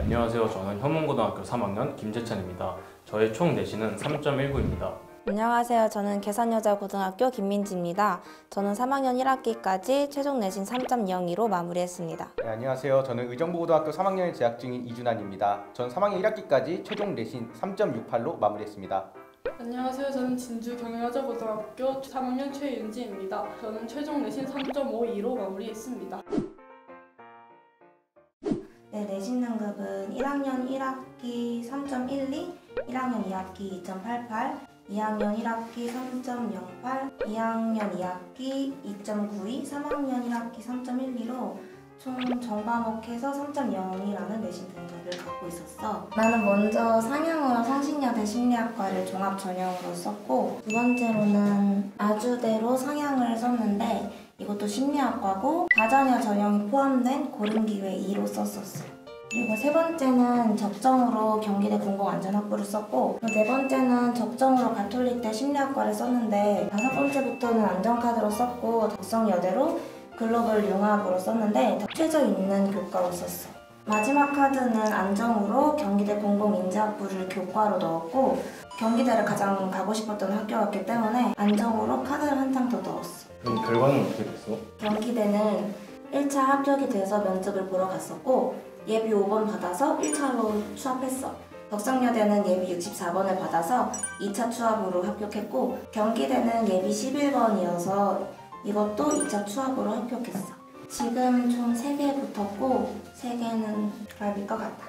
안녕하세요. 저는 현문고등학교 3학년 김재찬입니다. 저의 총 내신은 3.19입니다. 안녕하세요. 저는 계산여자고등학교 김민지입니다. 저는 3학년 1학기까지 최종 내신 3.02로 마무리했습니다. 네, 안녕하세요. 저는 의정부고등학교 3학년에 재학 중인 이준환입니다. 전 3학년 1학기까지 최종 내신 3.68로 마무리했습니다. 안녕하세요. 저는 진주 경영여자고등학교 3학년 최윤지입니다. 저는 최종 내신 3.52로 마무리했습니다. 네, 내신 등급은 1학년 1학기 3.12, 1학년 2학기 2.88, 2학년 1학기 3.08, 2학년 2학기 2.92, 3학년 1학기 3.12로 총 정과목해서 3.0이라는 내신 등급을 갖고 있었어. 나는 먼저 상향으로 성신여대 심리학과를 종합 전형으로 썼고 두 번째로는 아주대로 상향을 썼는데 이것도 심리학과고 다자녀 전형이 포함된 고른기회 2로 썼었어. 그리고 세 번째는 적정으로 경기대 공공안전학부를 썼고 네 번째는 적정으로 가톨릭대 심리학과를 썼는데 다섯 번째부터는 안전카드로 썼고 덕성여대로 글로벌 융합으로 썼는데 최저 있는 교과로 썼어. 마지막 카드는 안정으로 경기대 공공인재학부를 교과로 넣었고 경기대를 가장 가고 싶었던 학교였기 때문에 안정으로 카드를 한 장 더 넣었어. 그럼 결과는 어떻게 됐어? 경기대는 1차 합격이 돼서 면접을 보러 갔었고 예비 5번 받아서 1차로 추합했어. 덕성여대는 예비 64번을 받아서 2차 추합으로 합격했고 경기대는 예비 11번이어서 이것도 2차 추합으로 합격했어. 지금 총 3개 붙었고 3개는 드라이브일 것 같다.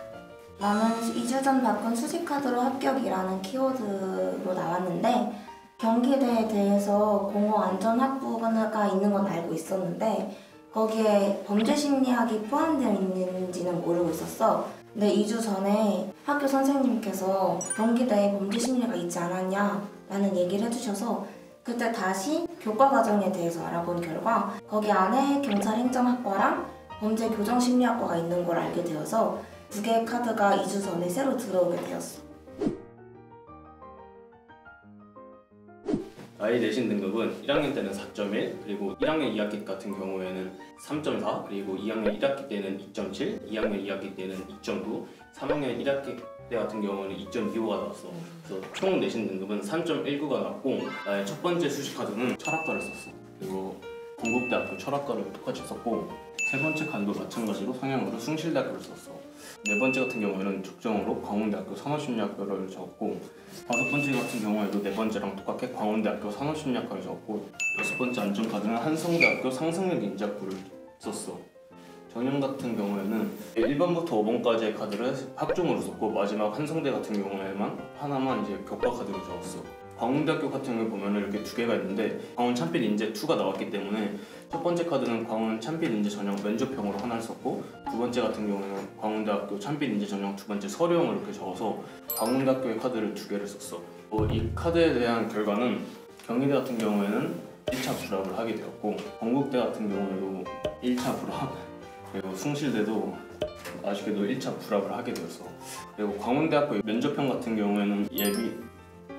나는 2주 전 바꾼 수식카드로 합격이라는 키워드로 나왔는데 경기대에 대해서 공허 안전학부가 있는 건 알고 있었는데 거기에 범죄심리학이 포함되어 있는지는 모르고 있었어. 근데 2주 전에 학교 선생님께서 경기대에 범죄심리가 있지 않았냐 라는 얘기를 해주셔서 그때 다시 교과 과정에 대해서 알아본 결과 거기 안에 경찰행정학과랑 범죄교정심리학과가 있는 걸 알게 되어서 두 개의 카드가 2주 전에 새로 들어오게 되었어. 나의 내신 등급은 1학년 때는 4.1, 그리고 1학년 2학기 같은 경우에는 3.4, 그리고 2학년 1학기 때는 2.7, 2학년 2학기 때는 2.9, 3학년 1학기 때 같은 경우는 2.25가 나왔어. 그래서 총 내신 등급은 3.19가 나왔고 나의 첫 번째 수식 카드는 철학과를 썼어. 그리고 건국대학교 철학과를 똑같이 썼고 세 번째 카드도 마찬가지로 상향으로 숭실대학교를 썼어. 네 번째 같은 경우에는 적정으로 광운대학교 산업심리학과를 적었고 다섯 번째 같은 경우에도 네 번째랑 똑같게 광운대학교 산업심리학과를 적었고 여섯 번째 안전카드는 한성대학교 상승력 인지학부를 썼어. 전형 같은 경우에는 1번부터 5번까지의 카드를 학종으로 썼고 마지막 한성대 같은 경우에만 하나만 이제 교과 카드로 적었어. 광운대학교 같은 경우 보면 이렇게 두 개가 있는데 광운 참필 인재 2가 나왔기 때문에 첫 번째 카드는 광운 참필 인재 전형 면접형으로 하나를 썼고 두 번째 같은 경우는 광운대학교 참필 인재 전형 두 번째 서류형을 이렇게 적어서 광운대학교의 카드를 두 개를 썼어. 어, 이 카드에 대한 결과는 경희대 같은 경우에는 1차 불합을 하게 되었고 건국대 같은 경우에도 1차 불합 그리고 숭실대도 아쉽게도 1차 불합을 하게 되었어. 그리고 광운대학교 면접형 같은 경우에는 예비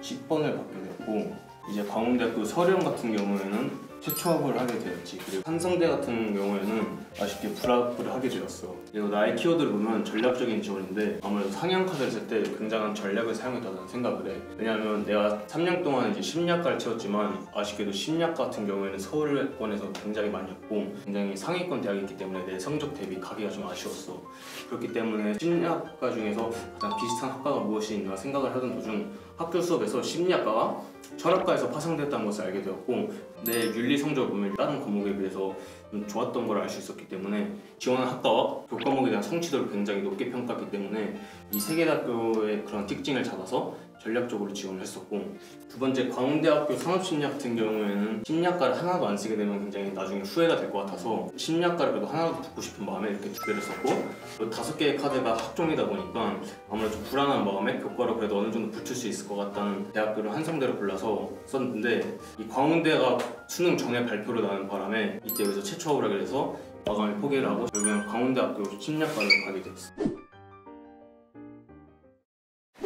10번을 받게 되었고 이제 광운대학교 서령 같은 경우에는 최초합을 하게 되었지 그리고 한성대 같은 경우에는 아쉽게 불합을 하게 되었어. 그리고 나의 키워드를 보면 전략적인 지원인데 아무래도 상향 카드를 쓸 때 굉장한 전략을 사용했다는 생각을 해. 왜냐하면 내가 3년 동안 이제 심리학과를 채웠지만 아쉽게도 심리학 같은 경우에는 서울권에서 굉장히 많이 했고 굉장히 상위권 대학이기 때문에 내 성적 대비 가기가 좀 아쉬웠어. 그렇기 때문에 심리학과 중에서 가장 비슷한 학과가 있나 생각을 하던 도중 학교 수업에서 심리학과가 철학과에서 파생됐다는 것을 알게 되었고 내 윤리 성적을 보면 다른 과목에 비해서 좀 좋았던 걸 알 수 있었기 때문에 지원한 학과와 교과목에 대한 성취도를 굉장히 높게 평가했기 때문에 이 세 개 학교의 그런 특징을 잡아서 전략적으로 지원을 했었고 두 번째 광운대학교 산업심리학 같은 경우에는 심리학과를 하나도 안 쓰게 되면 굉장히 나중에 후회가 될 것 같아서 심리학과를 그래도 하나도 붙고 싶은 마음에 이렇게 두 개를 썼고 다섯 개의 카드가 학종이다 보니까 아무래도 좀 불안한 마음에 교과로 그래도 어느 정도 붙을 수 있을 것 같다는 대학교를 한성대로 골라서 썼는데 이 광운대가 수능 전에 발표를 나는 바람에 이때 여기서 최초학을 하게 돼서 마감을 포기를 하고 결국엔 광운대학교 심리학과를 가게 됐어.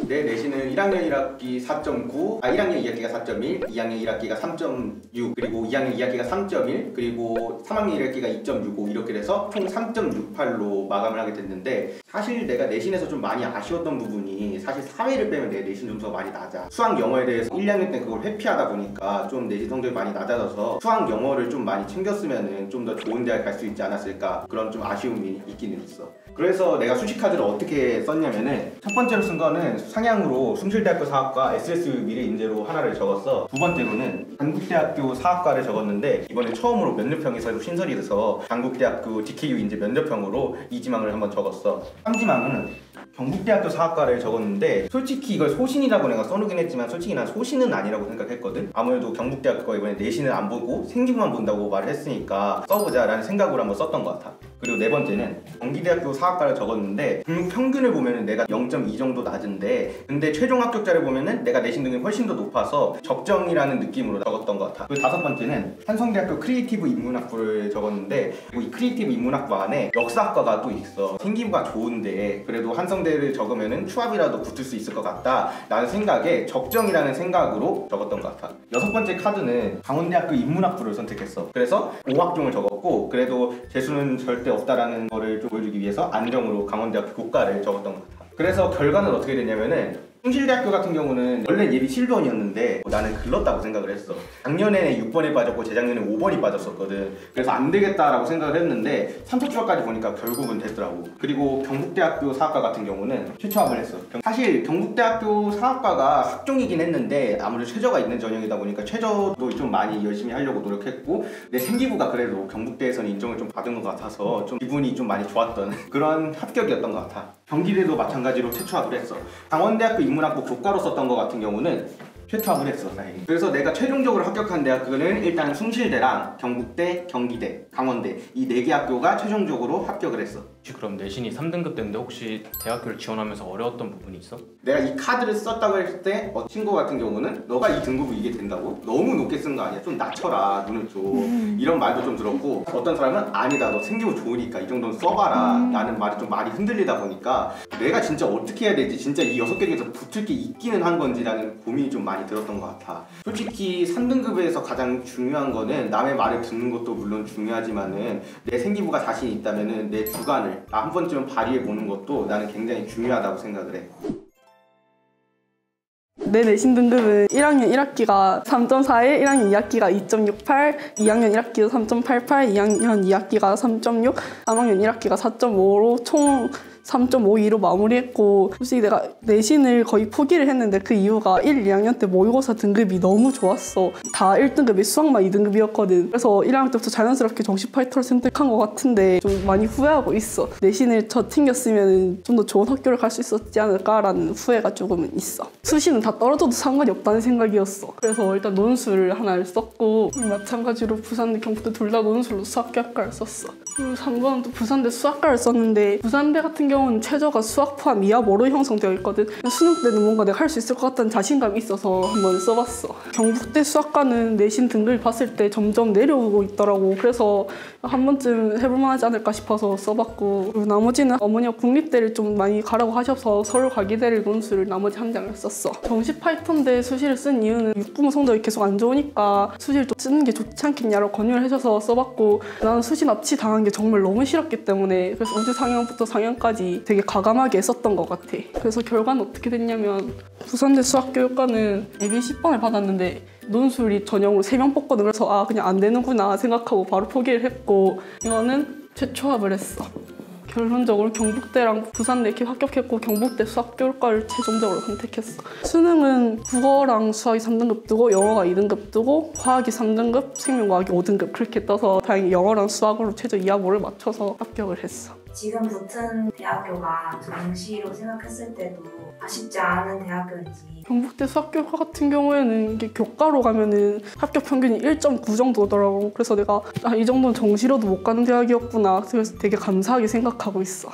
내 내신은 1학년 1학기 4.9, 아 1학년 2학기가 4.1, 2학년 1학기가 3.6, 그리고 2학년 2학기가 3.1, 그리고 3학년 1학기가 2.65 이렇게 돼서 총 3.68로 마감을 하게 됐는데 사실 내가 내신에서 좀 많이 아쉬웠던 부분이 사실 사회를 빼면 내 내신 점수가 많이 낮아. 수학 영어에 대해서 1, 2학년 때 그걸 회피하다 보니까 좀 내신 성적이 많이 낮아져서 수학 영어를 좀 많이 챙겼으면은 좀 더 좋은 대학 갈 수 있지 않았을까 그런 좀 아쉬움이 있기는 있어. 그래서 내가 수식 카드를 어떻게 썼냐면은 첫 번째로 쓴 거는 상향으로 숭실대학교 사학과 SSU 미래인재로 하나를 적었어. 두 번째로는 단국대학교 사학과를 적었는데 이번에 처음으로 면접형이 새로 신설이 돼서 단국대학교 DKU 인재 면접형으로 이 지망을 한번 적었어. 3지망은 경북대학교 사학과를 적었는데 솔직히 이걸 소신이라고 내가 써놓긴 했지만 솔직히 난 소신은 아니라고 생각했거든 아무래도 경북대학교가 이번에 내신을 안 보고 생기부만 본다고 말을 했으니까 써보자 라는 생각으로 한번 썼던 것 같아 그리고 네 번째는 경기대학교 사학과를 적었는데 등록 평균을 보면은 내가 0.2 정도 낮은데 근데 최종 합격자를 보면은 내가 내신 등급이 훨씬 더 높아서 적정이라는 느낌으로 적었던 것 같아. 그리고 다섯 번째는 한성대학교 크리에이티브 인문학부를 적었는데 이 크리에이티브 인문학부 안에 역사학과가 또 있어. 생기부가 좋은데 그래도 한성대를 적으면은 추합이라도 붙을 수 있을 것 같다 라는 생각에 적정이라는 생각으로 적었던 것 같아. 여섯 번째 카드는 강원대학교 인문학부를 선택했어. 그래서 5학종을 적었고 그래도 재수는 절대 없다라는 거를 좀 보여주기 위해서 안정으로 강원대학교 교과를 적었던 것 같아 그래서 결과는 어떻게 됐냐면은 숭실대학교 같은 경우는 원래 예비 7번이었는데 나는 글렀다고 생각을 했어. 작년에는 6번에 빠졌고 재작년에 5번이 빠졌었거든. 그래서 안 되겠다라고 생각을 했는데 3차 추가까지 보니까 결국은 됐더라고. 그리고 경북대학교 사학과 같은 경우는 최초합을 했어. 경- 사실 경북대학교 사학과가 학종이긴 했는데 아무래도 최저가 있는 전형이다 보니까 최저도 좀 많이 열심히 하려고 노력했고 내 생기부가 그래도 경북대에서는 인정을 좀 받은 것 같아서 좀 기분이 좀 많이 좋았던 그런 합격이었던 것 같아 경기대도 마찬가지로 최초합을 했어. 강원대학교 인문학부 교과로 썼던 것 같은 경우는 최초합을 했어 그래서 내가 최종적으로 합격한 대학교는 일단 숭실대랑 경북대, 경기대, 강원대 이 네 개 학교가 최종적으로 합격을 했어 혹시 그럼 내신이 3등급 됐는데 혹시 대학교를 지원하면서 어려웠던 부분이 있어? 내가 이 카드를 썼다고 했을 때 어, 친구 같은 경우는 너가 이 등급을 이게 된다고? 너무 높게 쓴 거 아니야? 좀 낮춰라 눈을 좀 이런 말도 좀 들었고 어떤 사람은 아니다 너 생기부 좋으니까 이 정도는 써봐라 라는 말이 좀 많이 흔들리다 보니까 내가 진짜 어떻게 해야 되지? 진짜 이 여섯 개 중에서 붙을 게 있기는 한 건지라는 고민이 좀 많이 들었던 것 같아 솔직히 3등급에서 가장 중요한 거는 남의 말을 듣는 것도 물론 중요하지만은 내 생기부가 자신 있다면은 내 주관을 나한 번쯤은 발휘해 보는 것도 나는 굉장히 중요하다고 생각을 해. 내 내신 등급은 1학년 1학기가 3.41, 1학년 2학기가 2.68, 2학년 1학기가 3.88, 2학년 2학기가 3.6, 3학년 1학기가 4.5로 총 3.52로 마무리했고 솔직히 내가 내신을 거의 포기를 했는데 그 이유가 1, 2학년 때 모의고사 등급이 너무 좋았어. 다 1등급이 수학만 2등급이었거든. 그래서 1학년 때부터 자연스럽게 정시 파이터를 선택한 것 같은데 좀 많이 후회하고 있어. 내신을 저 튕겼으면 좀 더 좋은 학교를 갈 수 있었지 않을까라는 후회가 조금은 있어. 수시는 다 떨어져도 상관이 없다는 생각이었어. 그래서 일단 논술을 하나를 썼고 마찬가지로 부산대 경북대 둘 다 논술로 수학교학과를 썼어. 그리고 3번은 또 부산대 수학과를 썼는데 부산대 같은 경우 는 최저가 수학 포함 이하 모로 형성되어 있거든. 수능 때는 뭔가 내가 할 수 있을 것 같다는 자신감이 있어서 한번 써봤어. 경북대 수학과는 내신 등급을 봤을 때 점점 내려오고 있더라고. 그래서 한 번쯤 해볼만 하지 않을까 싶어서 써봤고 나머지는 어머니가 국립대를 좀 많이 가라고 하셔서 서울 과기대를 논술을 나머지 한 장을 썼어. 정시 파이터인데 수시를 쓴 이유는 육부모 성적이 계속 안 좋으니까 수시를 좀 쓰는 게 좋지 않겠냐고 권유를 해줘서 써봤고 나는 수시 납치 당한 게 정말 너무 싫었기 때문에 그래서 우주 상향부터 상향까지 되게 과감하게 썼던 것 같아. 그래서 결과는 어떻게 됐냐면 부산대 수학교육과는 예비 10번을 받았는데 논술이 전형으로 3명 뽑거든. 그래서 아 그냥 안 되는구나 생각하고 바로 포기를 했고 이거는 최초합을 했어. 결론적으로 경북대랑 부산대 이렇게 합격했고 경북대 수학교육과를 최종적으로 선택했어. 수능은 국어랑 수학이 3등급 뜨고 영어가 2등급 뜨고 화학이 3등급, 생명과학이 5등급 그렇게 떠서 다행히 영어랑 수학으로 최저 이하모를 맞춰서 합격을 했어. 지금 붙은 대학교가 정시로 생각했을 때도 아쉽지 않은 대학교인지 경북대 수학교육과 같은 경우에는 이게 교과로 가면은 합격 평균이 1.9 정도더라고. 그래서 내가 아, 이 정도는 정시로도 못 가는 대학이었구나. 그래서 되게 감사하게 생각하고 있어.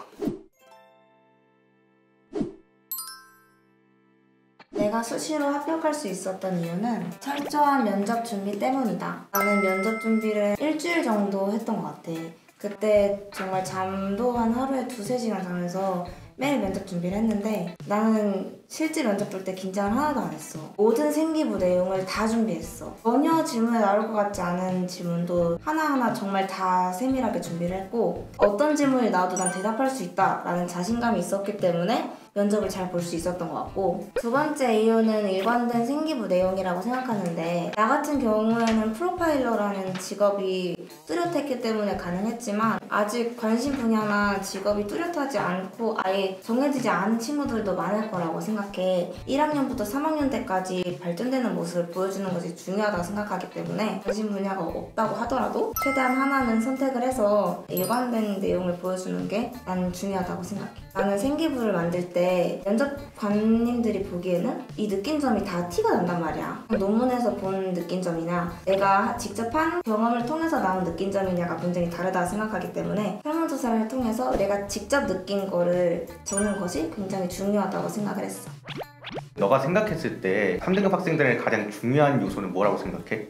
내가 수시로 합격할 수 있었던 이유는 철저한 면접 준비 때문이다. 나는 면접 준비를 일주일 정도 했던 것 같아. 그때 정말 잠도 한 하루에 두세 시간 자면서 매일 면접 준비를 했는데 나는 실제 면접 볼 때 긴장을 하나도 안 했어. 모든 생기부 내용을 다 준비했어. 전혀 질문에 나올 것 같지 않은 질문도 하나하나 정말 다 세밀하게 준비를 했고 어떤 질문이 나와도 난 대답할 수 있다라는 자신감이 있었기 때문에 면접을 잘 볼 수 있었던 것 같고 두 번째 이유는 일관된 생기부 내용이라고 생각하는데 나 같은 경우에는 프로파일러라는 직업이 뚜렷했기 때문에 가능했지만 아직 관심 분야나 직업이 뚜렷하지 않고 아예 정해지지 않은 친구들도 많을 거라고 생각 해. 1학년부터 3학년 때까지 발전되는 모습을 보여주는 것이 중요하다고 생각하기 때문에 관심 분야가 없다고 하더라도 최대한 하나는 선택을 해서 일관된 내용을 보여주는 게 나는 중요하다고 생각해 나는 생기부를 만들 때 면접관님들이 보기에는 이 느낀 점이 다 티가 난단 말이야. 논문에서 본 느낀 점이나 내가 직접 한 경험을 통해서 나온 느낀 점이냐가 굉장히 다르다 생각하기 때문에 설문조사를 통해서 내가 직접 느낀 거를 적는 것이 굉장히 중요하다고 생각을 했어. 너가 생각했을 때 3등급 학생들의 가장 중요한 요소는 뭐라고 생각해?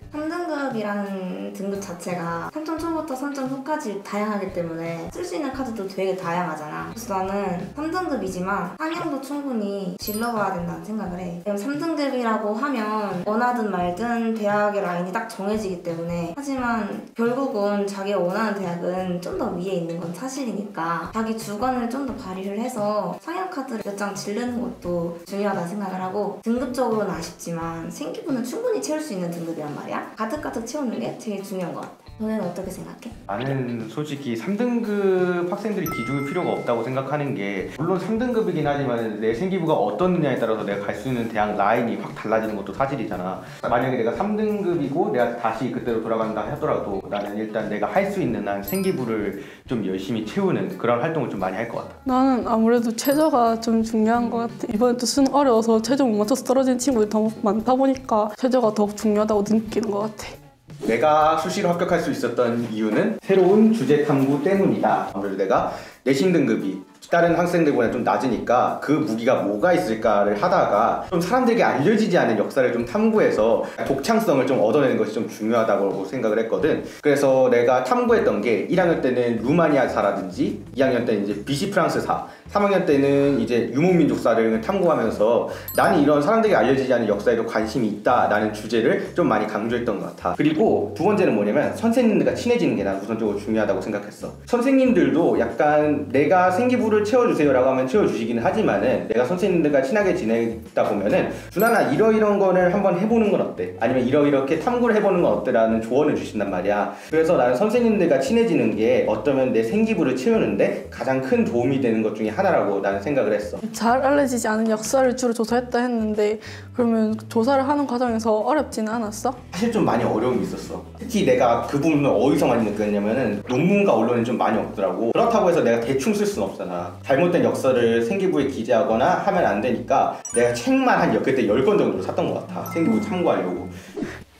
3등급이라는 등급 자체가 3점 초부터 3점 후까지 다양하기 때문에 쓸 수 있는 카드도 되게 다양하잖아. 그래서 나는 3등급이지만 한영도 충분히 질러봐야 된다는 생각을 해. 왜냐면 3등급이라고 하면 원하든 말든 대학의 라인이 딱 정해지기 때문에 하지만 결국은 자기가 원하는 대학은 좀 더 위에 있는 건 사실이니까 자기 주관을 좀 더 발휘를 해서 상향 카드를 몇 장 질르는 것도 중요하다 생각을 하고 등급적으로는 아쉽지만 생기부는 충분히 채울 수 있는 등급이란 말이야. 가득 가득 채우는 게 제일 중요한 것 같아. 너네는 어떻게 생각해? 나는 솔직히 3등급 학생들이 기죽을 필요가 없다고 생각하는 게 물론 3등급이긴 하지만 내 생기부가 어떻느냐에 따라서 내가 갈 수 있는 대학 라인이 확 달라지는 것도 사실이잖아 만약에 내가 3등급이고 내가 다시 그때로 돌아간다 하더라도 나는 일단 내가 할 수 있는 한 생기부를 좀 열심히 채우는 그런 활동을 좀 많이 할 것 같아 나는 아무래도 최저가 좀 중요한 것 같아. 이번에 또 수능 어려워서 최저 못 맞춰서 떨어진 친구들이 더 많다 보니까 최저가 더욱 중요하다고 느끼는 것 같아. 내가 수시로 합격할 수 있었던 이유는 새로운 주제 탐구 때문이다. 아무래도 내가 내신 등급이 다른 학생들보다 좀 낮으니까 그 무기가 뭐가 있을까를 하다가 좀 사람들에게 알려지지 않은 역사를 좀 탐구해서 독창성을 좀 얻어내는 것이 좀 중요하다고 생각을 했거든. 그래서 내가 탐구했던 게 1학년 때는 루마니아사라든지 2학년 때는 이제 비시 프랑스사, 3학년 때는 이제 유목민족사를 탐구하면서 나는 이런 사람들에게 알려지지 않은 역사에도 관심이 있다 라는 주제를 좀 많이 강조했던 것 같아. 그리고 두 번째는 뭐냐면 선생님들과 친해지는 게 난 우선적으로 중요하다고 생각했어. 선생님들도 약간 내가 생기부를 채워주세요라고 하면 채워주시기는 하지만은 내가 선생님들과 친하게 지내다 보면은 준하나 이러이런 거를 한번 해보는 건 어때? 아니면 이러이렇게 탐구를 해보는 건 어때?라는 조언을 주신단 말이야. 그래서 나는 선생님들과 친해지는 게 어쩌면 내 생기부를 채우는데 가장 큰 도움이 되는 것 중에 하나라고 나는 생각을 했어. 잘 알려지지 않은 역사를 주로 조사했다 했는데 그러면 조사를 하는 과정에서 어렵지는 않았어? 사실 좀 많이 어려움이 있었어. 특히 내가 그 부분을 어디서 많이 느꼈냐면은 논문과 언론이 좀 많이 없더라고. 그렇다고 해서 내가 대충 쓸 수는 없잖아. 잘못된 역사를 생기부에 기재하거나 하면 안 되니까 내가 책만 한 여- 그때 10권 정도 샀던 것 같아. 생기부 참고하려고.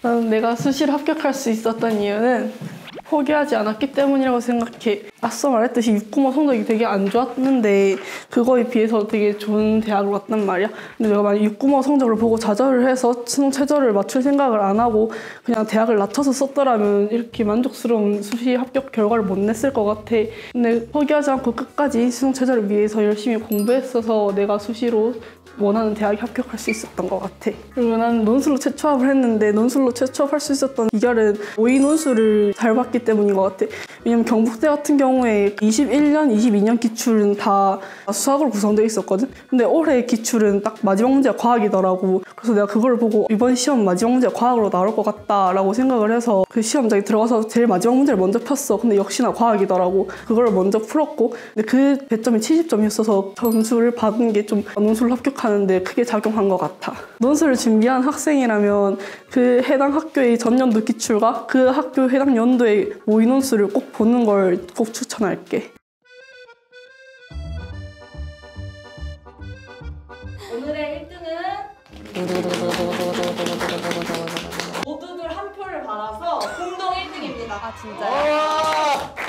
나는 내가 수시를 합격할 수 있었던 이유는 포기하지 않았기 때문이라고 생각해. 앞서 말했듯이 6구모 성적이 되게 안 좋았는데 그거에 비해서 되게 좋은 대학을 갔단 말이야. 근데 내가 만약 6구모 성적을 보고 좌절을 해서 수능 최저를 맞출 생각을 안 하고 그냥 대학을 낮춰서 썼더라면 이렇게 만족스러운 수시 합격 결과를 못 냈을 것 같아. 근데 포기하지 않고 끝까지 수능 최저를 위해서 열심히 공부했어서 내가 수시로 원하는 대학에 합격할 수 있었던 것 같아. 그리고 나는 논술로 최초합을 했는데 논술로 최초합할 수 있었던 이결은 오이 논술을 잘 봤기 때문인 것 같아. 왜냐면 경북대 같은 경우에 21년, 22년 기출은 다 수학으로 구성되어 있었거든. 근데 올해 기출은 딱 마지막 문제가 과학이더라고. 그래서 내가 그걸 보고 이번 시험 마지막 문제가 과학으로 나올 것 같다라고 생각을 해서 그 시험장에 들어가서 제일 마지막 문제를 먼저 폈어. 근데 역시나 과학이더라고. 그걸 먼저 풀었고 근데 그 배점이 70점이었어서 점수를 받은 게 좀 논술로 합격 하는데 크게 작용한 것 같아. 논술을 준비한 학생이라면 그 해당 학교의 전년도 기출과 그 학교 해당 연도의 모의 논술을 꼭 보는 걸 꼭 추천할게. 오늘의 1등은 모두들 한 표를 받아서 공동 1등입니다. 아 진짜요?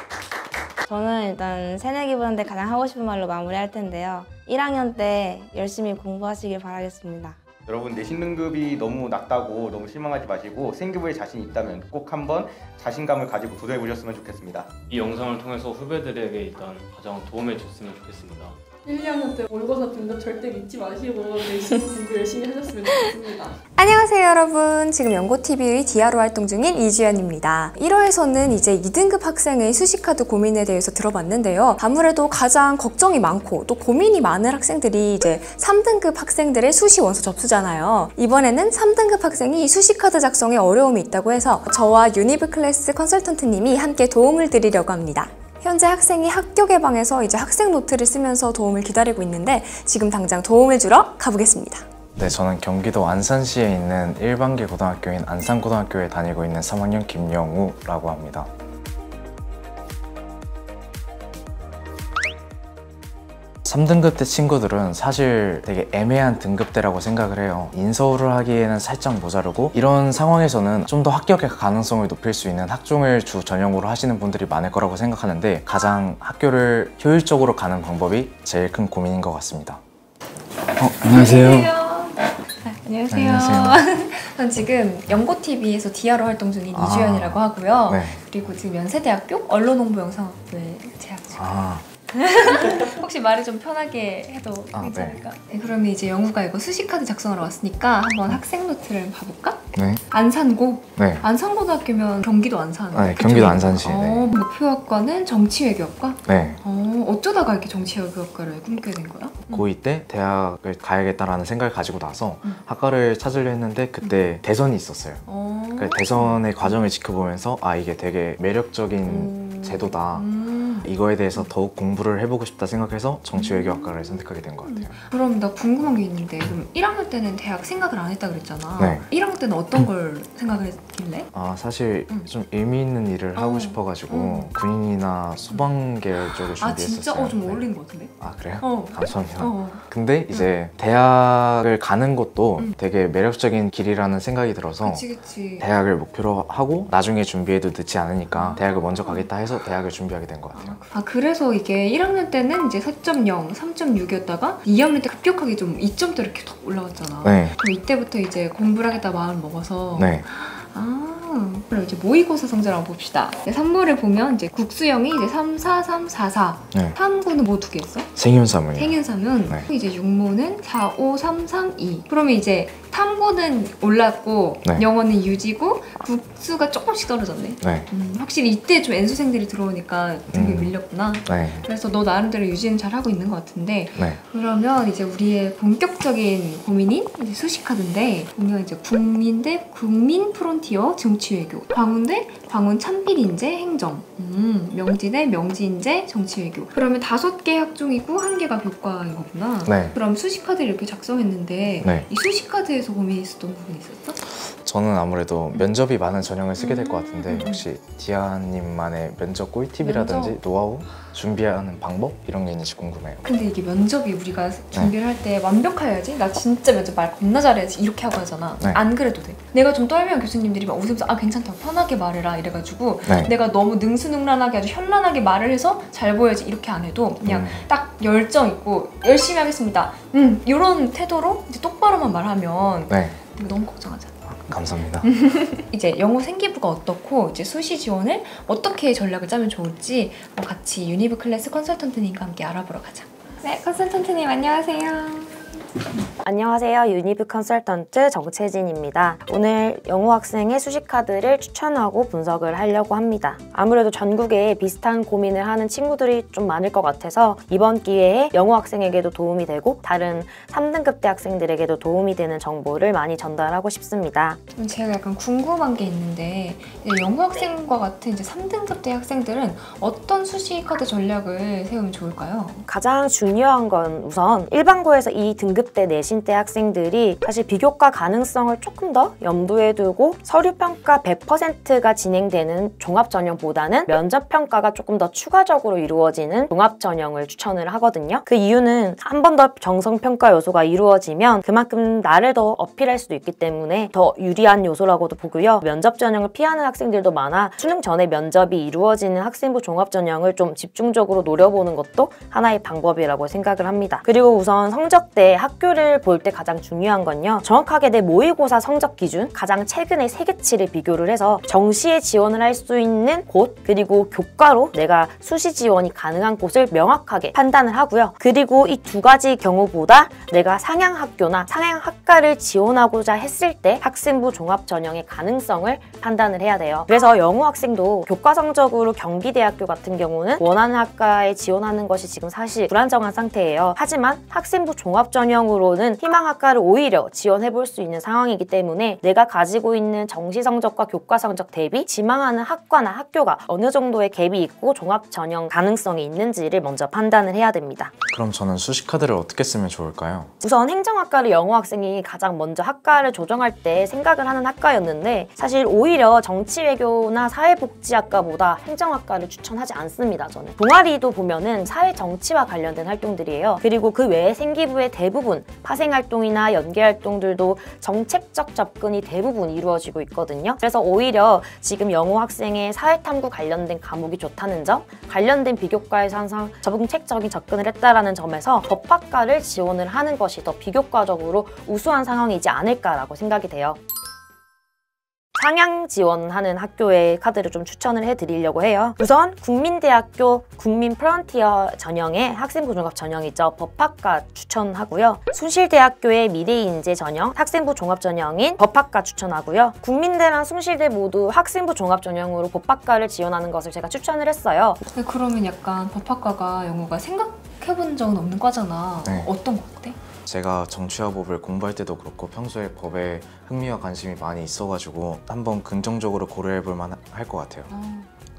저는 일단 새내기 분한테 가장 하고 싶은 말로 마무리할 텐데요. 1학년 때 열심히 공부하시길 바라겠습니다. 여러분 내신 등급이 너무 낮다고 너무 실망하지 마시고 생기부에 자신 있다면 꼭 한번 자신감을 가지고 도전해 보셨으면 좋겠습니다. 이 영상을 통해서 후배들에게 일단 가장 도움을 줬으면 좋겠습니다. 1, 2학년 때 모의고사 등급 절대 믿지 마시고 내신 공부 열심히 하셨으면 좋겠습니다. 안녕하세요 여러분. 지금 연고TV의 디아로 활동 중인 이주연입니다. 1화에서는 이제 2등급 학생의 수시카드 고민에 대해서 들어봤는데요. 아무래도 가장 걱정이 많고 또 고민이 많은 학생들이 이제 3등급 학생들의 수시 원서 접수잖아요. 이번에는 3등급 학생이 수시카드 작성에 어려움이 있다고 해서 저와 유니브 클래스 컨설턴트님이 함께 도움을 드리려고 합니다 현재 학생이 학교 개방에서 이제 학생 노트를 쓰면서 도움을 기다리고 있는데 지금 당장 도움을 주러 가보겠습니다 네, 저는 경기도 안산시에 있는 일반계 고등학교인 안산고등학교에 다니고 있는 3학년 김영우라고 합니다. 삼등급대 친구들은 사실 되게 애매한 등급대라고 생각을 해요. 인서울을 하기에는 살짝 모자르고 이런 상황에서는 좀 더 합격의 가능성을 높일 수 있는 학종을 주 전형으로 하시는 분들이 많을 거라고 생각하는데 가장 학교를 효율적으로 가는 방법이 제일 큰 고민인 것 같습니다. 어, 안녕하세요. 안녕하세요. 안녕하세요. 전 지금 연고TV에서 디아로 활동 중인 아. 이주연이라고 하고요. 네. 그리고 지금 연세대학교 언론홍보영상학부에 재학 중. 아, 혹시 말을 좀 편하게 해도 아, 괜찮을까? 네. 그러면 이제 영우가 이거 수시카드 작성하러 왔으니까 한번 학생 노트를 봐볼까? 네. 안산고. 네. 안산고등학교면 경기도 안산. 아, 네, 경기도 안산시, 거. 네. 어, 목표학과는 정치외교학과? 네. 어, 어쩌다가 이렇게 정치외교학과를 꿈꾸게 된 거야? 고2 때 대학을 가야겠다라는 생각을 가지고 나서 음. 학과를 찾으려 했는데 그때 대선이 있었어요. 어. 그 대선의 과정을 지켜보면서 아 이게 되게 매력적인 음. 제도다. 음. 이거에 대해서 더욱 공부 를 해보고 싶다 생각해서 정치외교학과를 선택하게 된 것 같아요. 그럼 나 궁금한 게 있는데 그럼 1학년 때는 대학 생각을 안 했다 그랬잖아. 네. 1학년 때는 어떤 걸 생각을 했 길래? 아 사실 음. 좀 의미 있는 일을 하고 어. 싶어가지고 음. 군인이나 소방 계열 쪽을 아 준비했었어요. 진짜? 어좀 네. 어울리는 것 같은데? 아 그래요? 어. 감사합니다. 어. 근데 이제 대학을 가는 것도 음. 되게 매력적인 길이라는 생각이 들어서 그치 그치. 대학을 목표로 하고 나중에 준비해도 늦지 않으니까 대학을 먼저 가겠다 해서 대학을 준비하게 된 것 같아요. 아 그래서 이게 1학년 때는 이제 4.0, 3.6이었다가 2학년 때 급격하게 좀 2점대 이렇게 턱 올라갔잖아. 네, 그럼 이때부터 이제 공부를 하겠다 마음을 먹어서 네, 啊 아 그럼 이제 모의고사 성적을 한번 봅시다. 3부를 보면 이제 국수형이 이제 3, 4, 3, 4, 4. 네. 탐구는 뭐 두개 있어? 생윤사문이요. 생윤사문 네. 이제 육모는 4, 5, 3, 3, 2 그러면 이제 탐구는 올랐고 네. 영어는 유지고 국수가 조금씩 떨어졌네 네, 음, 확실히 이때 좀 N수생들이 들어오니까 되게 음. 밀렸구나 네, 그래서 너 나름대로 유지는 잘 하고 있는 것 같은데 네. 그러면 이제 우리의 본격적인 고민인 수시카드인데 보면 이제 국민 대 국민 프론티어 정치외교 광운대 광운 참필인재 행정 음, 명지대 명지인재 정치외교 그러면 다섯 개 학종이고 한 개가 교과인 거구나 네. 그럼 수시 카드를 이렇게 작성했는데 네. 이 수시 카드에서 고민이 있었던 부분이 있었어? 저는 아무래도 면접이 많은 전형을 쓰게 될 것 같은데 음. 혹시 디아님만의 면접 꿀팁이라든지 면접. 노하우, 준비하는 방법 이런 게 있는지 궁금해요. 근데 이게 면접이 우리가 네. 준비를 할 때 완벽해야지 나 진짜 면접 말 겁나 잘해야지 이렇게 하고 하잖아 네. 안 그래도 돼 내가 좀 떨면 교수님들이 막 웃으면서 아 괜찮다 편하게 말해라 이래가지고 네. 내가 너무 능수능란하게 아주 현란하게 말을 해서 잘 보여야지 이렇게 안 해도 그냥 음, 딱 열정 있고 열심히 하겠습니다 음 이런 태도로 이제 똑바로만 말하면 네, 너무 걱정하잖아 감사합니다. 이제 영어 생기부가 어떻고 이제 수시 지원을 어떻게 전략을 짜면 좋을지 어, 같이 유니브 클래스 컨설턴트님과 함께 알아보러 가자 네 컨설턴트님 안녕하세요 안녕하세요. 유니브 컨설턴트 정채진입니다. 오늘 영어 학생의 수시 카드를 추천하고 분석을 하려고 합니다. 아무래도 전국에 비슷한 고민을 하는 친구들이 좀 많을 것 같아서 이번 기회에 영어 학생에게도 도움이 되고 다른 3등급 대 학생들에게도 도움이 되는 정보를 많이 전달하고 싶습니다. 그럼 제가 약간 궁금한 게 있는데 영어 학생과 같은 이제 3등급 대 학생들은 어떤 수시 카드 전략을 세우면 좋을까요? 가장 중요한 건 우선 일반고에서 이 등급 대 내신대 학생들이 사실 비교과 가능성을 조금 더 염두에 두고 서류평가 100%가 진행되는 종합전형보다는 면접평가가 조금 더 추가적으로 이루어지는 종합전형을 추천을 하거든요. 그 이유는 한 번 더 정성평가 요소가 이루어지면 그만큼 나를 더 어필할 수도 있기 때문에 더 유리한 요소라고도 보고요. 면접 전형을 피하는 학생들도 많아 수능 전에 면접이 이루어지는 학생부 종합전형을 좀 집중적으로 노려보는 것도 하나의 방법이라고 생각을 합니다. 그리고 우선 성적대 학 교를 수시를 볼 때 가장 중요한 건요. 정확하게 내 모의고사 성적 기준, 가장 최근의 세계치를 비교를 해서 정시에 지원을 할 수 있는 곳, 그리고 교과로 내가 수시 지원이 가능한 곳을 명확하게 판단을 하고요. 그리고 이 두 가지 경우보다 내가 상향학교나 상향학과를 지원하고자 했을 때 학생부 종합 전형의 가능성을 판단을 해야 돼요. 그래서 영어 학생도 교과 성적으로 경기대학교 같은 경우는 원하는 학과에 지원하는 것이 지금 사실 불안정한 상태예요. 하지만 학생부 종합 전형 으로는 희망학과를 오히려 지원해 볼 수 있는 상황이기 때문에 내가 가지고 있는 정시 성적과 교과 성적 대비 지망하는 학과나 학교가 어느 정도의 갭이 있고 종합 전형 가능성이 있는지를 먼저 판단을 해야 됩니다. 그럼 저는 수시 카드를 어떻게 쓰면 좋을까요? 우선 행정학과를 영어 학생이 가장 먼저 학과를 조정할 때 생각을 하는 학과였는데 사실 오히려 정치외교나 사회복지학과보다 행정학과를 추천하지 않습니다. 저는 동아리도 보면은 사회정치와 관련된 활동들이에요. 그리고 그 외에 생기부의 대부분 파생활동이나 연계활동들도 정책적 접근이 대부분 이루어지고 있거든요. 그래서 오히려 지금 영어 학생의 사회탐구 관련된 과목이 좋다는 점, 관련된 비교과에서 항상 적응책적인 접근을 했다라는 점에서 법학과를 지원을 하는 것이 더 비교과적으로 우수한 상황이지 않을까라고 생각이 돼요. 상향 지원하는 학교의 카드를 좀 추천을 해드리려고 해요. 우선 국민대학교 국민 프런티어 전형의 학생부 종합 전형이죠. 법학과 추천하고요. 숭실대학교의 미래인재 전형 학생부 종합 전형인 법학과 추천하고요. 국민대랑 숭실대 모두 학생부 종합 전형으로 법학과를 지원하는 것을 제가 추천을 했어요. 근데 그러면 약간 법학과가 영어가 생각해본 적은 없는 과잖아. 네. 어떤 거 같아? 제가 정치와 법을 공부할 때도 그렇고 평소에 법에 흥미와 관심이 많이 있어가지고 한번 긍정적으로 고려해볼 만할 것 같아요.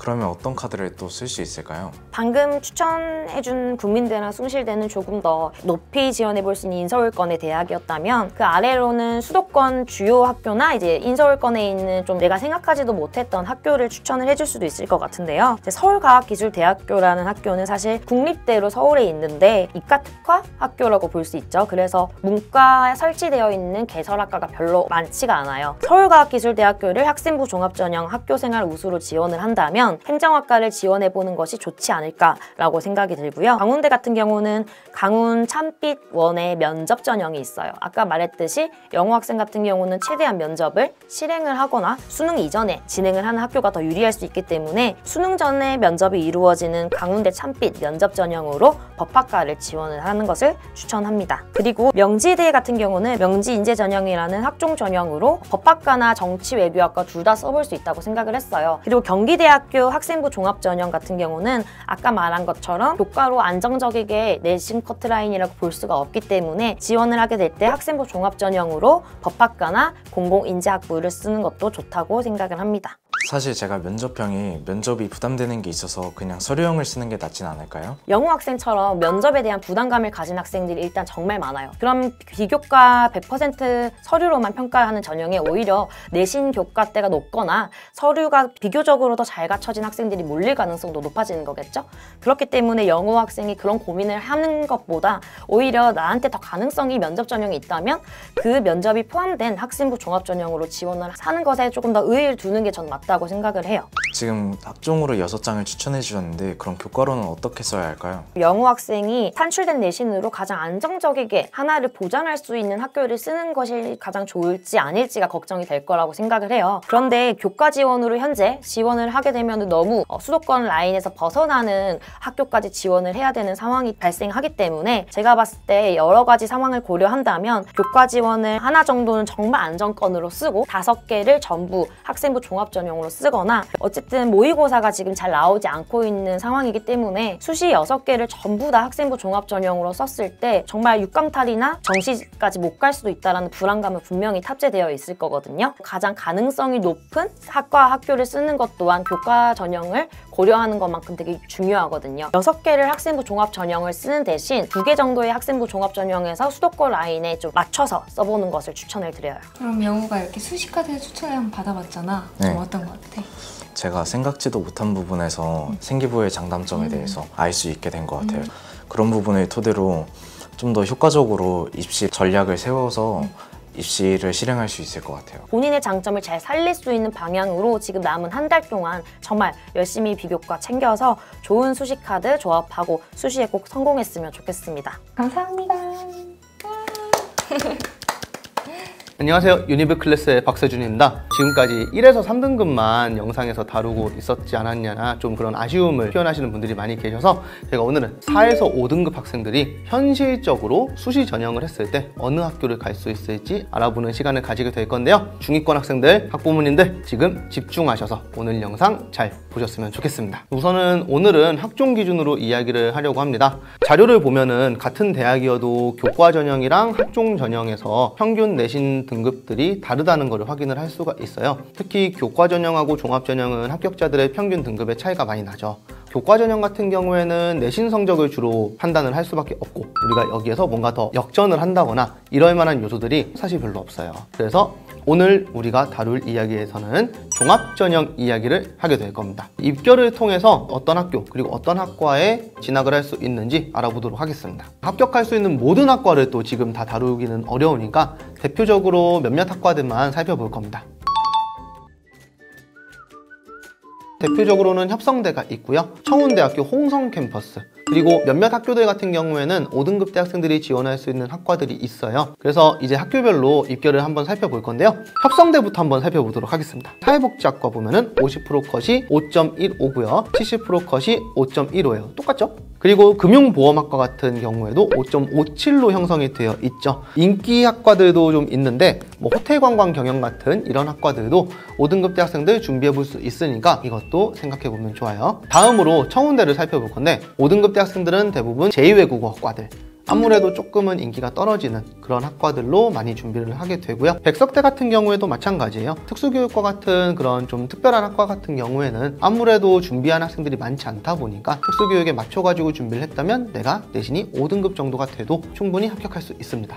그러면 어떤 카드를 또 쓸 수 있을까요? 방금 추천해준 국민대나 숭실대는 조금 더 높이 지원해볼 수 있는 인서울권의 대학이었다면 그 아래로는 수도권 주요 학교나 이제 인서울권에 있는 좀 내가 생각하지도 못했던 학교를 추천을 해줄 수도 있을 것 같은데요. 서울과학기술대학교라는 학교는 사실 국립대로 서울에 있는데 이과특화 학교라고 볼 수 있죠. 그래서 문과에 설치되어 있는 개설학과가 별로 많지가 않아요. 서울과학기술대학교를 학생부 종합전형 학교생활 우수로 지원을 한다면 행정학과를 지원해보는 것이 좋지 않을까라고 생각이 들고요. 강원대 같은 경우는 강운 참빛 원의 면접 전형이 있어요. 아까 말했듯이 영어 학생 같은 경우는 최대한 면접을 실행을 하거나 수능 이전에 진행을 하는 학교가 더 유리할 수 있기 때문에 수능 전에 면접이 이루어지는 강운대 참빛 면접 전형으로 법학과를 지원을 하는 것을 추천합니다. 그리고 명지대 같은 경우는 명지인재 전형이라는 학종 전형으로 법학과나 정치외교학과 둘 다 써볼 수 있다고 생각을 했어요. 그리고 경기대학교 학생부 종합 전형 같은 경우는 아까 말한 것처럼 교과로 안정적이게 내신 커트라인이라고 볼 수가 없기 때문에 지원을 하게 될 때 학생부 종합 전형으로 법학과나 공공인재학부를 쓰는 것도 좋다고 생각을 합니다. 사실 제가 면접형이 면접이 부담되는 게 있어서 그냥 서류형을 쓰는 게 낫진 않을까요? 영어 학생처럼 면접에 대한 부담감을 가진 학생들이 일단 정말 많아요. 그럼 비교과 100% 서류로만 평가하는 전형에 오히려 내신 교과 때가 높거나 서류가 비교적으로 더 잘 갖춰진 학생들이 몰릴 가능성도 높아지는 거겠죠? 그렇기 때문에 영어 학생이 그런 고민을 하는 것보다 오히려 나한테 더 가능성이 면접 전형이 있다면 그 면접이 포함된 학생부 종합 전형으로 지원을 하는 것에 조금 더 의의를 두는 게 전 맞다 고 생각을 해요. 지금 학종으로 6장을 추천해 주셨는데 그럼 교과로는 어떻게 써야 할까요? 영어 학생이 산출된 내신으로 가장 안정적이게 하나를 보장할 수 있는 학교를 쓰는 것이 가장 좋을지 아닐지가 걱정이 될 거라고 생각을 해요. 그런데 교과 지원으로 현재 지원을 하게 되면 너무 어, 수도권 라인에서 벗어나는 학교까지 지원을 해야 되는 상황이 발생하기 때문에 제가 봤을 때 여러 가지 상황을 고려한다면 교과 지원을 하나 정도는 정말 안정권으로 쓰고 다섯 개를 전부 학생부 종합 전형으로 쓰거나 어쨌든 모의고사가 지금 잘 나오지 않고 있는 상황이기 때문에 수시 여섯 개를 전부 다 학생부 종합 전형으로 썼을 때 정말 육강탈이나 정시까지 못 갈 수도 있다는 불안감은 분명히 탑재되어 있을 거거든요. 가장 가능성이 높은 학과 학교를 쓰는 것 또한 교과 전형을 고려하는 것만큼 되게 중요하거든요. 여섯 개를 학생부 종합 전형을 쓰는 대신 두개 정도의 학생부 종합 전형에서 수도권 라인에 좀 맞춰서 써보는 것을 추천을 드려요. 그럼 영어가 이렇게 수시카드 추천을 한번 받아봤잖아. 좀 네. 어떤 거 같아? 제가 생각지도 못한 부분에서 생기부의 장단점에 대해서 알 수 있게 된 것 같아요. 그런 부분을 토대로 좀 더 효과적으로 입시 전략을 세워서 입시를 실행할 수 있을 것 같아요. 본인의 장점을 잘 살릴 수 있는 방향으로 지금 남은 한 달 동안 정말 열심히 비교과 챙겨서 좋은 수시 카드 조합하고 수시에 꼭 성공했으면 좋겠습니다. 감사합니다. 안녕하세요. 유니브 클래스의 박세준입니다. 지금까지 1에서 3등급만 영상에서 다루고 있었지 않았냐나 좀 그런 아쉬움을 표현하시는 분들이 많이 계셔서 제가 오늘은 4에서 5등급 학생들이 현실적으로 수시 전형을 했을 때 어느 학교를 갈 수 있을지 알아보는 시간을 가지게 될 건데요. 중위권 학생들, 학부모님들 지금 집중하셔서 오늘 영상 잘 보셨으면 좋겠습니다. 우선은 오늘은 학종 기준으로 이야기를 하려고 합니다. 자료를 보면은 같은 대학이어도 교과 전형이랑 학종 전형에서 평균 내신 등급들이 다르다는 것을 확인을 할 수가 있어요. 특히 교과 전형하고 종합 전형은 합격자들의 평균 등급의 차이가 많이 나죠. 교과 전형 같은 경우에는 내신 성적을 주로 판단을 할 수밖에 없고 우리가 여기에서 뭔가 더 역전을 한다거나 이럴 만한 요소들이 사실 별로 없어요. 그래서 오늘 우리가 다룰 이야기에서는 종합 전형 이야기를 하게 될 겁니다. 입결을 통해서 어떤 학교 그리고 어떤 학과에 진학을 할 수 있는지 알아보도록 하겠습니다. 합격할 수 있는 모든 학과를 또 지금 다 다루기는 어려우니까 대표적으로 몇몇 학과들만 살펴볼 겁니다. 대표적으로는 협성대가 있고요. 청운대학교 홍성 캠퍼스, 그리고 몇몇 학교들 같은 경우에는 5등급 대 학생들이 지원할 수 있는 학과들이 있어요. 그래서 이제 학교별로 입결을 한번 살펴볼 건데요. 협성대부터 한번 살펴보도록 하겠습니다. 사회복지학과 보면은 50% 컷이 5.15고요. 70% 컷이 5.15예요. 똑같죠? 그리고 금융보험학과 같은 경우에도 5.57로 형성이 되어 있죠. 인기 학과들도 좀 있는데 뭐 호텔 관광 경영 같은 이런 학과들도 5등급 대 학생들 준비해 볼 수 있으니까 이것도 생각해 보면 좋아요. 다음으로 청운대를 살펴볼 건데 5등급 대 학생들은 대부분 제2외국어학과들 아무래도 조금은 인기가 떨어지는 그런 학과들로 많이 준비를 하게 되고요. 백석대 같은 경우에도 마찬가지예요. 특수교육과 같은 그런 좀 특별한 학과 같은 경우에는 아무래도 준비한 학생들이 많지 않다 보니까 특수교육에 맞춰가지고 준비를 했다면 내가 내신이 5등급 정도가 돼도 충분히 합격할 수 있습니다.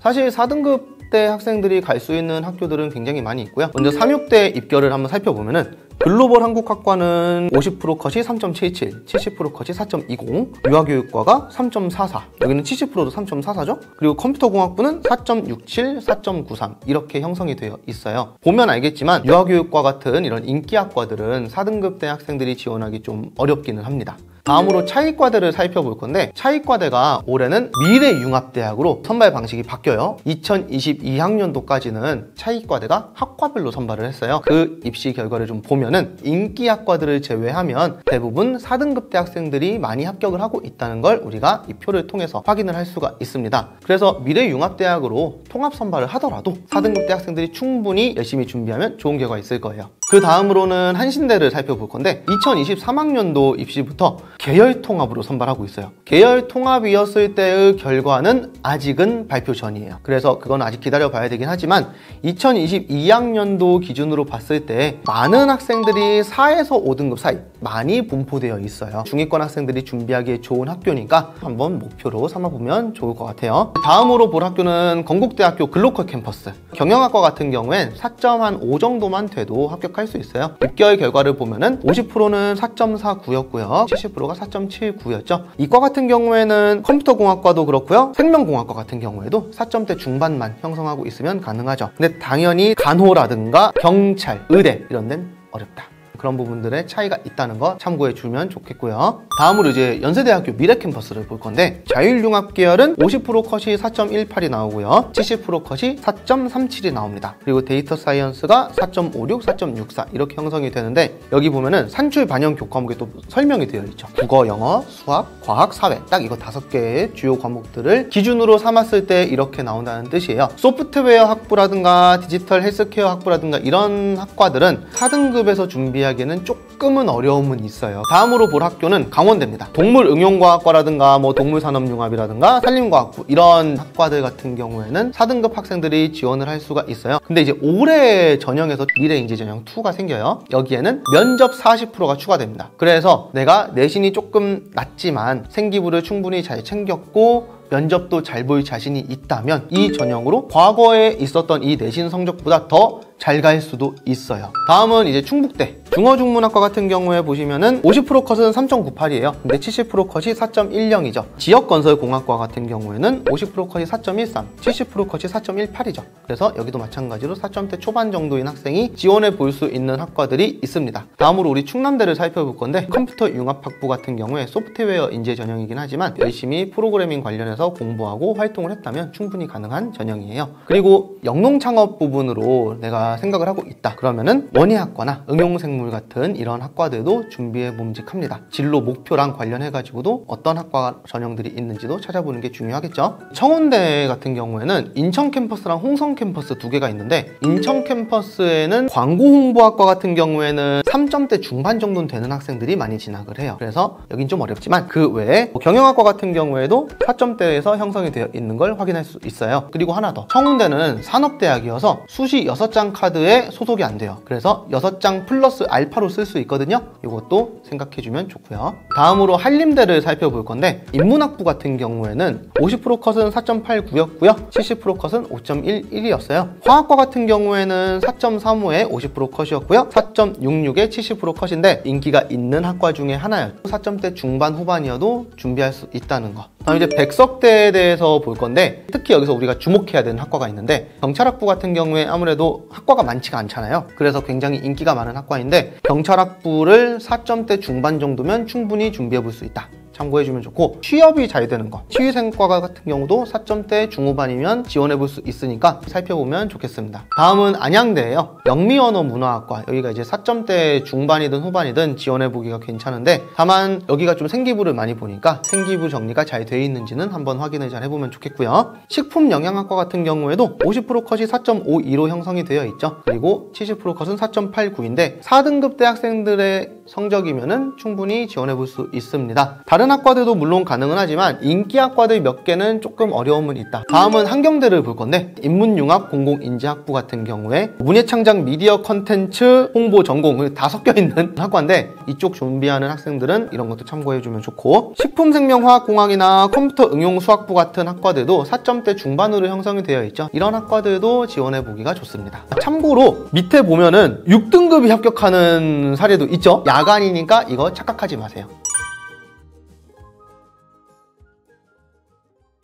사실 4등급 대 학생들이 갈 수 있는 학교들은 굉장히 많이 있고요. 먼저 3육대 입결을 한번 살펴보면 은 글로벌 한국학과는 50% 컷이 3.77, 70% 컷이 4.20, 유아교육과가 3.44, 여기는 70%도 3.44죠? 그리고 컴퓨터공학부는 4.67, 4.93 이렇게 형성이 되어 있어요. 보면 알겠지만 유아교육과 같은 이런 인기학과들은 4등급 대 학생들이 지원하기 좀 어렵기는 합니다. 다음으로 차이과대를 살펴볼 건데 차이과대가 올해는 미래융합대학으로 선발 방식이 바뀌어요. 2022학년도까지는 차이과대가 학과별로 선발을 했어요. 그 입시 결과를 좀 보면은 인기 학과들을 제외하면 대부분 4등급 대학생들이 많이 합격을 하고 있다는 걸 우리가 이 표를 통해서 확인을 할 수가 있습니다. 그래서 미래융합대학으로 통합 선발을 하더라도 4등급 대학생들이 충분히 열심히 준비하면 좋은 결과 있을 거예요. 그 다음으로는 한신대를 살펴볼 건데 2023학년도 입시부터 계열 통합으로 선발하고 있어요. 계열 통합이었을 때의 결과는 아직은 발표 전이에요. 그래서 그건 아직 기다려 봐야 되긴 하지만 2022학년도 기준으로 봤을 때 많은 학생들이 4에서 5등급 사이 많이 분포되어 있어요. 중위권 학생들이 준비하기에 좋은 학교니까 한번 목표로 삼아보면 좋을 것 같아요. 다음으로 볼 학교는 건국대학교 글로컬 캠퍼스. 경영학과 같은 경우엔 4.5 정도만 돼도 합격 할 수 있어요. 입결 결과를 보면은 50%는 4.49였고요. 70%가 4.79였죠. 이과 같은 경우에는 컴퓨터공학과도 그렇고요. 생명공학과 같은 경우에도 4점대 중반만 형성하고 있으면 가능하죠. 근데 당연히 간호라든가 경찰, 의대 이런 데는 어렵다. 그런 부분들의 차이가 있다는 거 참고해 주면 좋겠고요. 다음으로 이제 연세대학교 미래 캠퍼스를 볼 건데 자율융합 계열은 50% 컷이 4.18이 나오고요. 70% 컷이 4.37이 나옵니다. 그리고 데이터 사이언스가 4.56, 4.64 이렇게 형성이 되는데 여기 보면은 산출 반영 교과목에 또 설명이 되어 있죠. 국어, 영어, 수학, 과학, 사회 딱 이거 다섯 개의 주요 과목들을 기준으로 삼았을 때 이렇게 나온다는 뜻이에요. 소프트웨어 학부라든가 디지털 헬스케어 학부라든가 이런 학과들은 4등급에서 준비하기 하기에는 조금은 어려움은 있어요. 다음으로 볼 학교는 강원대입니다. 동물응용과학과라든가 뭐 동물산업융합이라든가 산림과학부 이런 학과들 같은 경우에는 4등급 학생들이 지원을 할 수가 있어요. 근데 이제 올해 전형에서 미래인재전형 2가 생겨요. 여기에는 면접 40%가 추가됩니다. 그래서 내가 내신이 조금 낮지만 생기부를 충분히 잘 챙겼고 면접도 잘볼 자신이 있다면 이 전형으로 과거에 있었던 이 내신 성적보다 더 잘 갈 수도 있어요. 다음은 이제 충북대. 중어중문학과 같은 경우에 보시면은 50% 컷은 3.98이에요. 근데 70% 컷이 4.10이죠. 지역건설공학과 같은 경우에는 50% 컷이 4.13, 70% 컷이 4.18이죠. 그래서 여기도 마찬가지로 4점대 초반 정도인 학생이 지원해 볼 수 있는 학과들이 있습니다. 다음으로 우리 충남대를 살펴볼 건데 컴퓨터 융합학부 같은 경우에 소프트웨어 인재 전형이긴 하지만 열심히 프로그래밍 관련해서 공부하고 활동을 했다면 충분히 가능한 전형이에요. 그리고 영농 창업 부분으로 내가 생각을 하고 있다. 그러면은 원예학과나 응용생물 같은 이런 학과들도 준비해 봄직합니다. 진로 목표랑 관련해 가지고도 어떤 학과 전형들이 있는지도 찾아보는 게 중요하겠죠. 청운대 같은 경우에는 인천 캠퍼스랑 홍성 캠퍼스 두 개가 있는데 인천 캠퍼스에는 광고 홍보학과 같은 경우에는 3점대 중반 정도는 되는 학생들이 많이 진학을 해요. 그래서 여긴 좀 어렵지만 그 외에 뭐 경영학과 같은 경우에도 4점대 에서 형성이 되어 있는 걸 확인할 수 있어요. 그리고 하나 더. 청운대는 산업대학이어서 수시 6장 카드에 소속이 안 돼요. 그래서 6장 플러스 알파로 쓸 수 있거든요. 이것도 생각해주면 좋고요. 다음으로 한림대를 살펴볼 건데 인문학부 같은 경우에는 50% 컷은 4.89였고요. 70% 컷은 5.11이었어요. 화학과 같은 경우에는 4.35에 50% 컷이었고요. 4.66에 70% 컷인데 인기가 있는 학과 중에 하나였죠. 4점대 중반 후반이어도 준비할 수 있다는 거. 다음 이제 백석 대에 대해서 볼 건데 특히 여기서 우리가 주목해야 되는 학과가 있는데 경찰학부 같은 경우에 아무래도 학과가 많지가 않잖아요. 그래서 굉장히 인기가 많은 학과인데 경찰학부를 4점대 중반 정도면 충분히 준비해 볼 수 있다. 참고해주면 좋고 취업이 잘 되는 거. 치위생과가 같은 경우도 4점대 중후반이면 지원해 볼 수 있으니까 살펴보면 좋겠습니다. 다음은 안양대예요. 영미언어 문화학과. 여기가 이제 4점대 중반이든 후반이든 지원해 보기가 괜찮은데 다만 여기가 좀 생기부를 많이 보니까 생기부 정리가 잘 돼 있는지는 한번 확인을 잘 해보면 좋겠고요. 식품영양학과 같은 경우에도 50% 컷이 4.52로 형성이 되어 있죠. 그리고 70% 컷은 4.89인데 4등급 대학생들의 성적이면은 충분히 지원해 볼 수 있습니다. 다른 학과들도 물론 가능은 하지만 인기 학과들 몇 개는 조금 어려움은 있다. 다음은 한경대를 볼 건데 인문융합 공공인지학부 같은 경우에 문예창작 미디어 컨텐츠 홍보 전공 다 섞여 있는 학과인데 이쪽 준비하는 학생들은 이런 것도 참고해주면 좋고 식품생명화학공학이나 컴퓨터 응용수학부 같은 학과들도 4점대 중반으로 형성이 되어 있죠. 이런 학과들도 지원해 보기가 좋습니다. 참고로 밑에 보면은 6등급이 합격하는 사례도 있죠. 야간이니까 이거 착각하지 마세요.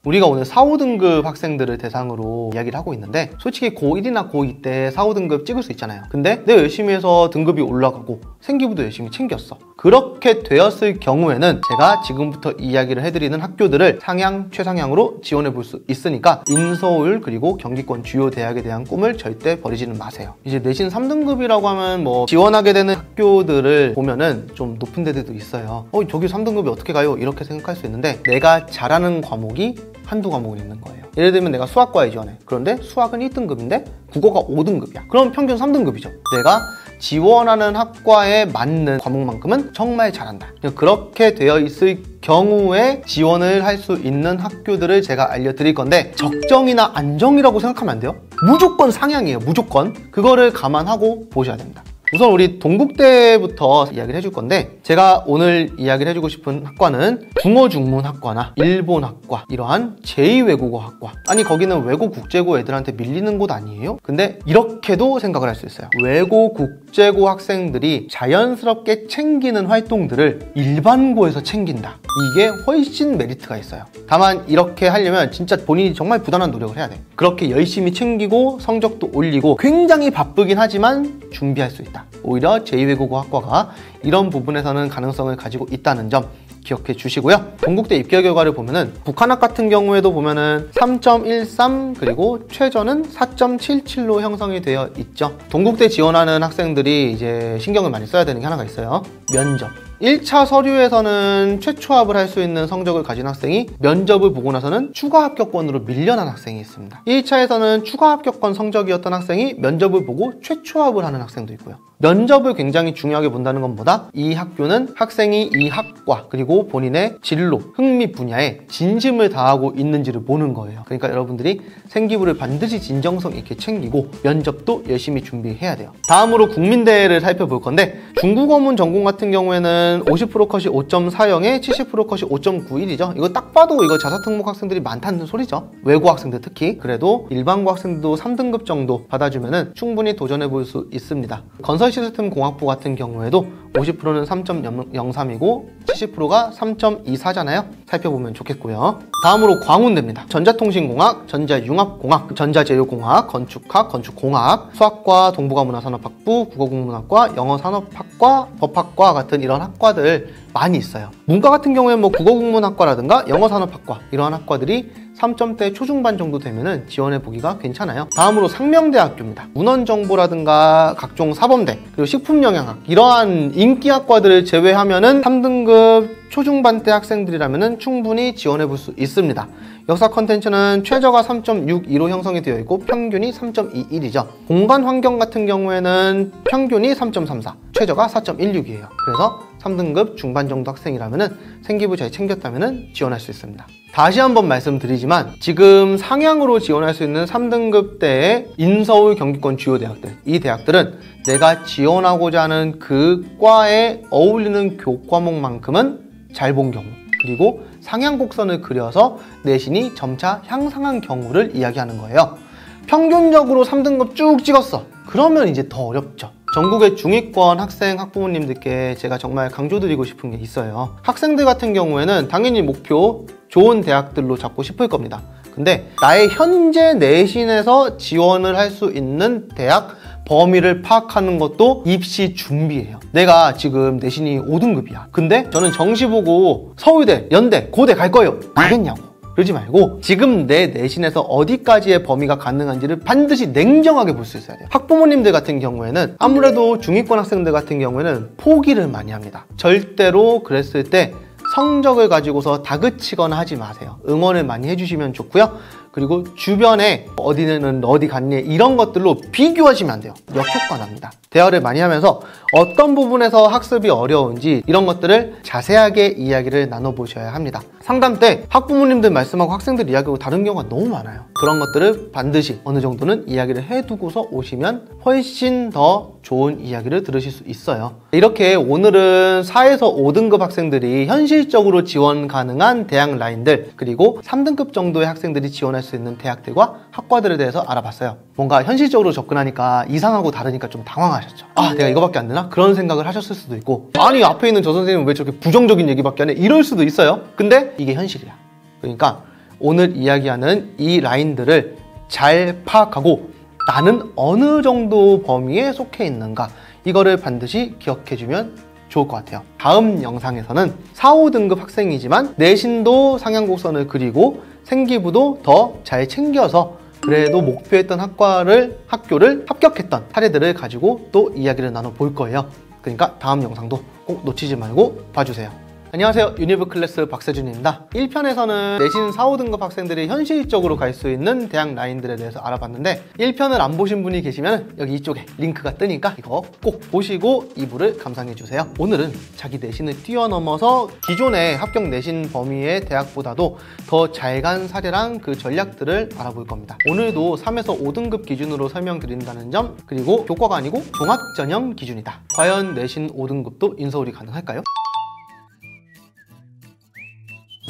우리가 오늘 4, 5등급 학생들을 대상으로 이야기를 하고 있는데 솔직히 고1이나 고2 때 4, 5등급 찍을 수 있잖아요. 근데 내가 열심히 해서 등급이 올라가고 생기부도 열심히 챙겼어. 그렇게 되었을 경우에는 제가 지금부터 이야기를 해드리는 학교들을 상향, 최상향으로 지원해 볼 수 있으니까 인서울 그리고 경기권 주요 대학에 대한 꿈을 절대 버리지는 마세요. 이제 내신 3등급이라고 하면 뭐 지원하게 되는 학교들을 보면은 좀 높은 데들도 있어요. 어 저기 3등급이 어떻게 가요? 이렇게 생각할 수 있는데 내가 잘하는 과목이 한두 과목은 있는 거예요. 예를 들면 내가 수학과에 지원해. 그런데 수학은 1등급인데 국어가 5등급이야. 그럼 평균 3등급이죠. 내가 지원하는 학과에 맞는 과목만큼은 정말 잘한다. 그렇게 되어 있을 경우에 지원을 할 수 있는 학교들을 제가 알려드릴 건데 적정이나 안정이라고 생각하면 안 돼요. 무조건 상향이에요. 무조건. 그거를 감안하고 보셔야 됩니다. 우선 우리 동국대부터 이야기를 해줄 건데 제가 오늘 이야기를 해주고 싶은 학과는 중어중문학과나 일본학과 이러한 제2외국어학과. 아니 거기는 외고 국제고 애들한테 밀리는 곳 아니에요? 근데 이렇게도 생각을 할 수 있어요. 외고 국제고 학생들이 자연스럽게 챙기는 활동들을 일반고에서 챙긴다. 이게 훨씬 메리트가 있어요. 다만 이렇게 하려면 진짜 본인이 정말 부단한 노력을 해야 돼. 그렇게 열심히 챙기고 성적도 올리고 굉장히 바쁘긴 하지만 준비할 수 있다 오히려 제2외국어 학과가 이런 부분에서는 가능성을 가지고 있다는 점 기억해 주시고요. 동국대 입결 결과를 보면은 북한학 같은 경우에도 보면은 3.13 그리고 최저는 4.77로 형성이 되어 있죠. 동국대 지원하는 학생들이 이제 신경을 많이 써야 되는 게 하나가 있어요. 면접. 1차 서류에서는 최초합을 할 수 있는 성적을 가진 학생이 면접을 보고 나서는 추가 합격권으로 밀려난 학생이 있습니다. 1차에서는 추가 합격권 성적이었던 학생이 면접을 보고 최초합을 하는 학생도 있고요. 면접을 굉장히 중요하게 본다는 것보다 이 학교는 학생이 이 학과 그리고 본인의 진로, 흥미 분야에 진심을 다하고 있는지를 보는 거예요. 그러니까 여러분들이 생기부를 반드시 진정성 있게 챙기고 면접도 열심히 준비해야 돼요. 다음으로 국민대를 살펴볼 건데 중국어문 전공 같은 경우에는 보면은 50% 컷이 5.40에 70% 컷이 5.91이죠. 이거 딱 봐도 이거 자사 특목 학생들이 많다는 소리죠. 외고 학생들 특히. 그래도 일반고 학생들도 3등급 정도 받아주면은 충분히 도전해 볼 수 있습니다. 건설 시스템 공학부 같은 경우에도 50%는 3.03이고 70%가 3.24잖아요. 살펴보면 좋겠고요. 다음으로 광운대입니다. 전자통신공학, 전자융합공학, 전자재료공학, 건축학, 건축공학, 수학과, 동북아문화산업학부, 국어국문학과, 영어산업학과, 법학과 같은 이런 학과들 많이 있어요. 문과 같은 경우에는 뭐 국어국문학과라든가 영어산업학과 이런 학과들이 3점대 초중반 정도 되면은 지원해 보기가 괜찮아요. 다음으로 상명대학교입니다. 문헌정보라든가 각종 사범대 그리고 식품영양학 이러한 인기 학과들을 제외하면 은 3등급 초중반대 학생들이라면은 충분히 지원해 볼 수 있습니다. 역사 컨텐츠는 최저가 3.62로 형성이 되어 있고 평균이 3.21이죠. 공간 환경 같은 경우에는 평균이 3.34, 최저가 4.16이에요. 그래서 3등급 중반 정도 학생이라면은 생기부 잘 챙겼다면은 지원할 수 있습니다. 다시 한번 말씀드리지만 지금 상향으로 지원할 수 있는 3등급 대의 인서울 경기권 주요 대학들 이 대학들은 내가 지원하고자 하는 그 과에 어울리는 교과목만큼은 잘 본 경우 그리고 상향 곡선을 그려서 내신이 점차 향상한 경우를 이야기하는 거예요. 평균적으로 3등급 쭉 찍었어. 그러면 이제 더 어렵죠. 전국의 중위권 학생 학부모님들께 제가 정말 강조드리고 싶은 게 있어요. 학생들 같은 경우에는 당연히 목표 좋은 대학들로 잡고 싶을 겁니다. 근데 나의 현재 내신에서 지원을 할 수 있는 대학 범위를 파악하는 것도 입시 준비예요. 내가 지금 내신이 5등급이야. 근데 저는 정시 보고 서울대, 연대, 고대 갈 거예요. 가겠냐고. 그러지 말고 지금 내 내신에서 어디까지의 범위가 가능한지를 반드시 냉정하게 볼 수 있어야 돼요. 학부모님들 같은 경우에는 아무래도 중위권 학생들 같은 경우에는 포기를 많이 합니다. 절대로 그랬을 때 성적을 가지고서 다그치거나 하지 마세요. 응원을 많이 해주시면 좋고요. 그리고 주변에 어디는 어디 갔니 이런 것들로 비교하시면 안 돼요. 역효과 납니다. 대화를 많이 하면서 어떤 부분에서 학습이 어려운지 이런 것들을 자세하게 이야기를 나눠보셔야 합니다. 상담 때 학부모님들 말씀하고 학생들 이야기하고 다른 경우가 너무 많아요. 그런 것들을 반드시 어느 정도는 이야기를 해두고서 오시면 훨씬 더 좋은 이야기를 들으실 수 있어요. 이렇게 오늘은 4에서 5등급 학생들이 현실적으로 지원 가능한 대학 라인들 그리고 3등급 정도의 학생들이 지원할 수 있는 대학들과 학과들에 대해서 알아봤어요. 뭔가 현실적으로 접근하니까 이상하고 다르니까 좀 당황하셨죠. 아, 내가 이거밖에 안 되나? 그런 생각을 하셨을 수도 있고 아니, 앞에 있는 저 선생님은 왜 저렇게 부정적인 얘기밖에 안 해? 이럴 수도 있어요. 근데 이게 현실이야. 그러니까 오늘 이야기하는 이 라인들을 잘 파악하고 나는 어느 정도 범위에 속해 있는가 이거를 반드시 기억해주면 좋을 것 같아요. 다음 영상에서는 4, 5등급 학생이지만 내신도 상향곡선을 그리고 생기부도 더 잘 챙겨서 그래도 목표했던 학과를 학교를 합격했던 사례들을 가지고 또 이야기를 나눠 볼 거예요. 그러니까 다음 영상도 꼭 놓치지 말고 봐주세요. 안녕하세요. 유니브 클래스 박세준입니다. 1편에서는 내신 4, 5등급 학생들이 현실적으로 갈 수 있는 대학 라인들에 대해서 알아봤는데 1편을 안 보신 분이 계시면 여기 이쪽에 링크가 뜨니까 이거 꼭 보시고 2부를 감상해 주세요. 오늘은 자기 내신을 뛰어넘어서 기존의 합격 내신 범위의 대학보다도 더 잘 간 사례랑 그 전략들을 알아볼 겁니다. 오늘도 3에서 5등급 기준으로 설명드린다는 점 그리고 교과가 아니고 종합 전형 기준이다. 과연 내신 5등급도 인서울이 가능할까요?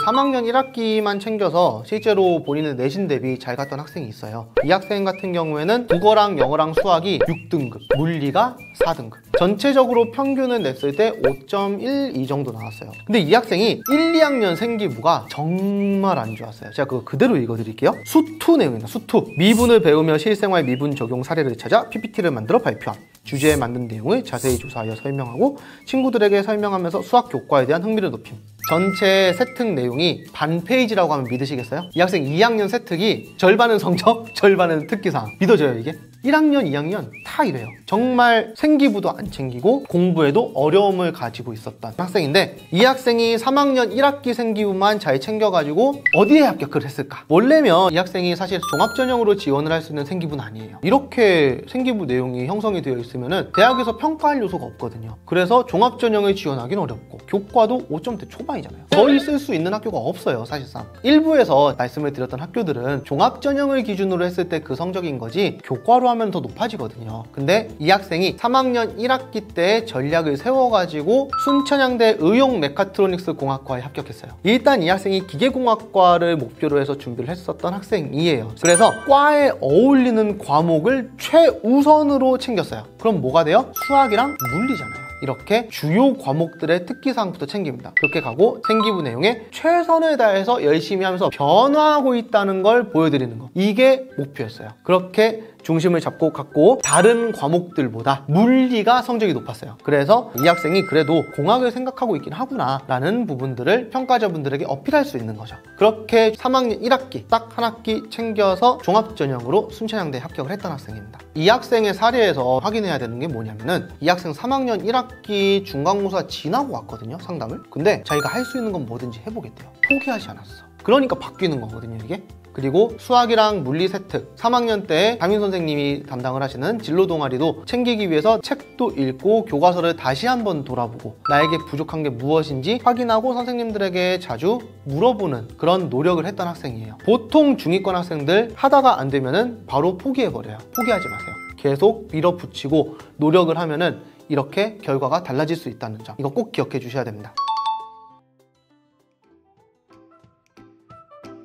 3학년 1학기만 챙겨서 실제로 본인의 내신 대비 잘 갔던 학생이 있어요. 이 학생 같은 경우에는 국어랑 영어랑 수학이 6등급, 물리가 4등급. 전체적으로 평균을 냈을 때 5.12 정도 나왔어요. 근데 이 학생이 1, 2학년 생기부가 정말 안 좋았어요. 제가 그거 그대로 읽어드릴게요. 수투 내용입니다. 수투. 미분을 배우며 실생활 미분 적용 사례를 찾아 PPT를 만들어 발표함. 주제에 맞는 내용을 자세히 조사하여 설명하고 친구들에게 설명하면서 수학 교과에 대한 흥미를 높임. 전체 세특 내용이 반 페이지라고 하면 믿으시겠어요? 이 학생 2학년 세특이 절반은 성적, 절반은 특기사항. 믿어져요, 이게? 1학년, 2학년 다 이래요. 정말 생기부도 안 챙기고 공부에도 어려움을 가지고 있었던 학생인데 이 학생이 3학년 1학기 생기부만 잘 챙겨가지고 어디에 합격을 했을까? 원래면 이 학생이 사실 종합전형으로 지원을 할 수 있는 생기부는 아니에요. 이렇게 생기부 내용이 형성이 되어 있으면 대학에서 평가할 요소가 없거든요. 그래서 종합전형을 지원하기는 어렵고 교과도 5점대 초반이잖아요. 거의 쓸 수 있는 학교가 없어요, 사실상. 일부에서 말씀을 드렸던 학교들은 종합전형을 기준으로 했을 때 그 성적인 거지 교과로 하면 더 높아지거든요. 근데 이 학생이 3학년 1학기 때 전략을 세워가지고 순천향대 의용 메카트로닉스 공학과에 합격했어요. 일단 이 학생이 기계공학과를 목표로 해서 준비를 했었던 학생이에요. 그래서 과에 어울리는 과목을 최우선으로 챙겼어요. 그럼 뭐가 돼요? 수학이랑 물리잖아요. 이렇게 주요 과목들의 특기사항부터 챙깁니다. 그렇게 가고 생기부 내용에 최선을 다해서 열심히 하면서 변화하고 있다는 걸 보여드리는 거. 이게 목표였어요. 그렇게 중심을 잡고 갔고 다른 과목들보다 물리가 성적이 높았어요. 그래서 이 학생이 그래도 공학을 생각하고 있긴 하구나 라는 부분들을 평가자분들에게 어필할 수 있는 거죠. 그렇게 3학년 1학기 딱 한 학기 챙겨서 종합전형으로 순천향대에 합격을 했던 학생입니다. 이 학생의 사례에서 확인해야 되는 게 뭐냐면은 이 학생 3학년 1학기 중간고사 지나고 왔거든요 상담을 근데 자기가 할 수 있는 건 뭐든지 해보겠대요 포기하지 않았어 그러니까 바뀌는 거거든요 이게 그리고 수학이랑 물리 세특 3학년 때 담임 선생님이 담당을 하시는 진로 동아리도 챙기기 위해서 책도 읽고 교과서를 다시 한번 돌아보고 나에게 부족한 게 무엇인지 확인하고 선생님들에게 자주 물어보는 그런 노력을 했던 학생이에요. 보통 중위권 학생들 하다가 안 되면은 바로 포기해버려요. 포기하지 마세요. 계속 밀어붙이고 노력을 하면은 이렇게 결과가 달라질 수 있다는 점 이거 꼭 기억해 주셔야 됩니다.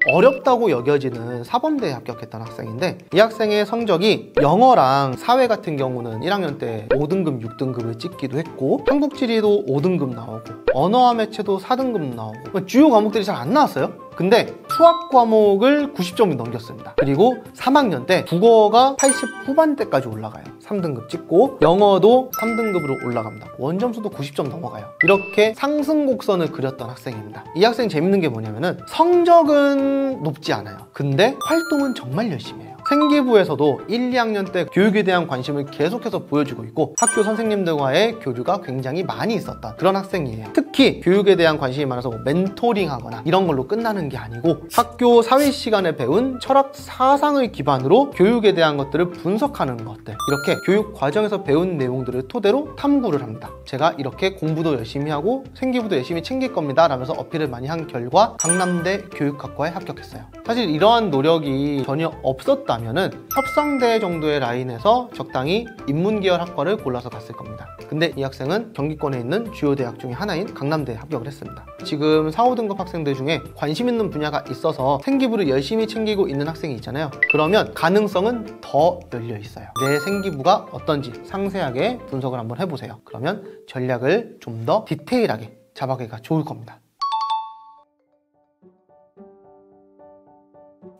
어렵다고 여겨지는 사범대에 합격했던 학생인데 이 학생의 성적이 영어랑 사회 같은 경우는 1학년 때 5등급, 6등급을 찍기도 했고 한국지리도 5등급 나오고 언어와 매체도 4등급 나오고 주요 과목들이 잘 안 나왔어요. 근데 수학 과목을 90점을 넘겼습니다. 그리고 3학년 때 국어가 80 후반대까지 올라가요. 3등급 찍고 영어도 3등급으로 올라갑니다. 원점수도 90점 넘어가요. 이렇게 상승 곡선을 그렸던 학생입니다. 이 학생 재밌는 게 뭐냐면은 성적은 높지 않아요. 근데 활동은 정말 열심히 해요. 생기부에서도 1, 2학년 때 교육에 대한 관심을 계속해서 보여주고 있고 학교 선생님들과의 교류가 굉장히 많이 있었던 그런 학생이에요. 특히 교육에 대한 관심이 많아서 뭐 멘토링 하거나 이런 걸로 끝나는 게 아니고 학교 사회 시간에 배운 철학 사상을 기반으로 교육에 대한 것들을 분석하는 것들 이렇게 교육 과정에서 배운 내용들을 토대로 탐구를 합니다. 제가 이렇게 공부도 열심히 하고 생기부도 열심히 챙길 겁니다 라면서 어필을 많이 한 결과 강남대 교육학과에 합격했어요. 사실 이러한 노력이 전혀 없었다 라면은 협성대 정도의 라인에서 적당히 인문계열 학과를 골라서 갔을 겁니다. 근데 이 학생은 경기권에 있는 주요 대학 중에 하나인 강남대에 합격을 했습니다. 지금 4, 5등급 학생들 중에 관심 있는 분야가 있어서 생기부를 열심히 챙기고 있는 학생이 있잖아요. 그러면 가능성은 더 열려 있어요. 내 생기부가 어떤지 상세하게 분석을 한번 해보세요. 그러면 전략을 좀 더 디테일하게 잡아가기가 좋을 겁니다.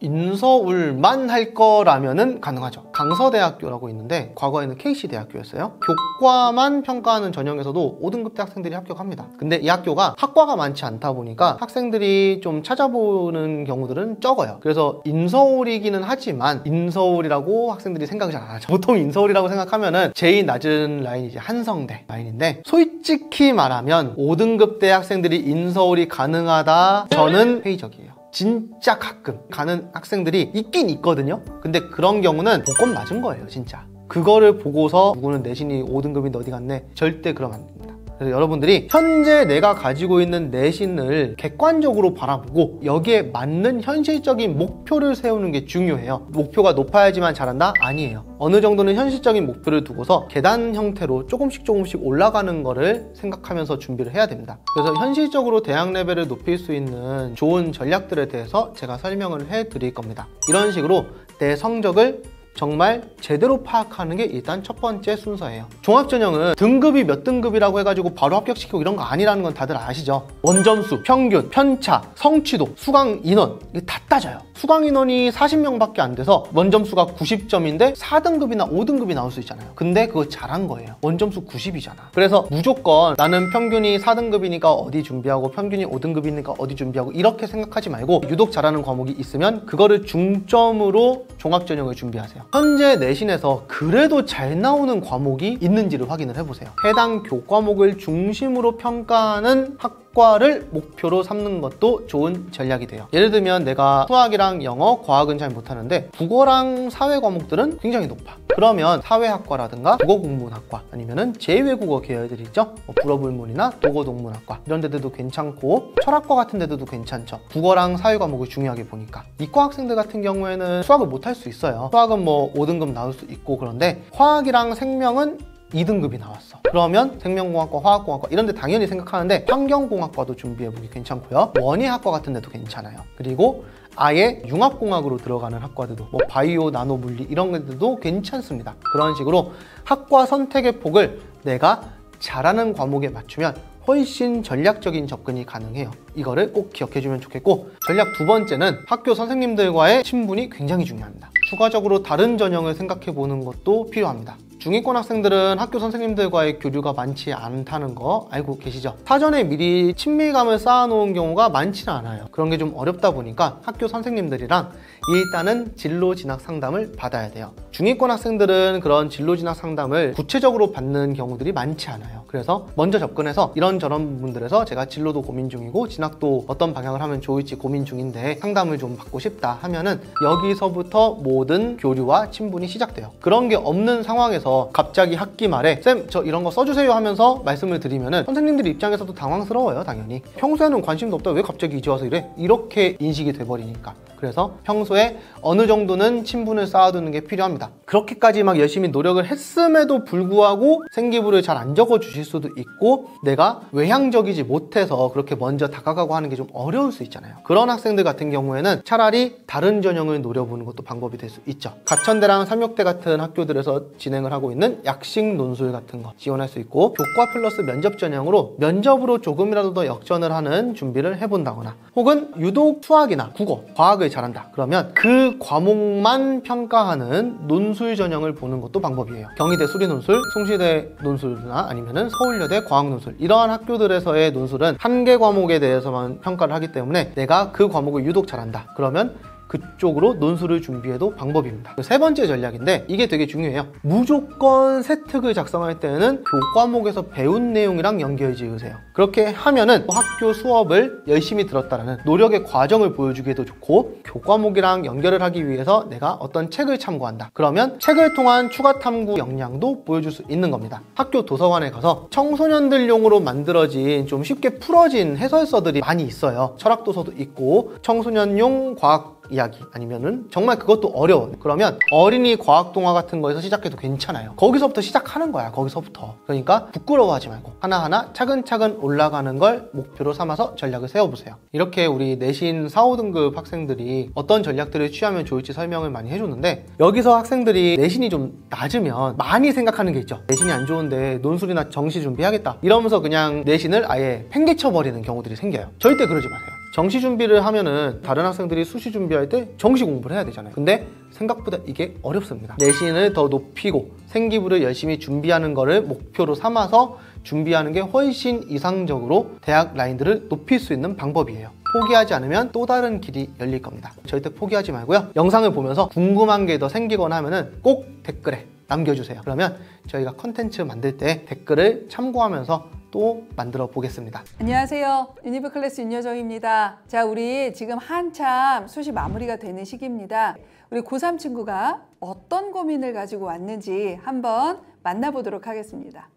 인서울만 할 거라면은 가능하죠. 강서대학교라고 있는데 과거에는 KC대학교였어요. 교과만 평가하는 전형에서도 5등급 대 학생들이 합격합니다. 근데 이 학교가 학과가 많지 않다 보니까 학생들이 좀 찾아보는 경우들은 적어요. 그래서 인서울이기는 하지만 인서울이라고 학생들이 생각을 잘 안 하죠. 보통 인서울이라고 생각하면은 제일 낮은 라인이 이제 한성대 라인인데 솔직히 말하면 5등급 대 학생들이 인서울이 가능하다 저는 회의적이에요. 진짜 가끔 가는 학생들이 있긴 있거든요. 근데 그런 경우는 복권 맞은 거예요 진짜. 그거를 보고서 누구는 내신이 5등급인데 어디 갔네? 절대 그러면 안 됩니다 그래서 여러분들이 현재 내가 가지고 있는 내신을 객관적으로 바라보고 여기에 맞는 현실적인 목표를 세우는 게 중요해요. 목표가 높아야지만 잘한다? 아니에요. 어느 정도는 현실적인 목표를 두고서 계단 형태로 조금씩 조금씩 올라가는 거를 생각하면서 준비를 해야 됩니다. 그래서 현실적으로 대학 레벨을 높일 수 있는 좋은 전략들에 대해서 제가 설명을 해 드릴 겁니다. 이런 식으로 내 성적을 정말 제대로 파악하는 게 일단 첫 번째 순서예요. 종합전형은 등급이 몇 등급이라고 해가지고 바로 합격시키고 이런 거 아니라는 건 다들 아시죠? 원점수, 평균, 편차, 성취도, 수강 인원 이게 다 따져요. 수강 인원이 40명밖에 안 돼서 원점수가 90점인데 4등급이나 5등급이 나올 수 있잖아요. 근데 그거 잘한 거예요. 원점수 90이잖아. 그래서 무조건 나는 평균이 4등급이니까 어디 준비하고 평균이 5등급이니까 어디 준비하고 이렇게 생각하지 말고 유독 잘하는 과목이 있으면 그거를 중점으로 종합전형을 준비하세요. 현재 내신에서 그래도 잘 나오는 과목이 있는지를 확인을 해보세요. 해당 교과목을 중심으로 평가하는 학 학과를 목표로 삼는 것도 좋은 전략이 돼요. 예를 들면 내가 수학이랑 영어, 과학은 잘 못하는데 국어랑 사회 과목들은 굉장히 높아. 그러면 사회학과라든가 국어국문학과 아니면은 제외국어 계열들이 있죠. 뭐 불어불문이나 독어동문학과 이런 데들도 괜찮고 철학과 같은 데들도 괜찮죠. 국어랑 사회 과목을 중요하게 보니까 이과 학생들 같은 경우에는 수학을 못할 수 있어요. 수학은 뭐 5등급 나올 수 있고 그런데 화학이랑 생명은 2등급이 나왔어. 그러면 생명공학과, 화학공학과 이런 데 당연히 생각하는데 환경공학과도 준비해보기 괜찮고요. 원예학과 같은 데도 괜찮아요. 그리고 아예 융합공학으로 들어가는 학과들도 뭐 바이오, 나노, 물리 이런 것들도 괜찮습니다. 그런 식으로 학과 선택의 폭을 내가 잘하는 과목에 맞추면 훨씬 전략적인 접근이 가능해요. 이거를 꼭 기억해주면 좋겠고 전략 두 번째는 학교 선생님들과의 친분이 굉장히 중요합니다. 추가적으로 다른 전형을 생각해 보는 것도 필요합니다. 중위권 학생들은 학교 선생님들과의 교류가 많지 않다는 거 알고 계시죠? 사전에 미리 친밀감을 쌓아놓은 경우가 많지는 않아요. 그런 게 좀 어렵다 보니까 학교 선생님들이랑 일단은 진로 진학 상담을 받아야 돼요. 중위권 학생들은 그런 진로 진학 상담을 구체적으로 받는 경우들이 많지 않아요. 그래서 먼저 접근해서 이런저런 부분들에서 제가 진로도 고민 중이고 진학도 어떤 방향을 하면 좋을지 고민 중인데 상담을 좀 받고 싶다 하면은 여기서부터 모든 교류와 친분이 시작돼요. 그런 게 없는 상황에서 갑자기 학기 말에 쌤 저 이런 거 써주세요 하면서 말씀을 드리면은 선생님들 입장에서도 당황스러워요 당연히 평소에는 관심도 없다 왜 갑자기 이제 와서 이래 이렇게 인식이 돼버리니까 그래서 평소에 어느 정도는 친분을 쌓아두는 게 필요합니다. 그렇게까지 막 열심히 노력을 했음에도 불구하고 생기부를 잘 안 적어 주실 수도 있고 내가 외향적이지 못해서 그렇게 먼저 다가가고 하는 게 좀 어려울 수 있잖아요. 그런 학생들 같은 경우에는 차라리 다른 전형을 노려보는 것도 방법이 될 수 있죠. 가천대랑 삼육대 같은 학교들에서 진행을 하고 있는 약식 논술 같은 거 지원할 수 있고 교과 플러스 면접 전형으로 면접으로 조금이라도 더 역전을 하는 준비를 해본다거나 혹은 유독 수학이나 국어, 과학을 잘한다. 그러면 그 과목만 평가하는 논술 전형을 보는 것도 방법이에요. 경희대 수리 논술, 송시대 논술이나 아니면은 서울여대 과학 논술 이러한 학교들에서의 논술은 한 개 과목에 대해서만 평가를 하기 때문에 내가 그 과목을 유독 잘한다. 그러면 그쪽으로 논술을 준비해도 방법입니다. 세 번째 전략인데 이게 되게 중요해요. 무조건 세특을 작성할 때는 교과목에서 배운 내용이랑 연결 지으세요. 그렇게 하면은 학교 수업을 열심히 들었다라는 노력의 과정을 보여주기에도 좋고 교과목이랑 연결을 하기 위해서 내가 어떤 책을 참고한다. 그러면 책을 통한 추가 탐구 역량도 보여줄 수 있는 겁니다. 학교 도서관에 가서 청소년들용으로 만들어진 좀 쉽게 풀어진 해설서들이 많이 있어요. 철학 도서도 있고 청소년용 과학 이야기 아니면은 정말 그것도 어려워 그러면 어린이 과학 동화 같은 거에서 시작해도 괜찮아요. 거기서부터 시작하는 거야 거기서부터. 그러니까 부끄러워하지 말고 하나하나 차근차근 올라가는 걸 목표로 삼아서 전략을 세워보세요. 이렇게 우리 내신 4, 5등급 학생들이 어떤 전략들을 취하면 좋을지 설명을 많이 해줬는데 여기서 학생들이 내신이 좀 낮으면 많이 생각하는 게 있죠. 내신이 안 좋은데 논술이나 정시 준비하겠다 이러면서 그냥 내신을 아예 팽개쳐 버리는 경우들이 생겨요. 절대 그러지 마세요 정시 준비를 하면은 다른 학생들이 수시 준비할 때 정시 공부를 해야 되잖아요. 근데 생각보다 이게 어렵습니다. 내신을 더 높이고 생기부를 열심히 준비하는 거를 목표로 삼아서 준비하는 게 훨씬 이상적으로 대학 라인들을 높일 수 있는 방법이에요. 포기하지 않으면 또 다른 길이 열릴 겁니다. 절대 포기하지 말고요. 영상을 보면서 궁금한 게 더 생기거나 하면은 꼭 댓글에 남겨주세요. 그러면 저희가 컨텐츠 만들 때 댓글을 참고하면서 또 만들어 보겠습니다. 안녕하세요. 유니브 클래스 윤여정입니다. 자, 우리 지금 한참 수시 마무리가 되는 시기입니다. 우리 고3 친구가 어떤 고민을 가지고 왔는지 한번 만나보도록 하겠습니다.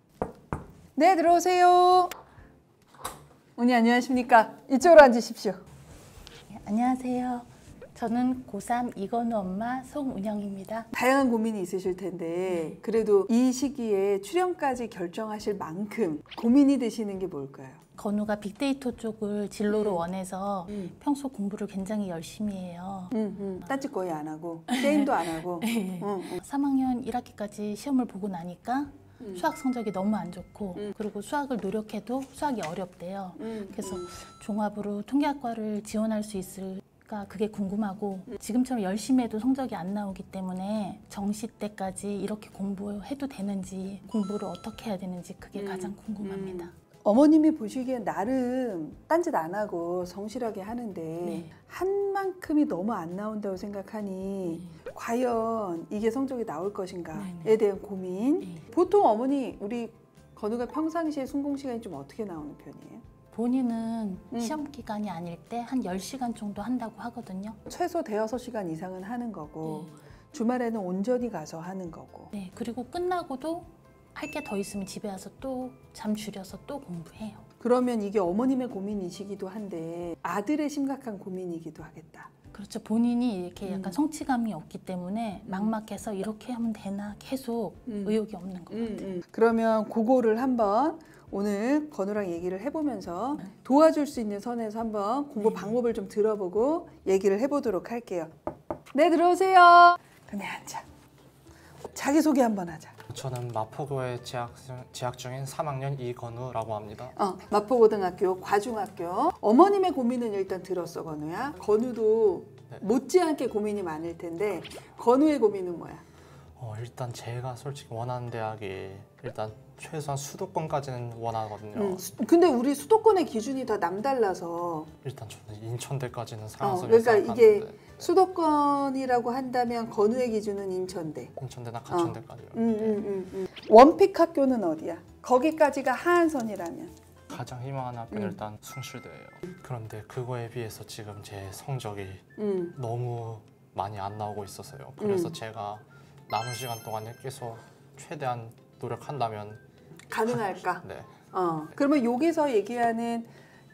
네, 들어오세요. 언니 안녕하십니까? 이쪽으로 앉으십시오. 안녕하세요. 저는 고3 이건우 엄마 송운영입니다. 다양한 고민이 있으실 텐데 그래도 이 시기에 출연까지 결정하실 만큼 고민이 되시는 게 뭘까요? 건우가 빅데이터 쪽을 진로로 음. 원해서 음. 평소 공부를 굉장히 열심히 해요. 음, 음. 딴짓 거의 안 하고 게임도 안 하고 네. 응, 응. 3학년 1학기까지 시험을 보고 나니까 음. 수학 성적이 너무 안 좋고 음. 그리고 수학을 노력해도 수학이 어렵대요. 음, 그래서 음. 종합으로 통계학과를 지원할 수 있을 까 그게 궁금하고 음. 지금처럼 열심히 해도 성적이 안 나오기 때문에 정시 때까지 이렇게 공부해도 되는지 공부를 어떻게 해야 되는지 그게 음. 가장 궁금합니다. 어머님이 보시기엔 나름 딴짓 안 하고 성실하게 하는데 네. 한 만큼이 너무 안 나온다고 생각하니 과연 이게 성적이 나올 것인가에 네, 네. 대한 고민. 네. 보통 어머니 우리 건우가 평상시에 순공 시간이 좀 어떻게 나오는 편이에요? 본인은 음. 시험 기간이 아닐 때한 10시간 정도 한다고 하거든요. 최소 대여섯 시간 이상은 하는 거고 주말에는 온전히 가서 하는 거고. 네, 그리고 끝나고도 할 게 더 있으면 집에 와서 또 잠 줄여서 또 공부해요. 그러면 이게 어머님의 고민이시기도 한데 아들의 심각한 고민이기도 하겠다. 그렇죠. 본인이 이렇게 음. 약간 성취감이 없기 때문에 막막해서 이렇게 하면 되나 계속 음. 의욕이 없는 거. 음, 음. 그러면 그거를 한번 오늘 건우랑 얘기를 해보면서 도와줄 수 있는 선에서 한번 공부 방법을 좀 들어보고 얘기를 해보도록 할게요. 네 들어오세요. 그네 앉아. 자기 소개 한번 하자. 저는 마포구에 재학, 재학 중인 3학년 이건우라고 합니다. 어, 마포고등학교 과중학교 어머님의 고민은 일단 들었어 건우야. 건우도 네. 못지않게 고민이 많을 텐데 건우의 고민은 뭐야? 어, 일단 제가 솔직히 원하는 대학이 일단 최소한 수도권까지는 원하거든요. 음, 수- 근데 우리 수도권의 기준이 다 남달라서 일단 저는 인천대까지는 어, 상하수를 그러니까 이게 수도권이라고 한다면 건우의 기준은 인천대. 인천대나 가천대까지요. 음, 음, 음, 음. 원픽 학교는 어디야? 거기까지가 하한선이라면. 가장 희망하는 학교는 음. 일단 숭실대예요. 그런데 그거에 비해서 지금 제 성적이 음. 너무 많이 안 나오고 있어서요. 그래서 음. 제가 남은 시간 동안에 계속 최대한 노력한다면 가능할까? 네. 어. 그러면 여기서 얘기하는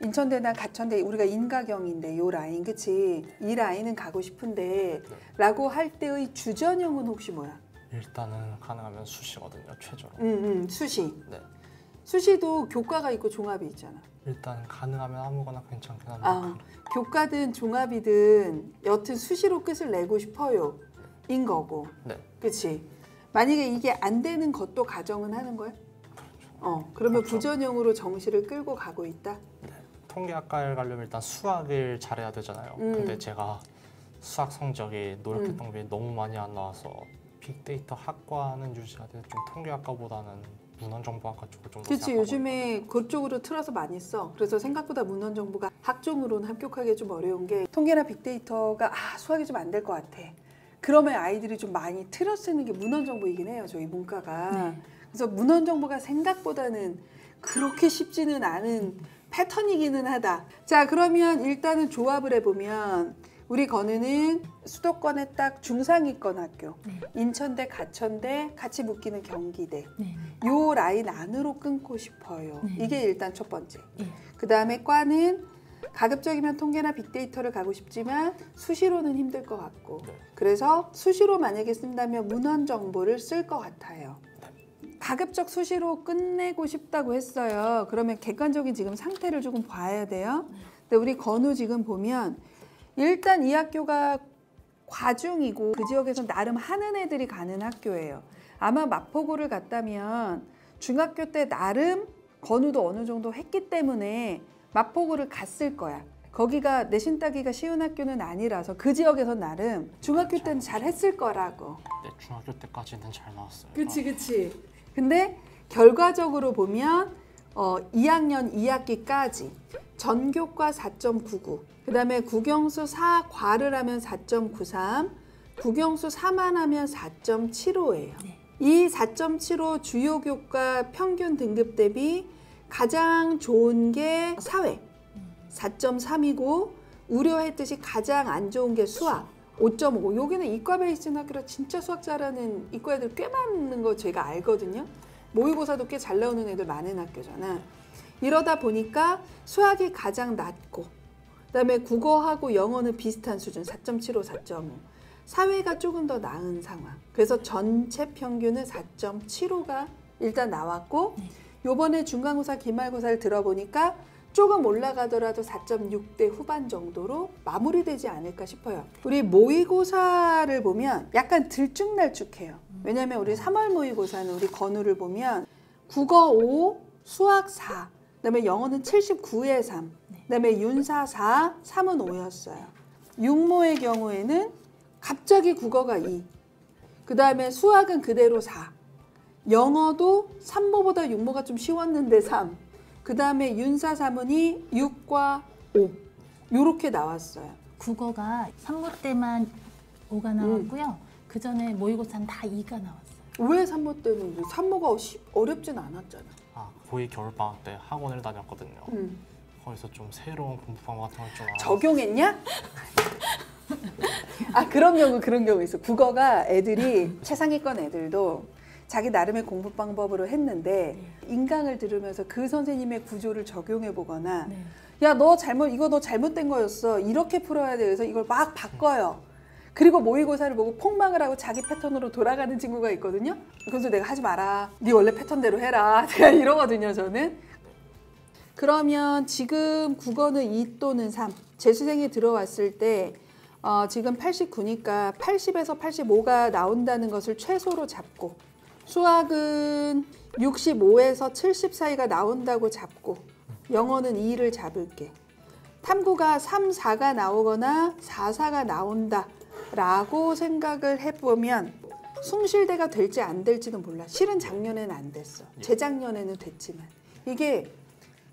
인천대나 가천대 우리가 인가경인데 요 라인 그치? 이 라인은 가고 싶은데 라고 할 때의 주전형은 혹시 뭐야? 일단은 가능하면 수시거든요. 최저로. 음, 음, 수시. 네. 수시도 교과가 있고 종합이 있잖아. 일단 가능하면 아무거나 괜찮긴 한데 아, 교과든 종합이든 여튼 수시로 끝을 내고 싶어요. 인 거고. 네. 그치? 만약에 이게 안 되는 것도 가정은 하는 거야? 어, 그러면 부전형으로 정시를 끌고 가고 있다? 통계학과를 가려면 일단 수학을 잘해야 되잖아요. 음. 근데 제가 수학 성적이 노력했던 게 너무 많이 안 나와서 빅데이터 학과는 유지하되 좀 통계학과보다는 문헌정보학과 쪽을 좀더 그치, 요즘에 그쪽으로 틀어서 많이 써. 그래서 생각보다 문헌정보가 학종으로는 합격하기 좀 어려운 게 통계나 빅데이터가 아, 수학이 좀 안 될 것 같아. 그러면 아이들이 좀 많이 틀어 쓰는 게 문헌정보이긴 해요, 저희 문과가. 그래서 문헌 정보가 생각보다는 그렇게 쉽지는 않은 패턴이기는 하다. 자, 그러면 일단은 조합을 해보면 우리 건우는 수도권의 딱 중상위권 학교, 인천대, 가천대, 같이 묶이는 경기대. 요 라인 안으로 끊고 싶어요. 이게 일단 첫 번째. 그 다음에 과는 가급적이면 통계나 빅데이터를 가고 싶지만 수시로는 힘들 것 같고 그래서 수시로 만약에 쓴다면 문헌 정보를 쓸 것 같아요. 가급적 수시로 끝내고 싶다고 했어요. 그러면 객관적인 지금 상태를 조금 봐야 돼요. 근데 우리 건우 지금 보면 일단 이 학교가 과중이고 그 지역에서 나름 하는 애들이 가는 학교예요. 아마 마포구를 갔다면 중학교 때 나름 건우도 어느 정도 했기 때문에 마포구를 갔을 거야. 거기가 내신 따기가 쉬운 학교는 아니라서 그 지역에서 나름 중학교 때는 잘 했을 거라고. 네, 중학교 때까지는 잘 나왔어요. 그치 그치. 근데 결과적으로 보면 어, 2학년 2학기까지 전교과 4.99, 그 다음에 국영수 4과를 하면 4.93, 국영수 4만 하면 4.75예요. 이4.75 주요 교과 평균 등급 대비 가장 좋은 게 사회 4.3이고 우려했듯이 가장 안 좋은 게 수학 5.5. 여기는 이과 베이스인 학교라 진짜 수학 잘하는 이과 애들 꽤 많은 거 제가 알거든요. 모의고사도 꽤 잘 나오는 애들 많은 학교잖아. 이러다 보니까 수학이 가장 낮고 그다음에 국어하고 영어는 비슷한 수준 4.75, 4.5. 사회가 조금 더 나은 상황. 그래서 전체 평균은 4.75가 일단 나왔고 요번에 중간고사, 기말고사를 들어보니까 조금 올라가더라도 4.6대 후반 정도로 마무리되지 않을까 싶어요. 우리 모의고사를 보면 약간 들쭉날쭉해요. 왜냐면 우리 3월 모의고사는 우리 건우를 보면 국어 5, 수학 4, 그다음에 영어는 79에 3, 그다음에 윤사 4, 3은 5였어요. 육모의 경우에는 갑자기 국어가 2, 그다음에 수학은 그대로 4, 영어도 3모보다 6모가 좀 쉬웠는데 3, 그 다음에 윤사 사문이 6과 5 요렇게 나왔어요. 국어가 3모 때만 5가 나왔고요. 그 전에 모의고사는 다 2가 나왔어요. 왜 3모 때는 3모가 어렵진 않았잖아. 아, 고2 겨울방학 때 학원을 다녔거든요. 음. 거기서 좀 새로운 공부 방법 같은 걸좀 적용했냐? 아 그런 경우 그런 경우 있어. 국어가 애들이 최상위권 애들도 자기 나름의 공부 방법으로 했는데 인강을 들으면서 그 선생님의 구조를 적용해 보거나 야너 잘못 이거 너 잘못된 거였어 이렇게 풀어야 돼 그래서 이걸 막 바꿔요. 그리고 모의고사를 보고 폭망을 하고 자기 패턴으로 돌아가는 친구가 있거든요. 그래서 내가 하지 마라. 네 원래 패턴대로 해라. 제가 이러거든요, 저는. 그러면 지금 국어는 2 또는 3. 재수생이 들어왔을 때 어, 지금 89니까 80에서 85가 나온다는 것을 최소로 잡고 수학은 65에서 70 사이가 나온다고 잡고 영어는 2를 잡을게. 탐구가 3, 4가 나오거나 4, 4가 나온다 라고 생각을 해보면 숭실대가 될지 안 될지는 몰라. 실은 작년에는 안 됐어. 재작년에는 됐지만. 이게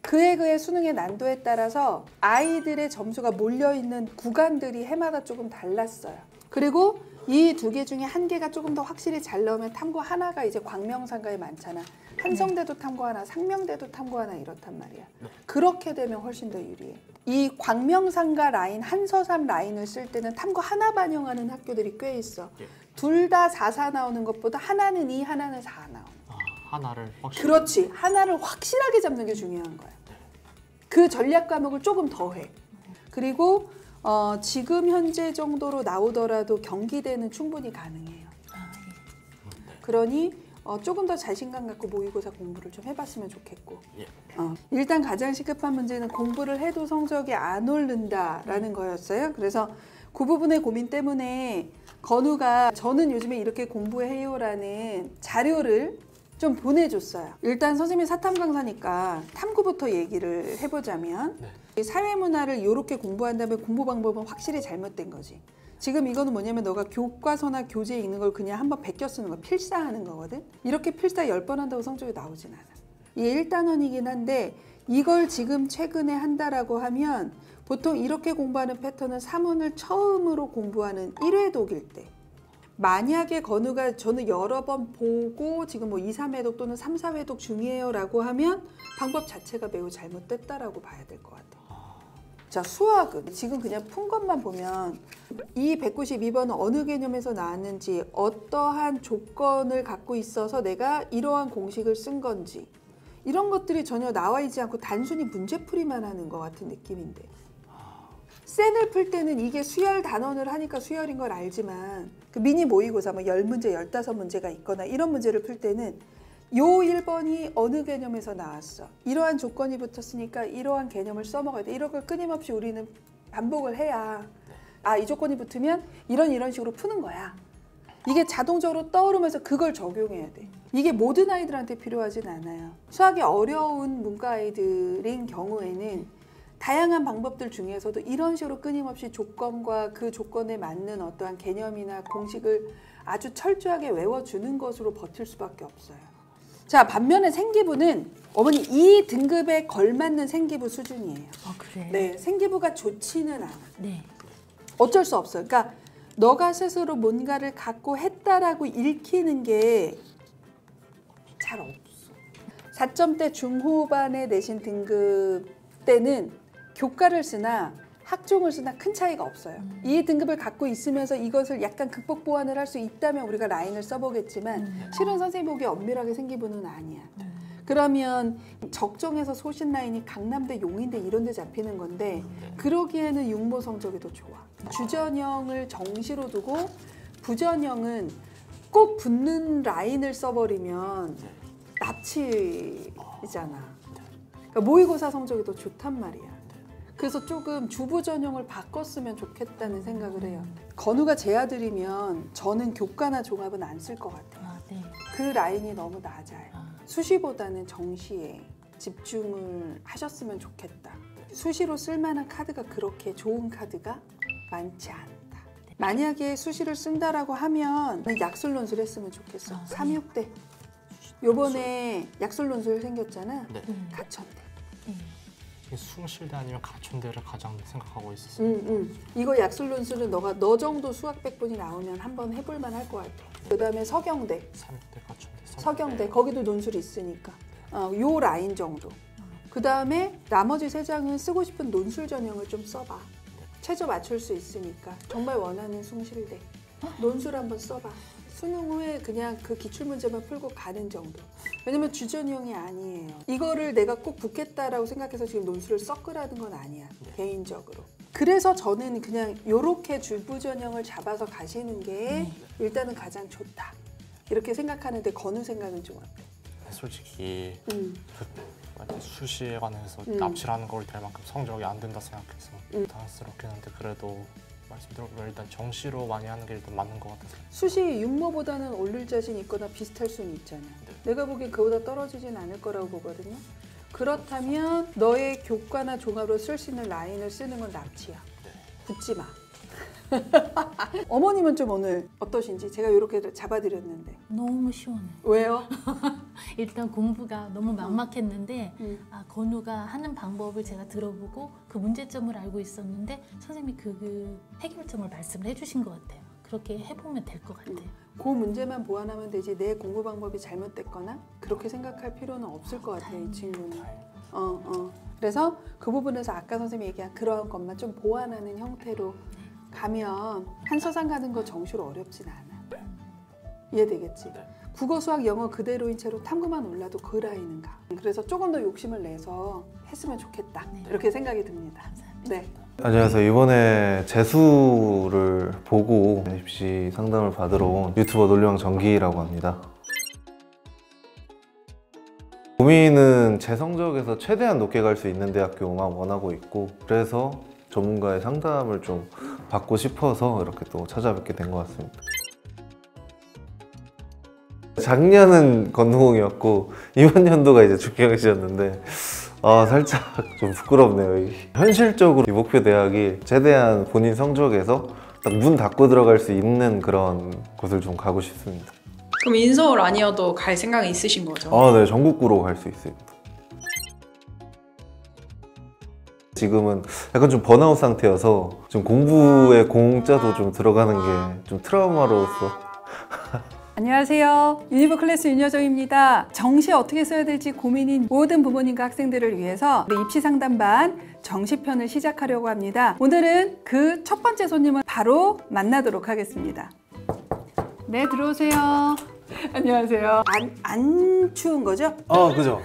그에 그의 수능의 난도에 따라서 아이들의 점수가 몰려있는 구간들이 해마다 조금 달랐어요. 그리고 이 두 개 중에 한 개가 조금 더 확실히 잘 나오면 탐구 하나가 이제 광명상가에 많잖아. 한성대도 탐구 하나, 상명대도 탐구 하나 이렇단 말이야. 그렇게 되면 훨씬 더 유리해. 이 광명상가 라인, 한서삼 라인을 쓸 때는 탐구 하나 반영하는 학교들이 꽤 있어. 둘 다 4, 4 나오는 것보다 하나는 2, 하나는 4 나와. 하나를 확실히 그렇지. 하나를 확실하게 잡는 게 중요한 거야. 그 전략 과목을 조금 더 해. 그리고 어, 지금 현재 정도로 나오더라도 경기대는 충분히 가능해요. 그러니 어, 조금 더 자신감 갖고 모의고사 공부를 좀 해봤으면 좋겠고 어, 일단 가장 시급한 문제는 공부를 해도 성적이 안 오른다라는 거였어요. 그래서 그 부분의 고민 때문에 건우가 저는 요즘에 이렇게 공부해요라는 자료를 좀 보내줬어요. 일단 선생님이 사탐 강사니까 탐구부터 얘기를 해보자면 이 사회 문화를 이렇게 공부한다면 공부 방법은 확실히 잘못된 거지. 지금 이거는 뭐냐면 너가 교과서나 교재에 있는 걸 그냥 한번 베껴 쓰는 거, 필사하는 거거든. 이렇게 필사 열 번 한다고 성적이 나오진 않아. 이게 1단원이긴 한데 이걸 지금 최근에 한다라고 하면 보통 이렇게 공부하는 패턴은 사문을 처음으로 공부하는 1회 독일 때 만약에 건우가 저는 여러 번 보고 지금 뭐 2, 3회독 또는 3, 4회독 중이에요 라고 하면 방법 자체가 매우 잘못됐다라고 봐야 될 것 같아요. 자, 수학은 지금 그냥 푼 것만 보면 이 192번은 어느 개념에서 나왔는지 어떠한 조건을 갖고 있어서 내가 이러한 공식을 쓴 건지. 이런 것들이 전혀 나와 있지 않고 단순히 문제풀이만 하는 것 같은 느낌인데. 센을 풀 때는 이게 수열 단원을 하니까 수열인 걸 알지만 그 미니 모의고사 뭐 10문제, 15문제가 있거나 이런 문제를 풀 때는 요 1번이 어느 개념에서 나왔어. 이러한 조건이 붙었으니까 이러한 개념을 써먹어야 돼. 이런 걸 끊임없이 우리는 반복을 해야 아, 이 조건이 붙으면 이런 이런 식으로 푸는 거야. 이게 자동적으로 떠오르면서 그걸 적용해야 돼. 이게 모든 아이들한테 필요하진 않아요. 수학이 어려운 문과 아이들인 경우에는 다양한 방법들 중에서도 이런 식으로 끊임없이 조건과 그 조건에 맞는 어떠한 개념이나 공식을 아주 철저하게 외워주는 것으로 버틸 수밖에 없어요. 자, 반면에 생기부는 어머니 이 등급에 걸맞는 생기부 수준이에요. 아 그래. 네, 생기부가 좋지는 않아. 네. 어쩔 수 없어요. 그러니까 너가 스스로 뭔가를 갖고 했다라고 읽히는 게 잘 없어. 4점대 중후반에 내신 등급 때는 교과를 쓰나 학종을 쓰나 큰 차이가 없어요. 이 등급을 갖고 있으면서 이것을 약간 극복 보완을 할 수 있다면 우리가 라인을 써보겠지만 실은 선생님 보기에 엄밀하게 생기부는 아니야. 그러면 적정에서 소신 라인이 강남대, 용인대 이런 데 잡히는 건데 그러기에는 육모 성적이 더 좋아. 주전형을 정시로 두고 부전형은 꼭 붙는 라인을 써버리면 납치잖아. 그러니까 모의고사 성적이 더 좋단 말이야. 그래서 조금 주부 전형을 바꿨으면 좋겠다는 생각을 해요. 건우가 제 아들이면 저는 교과나 종합은 안 쓸 것 같아요. 아, 네. 그 라인이 너무 낮아요. 수시보다는 정시에 집중을 하셨으면 좋겠다. 수시로 쓸만한 카드가 그렇게 좋은 카드가 많지 않다. 만약에 수시를 쓴다라고 하면 약술 논술 했으면 좋겠어. 삼 3, 6대. 요번에 약술 논술 생겼잖아. 네. 가천대. 이게 숭실대 아니면 가천대를 가장 생각하고 있었어요. 응, 응. 이거 약술 논술은 너가 너 정도 수학 백분이 나오면 한번 해볼만 할 것 같아. 그 다음에 서경대. 3대 가천대. 서경대 거기도 논술이 있으니까 어, 요 라인 정도 그 다음에 나머지 세 장은 쓰고 싶은 논술 전형을 좀 써봐. 최저 맞출 수 있으니까 정말 원하는 숭실대 논술 한번 써봐. 수능 후에 그냥 그 기출 문제만 풀고 가는 정도. 왜냐면 주전형이 아니에요. 이거를 내가 꼭 붙겠다라고 생각해서 지금 논술을 섞으라는 건 아니야. 개인적으로. 그래서 저는 그냥 요렇게 주부 전형을 잡아서 가시는 게 일단은 가장 좋다. 이렇게 생각하는데 건우 생각은 좀 어때? 솔직히 음. 그 수시에 관해서 음. 납치라는 걸 될 만큼 성적이 안 된다 생각해서 음. 당황스럽긴 한데 그래도 말씀드린 일단 정시로 많이 하는 게 일단 맞는 것 같아서 수시 육모보다는 올릴 자신 있거나 비슷할 수는 있잖아. 내가 보기엔 그보다 떨어지진 않을 거라고 보거든요. 그렇다면 너의 교과나 종합으로 쓸 수 있는 라인을 쓰는 건 납치야. 붙지 마. 어머님은 좀 오늘 어떠신지 제가 이렇게 잡아드렸는데 너무 시원해. 왜요? 일단 공부가 너무 막막했는데 음. 아, 건우가 하는 방법을 제가 들어보고 그 문제점을 알고 있었는데 선생님이 그, 그 해결점을 말씀을 해주신 것 같아요. 그렇게 해보면 될 것 같아요. 그 문제만 보완하면 되지 내 공부 방법이 잘못됐거나 그렇게 생각할 필요는 없을 것 같아요 이 친구는 어, 어. 그래서 그 부분에서 아까 선생님이 얘기한 그러한 것만 좀 보완하는 형태로 가면 한서상 가는 거 정시로 어렵진 않아 이해되겠지? 국어, 수학, 영어 그대로인 채로 탐구만 올라도 그 라인은 가 그래서 조금 더 욕심을 내서 했으면 좋겠다 이렇게 생각이 듭니다 네. 안녕하세요. 이번에 재수를 보고 입시 상담을 받으러 온 유튜버 논리왕 정기라고 합니다. 고민은 제 성적에서 최대한 높게 갈 수 있는 대학교만 원하고 있고 그래서 전문가의 상담을 좀 받고 싶어서 이렇게 또 찾아뵙게 된 것 같습니다. 작년은 건우공이었고 이번 연도가 이제 주경이셨는데 아 살짝 좀 부끄럽네요. 이 현실적으로 이 목표 대학이 최대한 본인 성적에서 딱 문 닫고 들어갈 수 있는 그런 곳을 좀 가고 싶습니다. 그럼 인서울 아니어도 갈 생각이 있으신 거죠? 아, 네, 전국구로 갈 수 있습니다. 지금은 약간 좀 번아웃 상태여서 좀 공부의 공 자도 좀 들어가는 게 좀 트라우마로서 안녕하세요. 유니브 클래스 윤여정입니다. 정시 어떻게 써야 될지 고민인 모든 부모님과 학생들을 위해서 우리 입시 상담반 정시편을 시작하려고 합니다. 오늘은 그 첫 번째 손님을 바로 만나도록 하겠습니다. 네, 들어오세요. 안녕하세요. 안, 안 추운 거죠? 아, 그죠?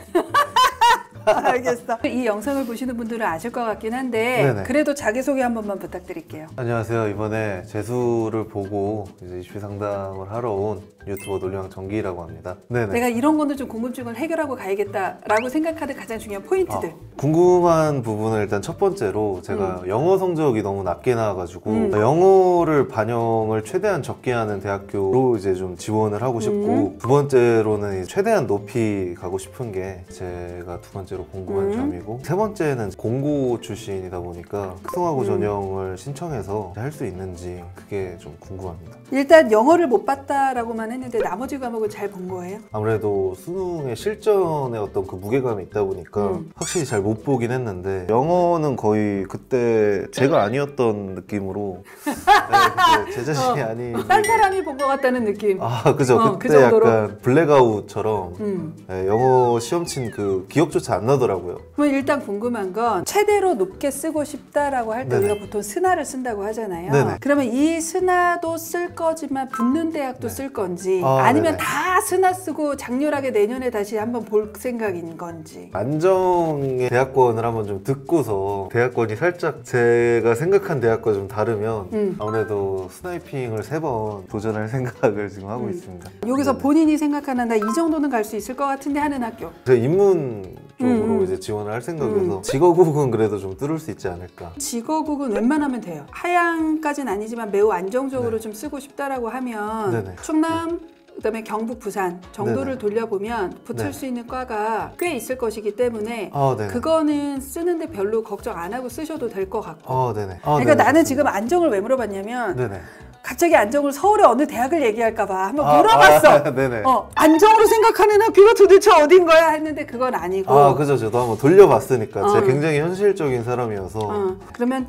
알겠어. 이 영상을 보시는 분들은 아실 것 같긴 한데 네네. 그래도 자기소개 한 번만 부탁드릴게요. 안녕하세요. 이번에 재수를 보고 이제 입시 상담을 하러 온 유튜버 논리왕 정기라고 합니다. 네네. 내가 이런 거는 좀 궁금증을 해결하고 가야겠다라고 생각하는 가장 중요한 포인트들. 궁금한 부분은 일단 첫 번째로 제가 영어 성적이 너무 낮게 나와가지고 음. 영어를 반영을 최대한 적게 하는 대학교로 이제 좀 지원을 하고 싶고 음. 두 번째로는 최대한 높이 가고 싶은 게 제가 두 번째 로 궁금한 음. 점이고 세 번째는 공고 출신이다 보니까 특성화고 음. 전형을 신청해서 할 수 있는지 그게 좀 궁금합니다. 일단 영어를 못 봤다라고만 했는데 나머지 과목을 잘 본 거예요? 아무래도 수능의 실전에 어떤 그 무게감이 있다 보니까 음. 확실히 잘 못 보긴 했는데 영어는 거의 그때 제가 아니었던 느낌으로 네, 제 자신이 어, 아닌 딴 사람이 본 것 같다는 느낌. 아 그죠 어, 그 그때 정도로? 약간 블랙아웃처럼 음. 네, 영어 시험 친 그 기억조차 안 나더라고요 그럼 일단 궁금한 건 최대로 높게 쓰고 싶다라고 할 때. 우리가 보통 스나를 쓴다고 하잖아요. 네네. 그러면 이 스나도 쓸 거지만 붙는 대학도 쓸 건지 아, 아, 니면 네네. 다 스나 쓰고 장렬하게 내년에 다시 한번 볼 생각인 건지. 안정의 대학권을 한번 좀 듣고서 대학권이 살짝 제가 생각한 대학과 좀 다르면 음. 아무래도 스나이핑을 세 번 도전할 생각을 지금 하고 음. 있습니다 여기서 본인이 생각하는 나 이 정도는 갈 수 있을 것 같은데 하는 학교. 제가 인문 쪽 으로 음, 음. 이제 지원을 할 생각이어서 음. 직업국은 그래도 좀 뚫을 수 있지 않을까. 직어국은 웬만하면 돼요. 하향까지는 아니지만 매우 안정적으로 좀 쓰고 싶다라고 하면 네네. 충남 그다음에 경북 부산 정도를 네네. 돌려보면 붙을 네. 수 있는 과가 꽤 있을 것이기 때문에 아, 네네. 그거는 쓰는데 별로 걱정 안 하고 쓰셔도 될 것 같고. 어. 아, 그러니까 네네. 나는 지금 안정을 왜 물어봤냐면 네네. 갑자기 안정을 서울의 어느 대학을 얘기할까 봐 한번 아, 물어봤어. 아, 네네. 어, 안정으로 생각하는 학교가 도대체 어딘 거야 했는데 그건 아니고. 아, 그죠. 저도 한번 돌려봤으니까 어. 제가 굉장히 현실적인 사람이어서 어, 그러면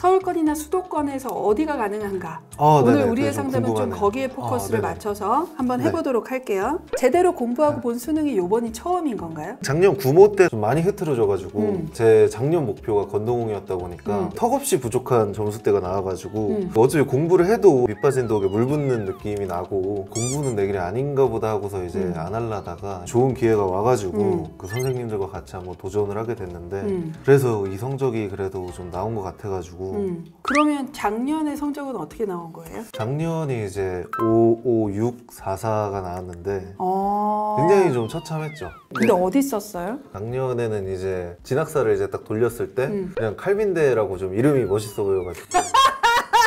서울권이나 수도권에서 어디가 가능한가? 아, 오늘 네네. 우리의 좀 상담은 좀 궁금하네요. 거기에 포커스를 아, 네네. 맞춰서 한번 네. 해보도록 할게요. 제대로 공부하고 본 수능이 요번이 처음인 건가요? 작년 구모 때 좀 많이 흐트러져가지고 음. 제 작년 목표가 건동홍이었다 보니까 음. 턱없이 부족한 점수대가 나와가지고 음. 어차피 공부를 해도 밑빠진 독에 물 붓는 느낌이 나고 공부는 내 길이 아닌가 보다 하고서 이제 음. 안 하려다가 좋은 기회가 와가지고 음. 그 선생님들과 같이 한번 도전을 하게 됐는데 음. 그래서 이 성적이 그래도 좀 나온 것 같아가지고 음. 그러면 작년의 성적은 어떻게 나온 거예요? 작년이 이제 5, 5, 6, 4, 4가 나왔는데 어... 굉장히 좀 처참했죠. 근데 어디 썼어요? 작년에는 이제 진학사를 이제 딱 돌렸을 때 음. 그냥 칼빈대라고 좀 이름이 멋있어 보여가지고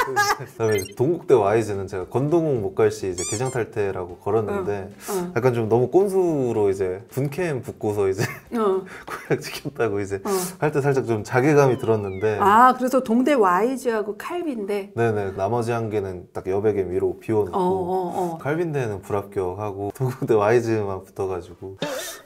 그다음에 이제 동국대 와이즈는 제가 건동홍 못갈시 이제 개장 탈퇴라고 걸었는데 어. 약간 좀 너무 꼼수로 이제 분캠 붙고서 이제 어. 고약 지켰다고 이제 어. 할때 살짝 좀 자괴감이 들었는데 아 그래서 동대 와이즈하고 칼빈데 네네 나머지 한 개는 딱 여백의 미로 비워놓고 어, 어, 어. 칼빈대는 불합격하고 동국대 와이즈만 붙어가지고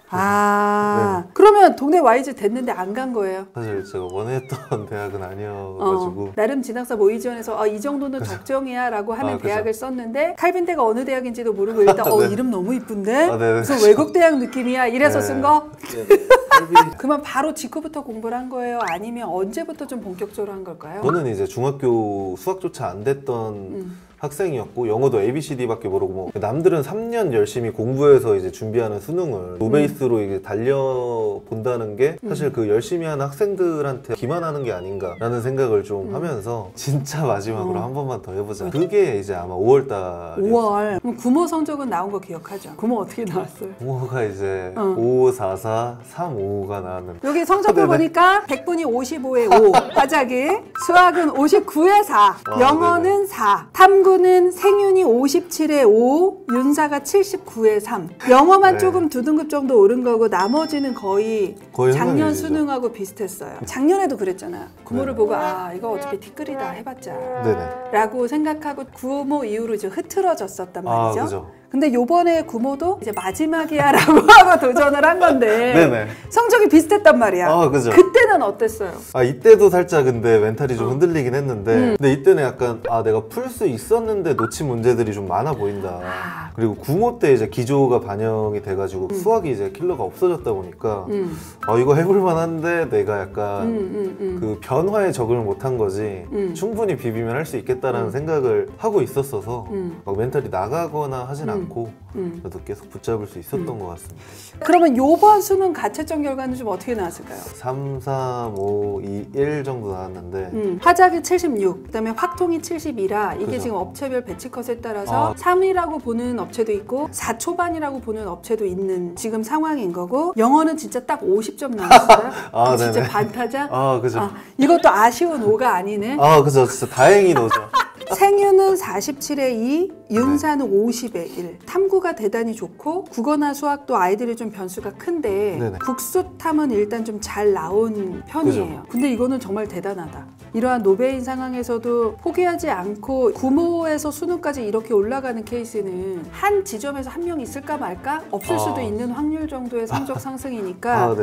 아 네. 그러면 동대 와이즈 됐는데 안 간 거예요? 사실 제가 원했던 대학은 어, 아니어가지고 나름 진학사 모의 지원에서 아, 이 정도는 적정이야 라고 하는 아. 대학을 썼는데 칼빈대가 어느 대학인지도 모르고 일단 어 네. 이름 너무 이쁜데 아, 네네. 무슨 외국 대학 느낌이야 이래서 네. 쓴 거? 네. 그러면 바로 직후부터 공부를 한 거예요? 아니면 언제부터 좀 본격적으로 한 걸까요? 저는 이제 중학교 수학조차 안 됐던 음. 학생이었고 영어도 ABCD밖에 모르고 뭐 남들은 3년 열심히 공부해서 이제 준비하는 수능을 노베이스로 이게 달려 본다는 게 사실 음. 그 열심히 하는 학생들한테 기만하는 게 아닌가라는 생각을 좀 하면서 진짜 마지막으로 음. 어. 한 번만 더 해보자. 그게 이제 아마 5월 달 5월 그럼 구모 성적은 나온 거 기억하죠? 구모 어떻게 나왔어요? 5가 이제 어. 5, 4, 4, 3, 5가 나왔는데 여기 성적표 네네. 보니까 100분이 55에 5, 화작이 수학은 59에 4, 아, 영어는 4, 탐구 는 생윤이 57에 5, 윤사가 79에 3. 영어만 네. 조금 두 등급 정도 오른 거고 나머지는 거의, 거의 작년. 수능하고 비슷했어요. 작년에도 그랬잖아요. 구모를 보고 아 이거 어차피 티끌이다 해봤자 네네. 라고 생각하고 구모 이후로 이제 흐트러졌었단 아, 말이죠. 그죠. 근데 요번에 구모도 이제 마지막이야 라고 하고 도전을 한 건데 네네. 성적이 비슷했단 말이야. 아, 그죠. 그때는 어땠어요? 아 이때도 살짝 근데 멘탈이 좀 흔들리긴 했는데 음. 근데 이때는 약간 아 내가 풀 수 있었는데 놓친 문제들이 좀 많아 보인다 아. 그리고 구모 때 이제 기조가 반영이 돼가지고 수학이 이제 킬러가 없어졌다 보니까 음. 아 이거 해볼 만한데 내가 약간 음, 음, 음. 그 변화에 적응을 못한 거지 음. 충분히 비비면 할 수 있겠다라는 음. 생각을 하고 있었어서 음. 막 멘탈이 나가거나 하진 음. 않고 음. 그래도 계속 붙잡을 수 있었던 것 같습니다 그러면 요번 수능 가채점 결과는 좀 어떻게 나왔을까요? 3, 3, 5, 2, 1 정도 나왔는데 음, 화작이 76, 그다음에 확통이 72라 이게 그죠. 지금 업체별 배치 컷에 따라서 아. 3이라고 보는 업체도 있고 4 초반이라고 보는 업체도 있는 지금 상황인 거고 영어는 진짜 딱 50점 나왔어요. 아, 진짜 네네. 반타자. 아 그죠 아, 이것도 아쉬운 5가 아니네. 아 그죠 진짜 다행히 노죠 생유는 47에 2, 윤사는 50에 1. 탐구가 대단히 좋고 국어나 수학도 아이들이 좀 변수가 큰데 네네. 국수탐은 일단 좀 잘 나온 편이에요. 근데 이거는 정말 대단하다. 이러한 노베인 상황에서도 포기하지 않고 구모에서 수능까지 이렇게 올라가는 케이스는 한 지점에서 한 명 있을까 말까 없을 아. 수도 있는 확률 정도의 성적 상승이니까 아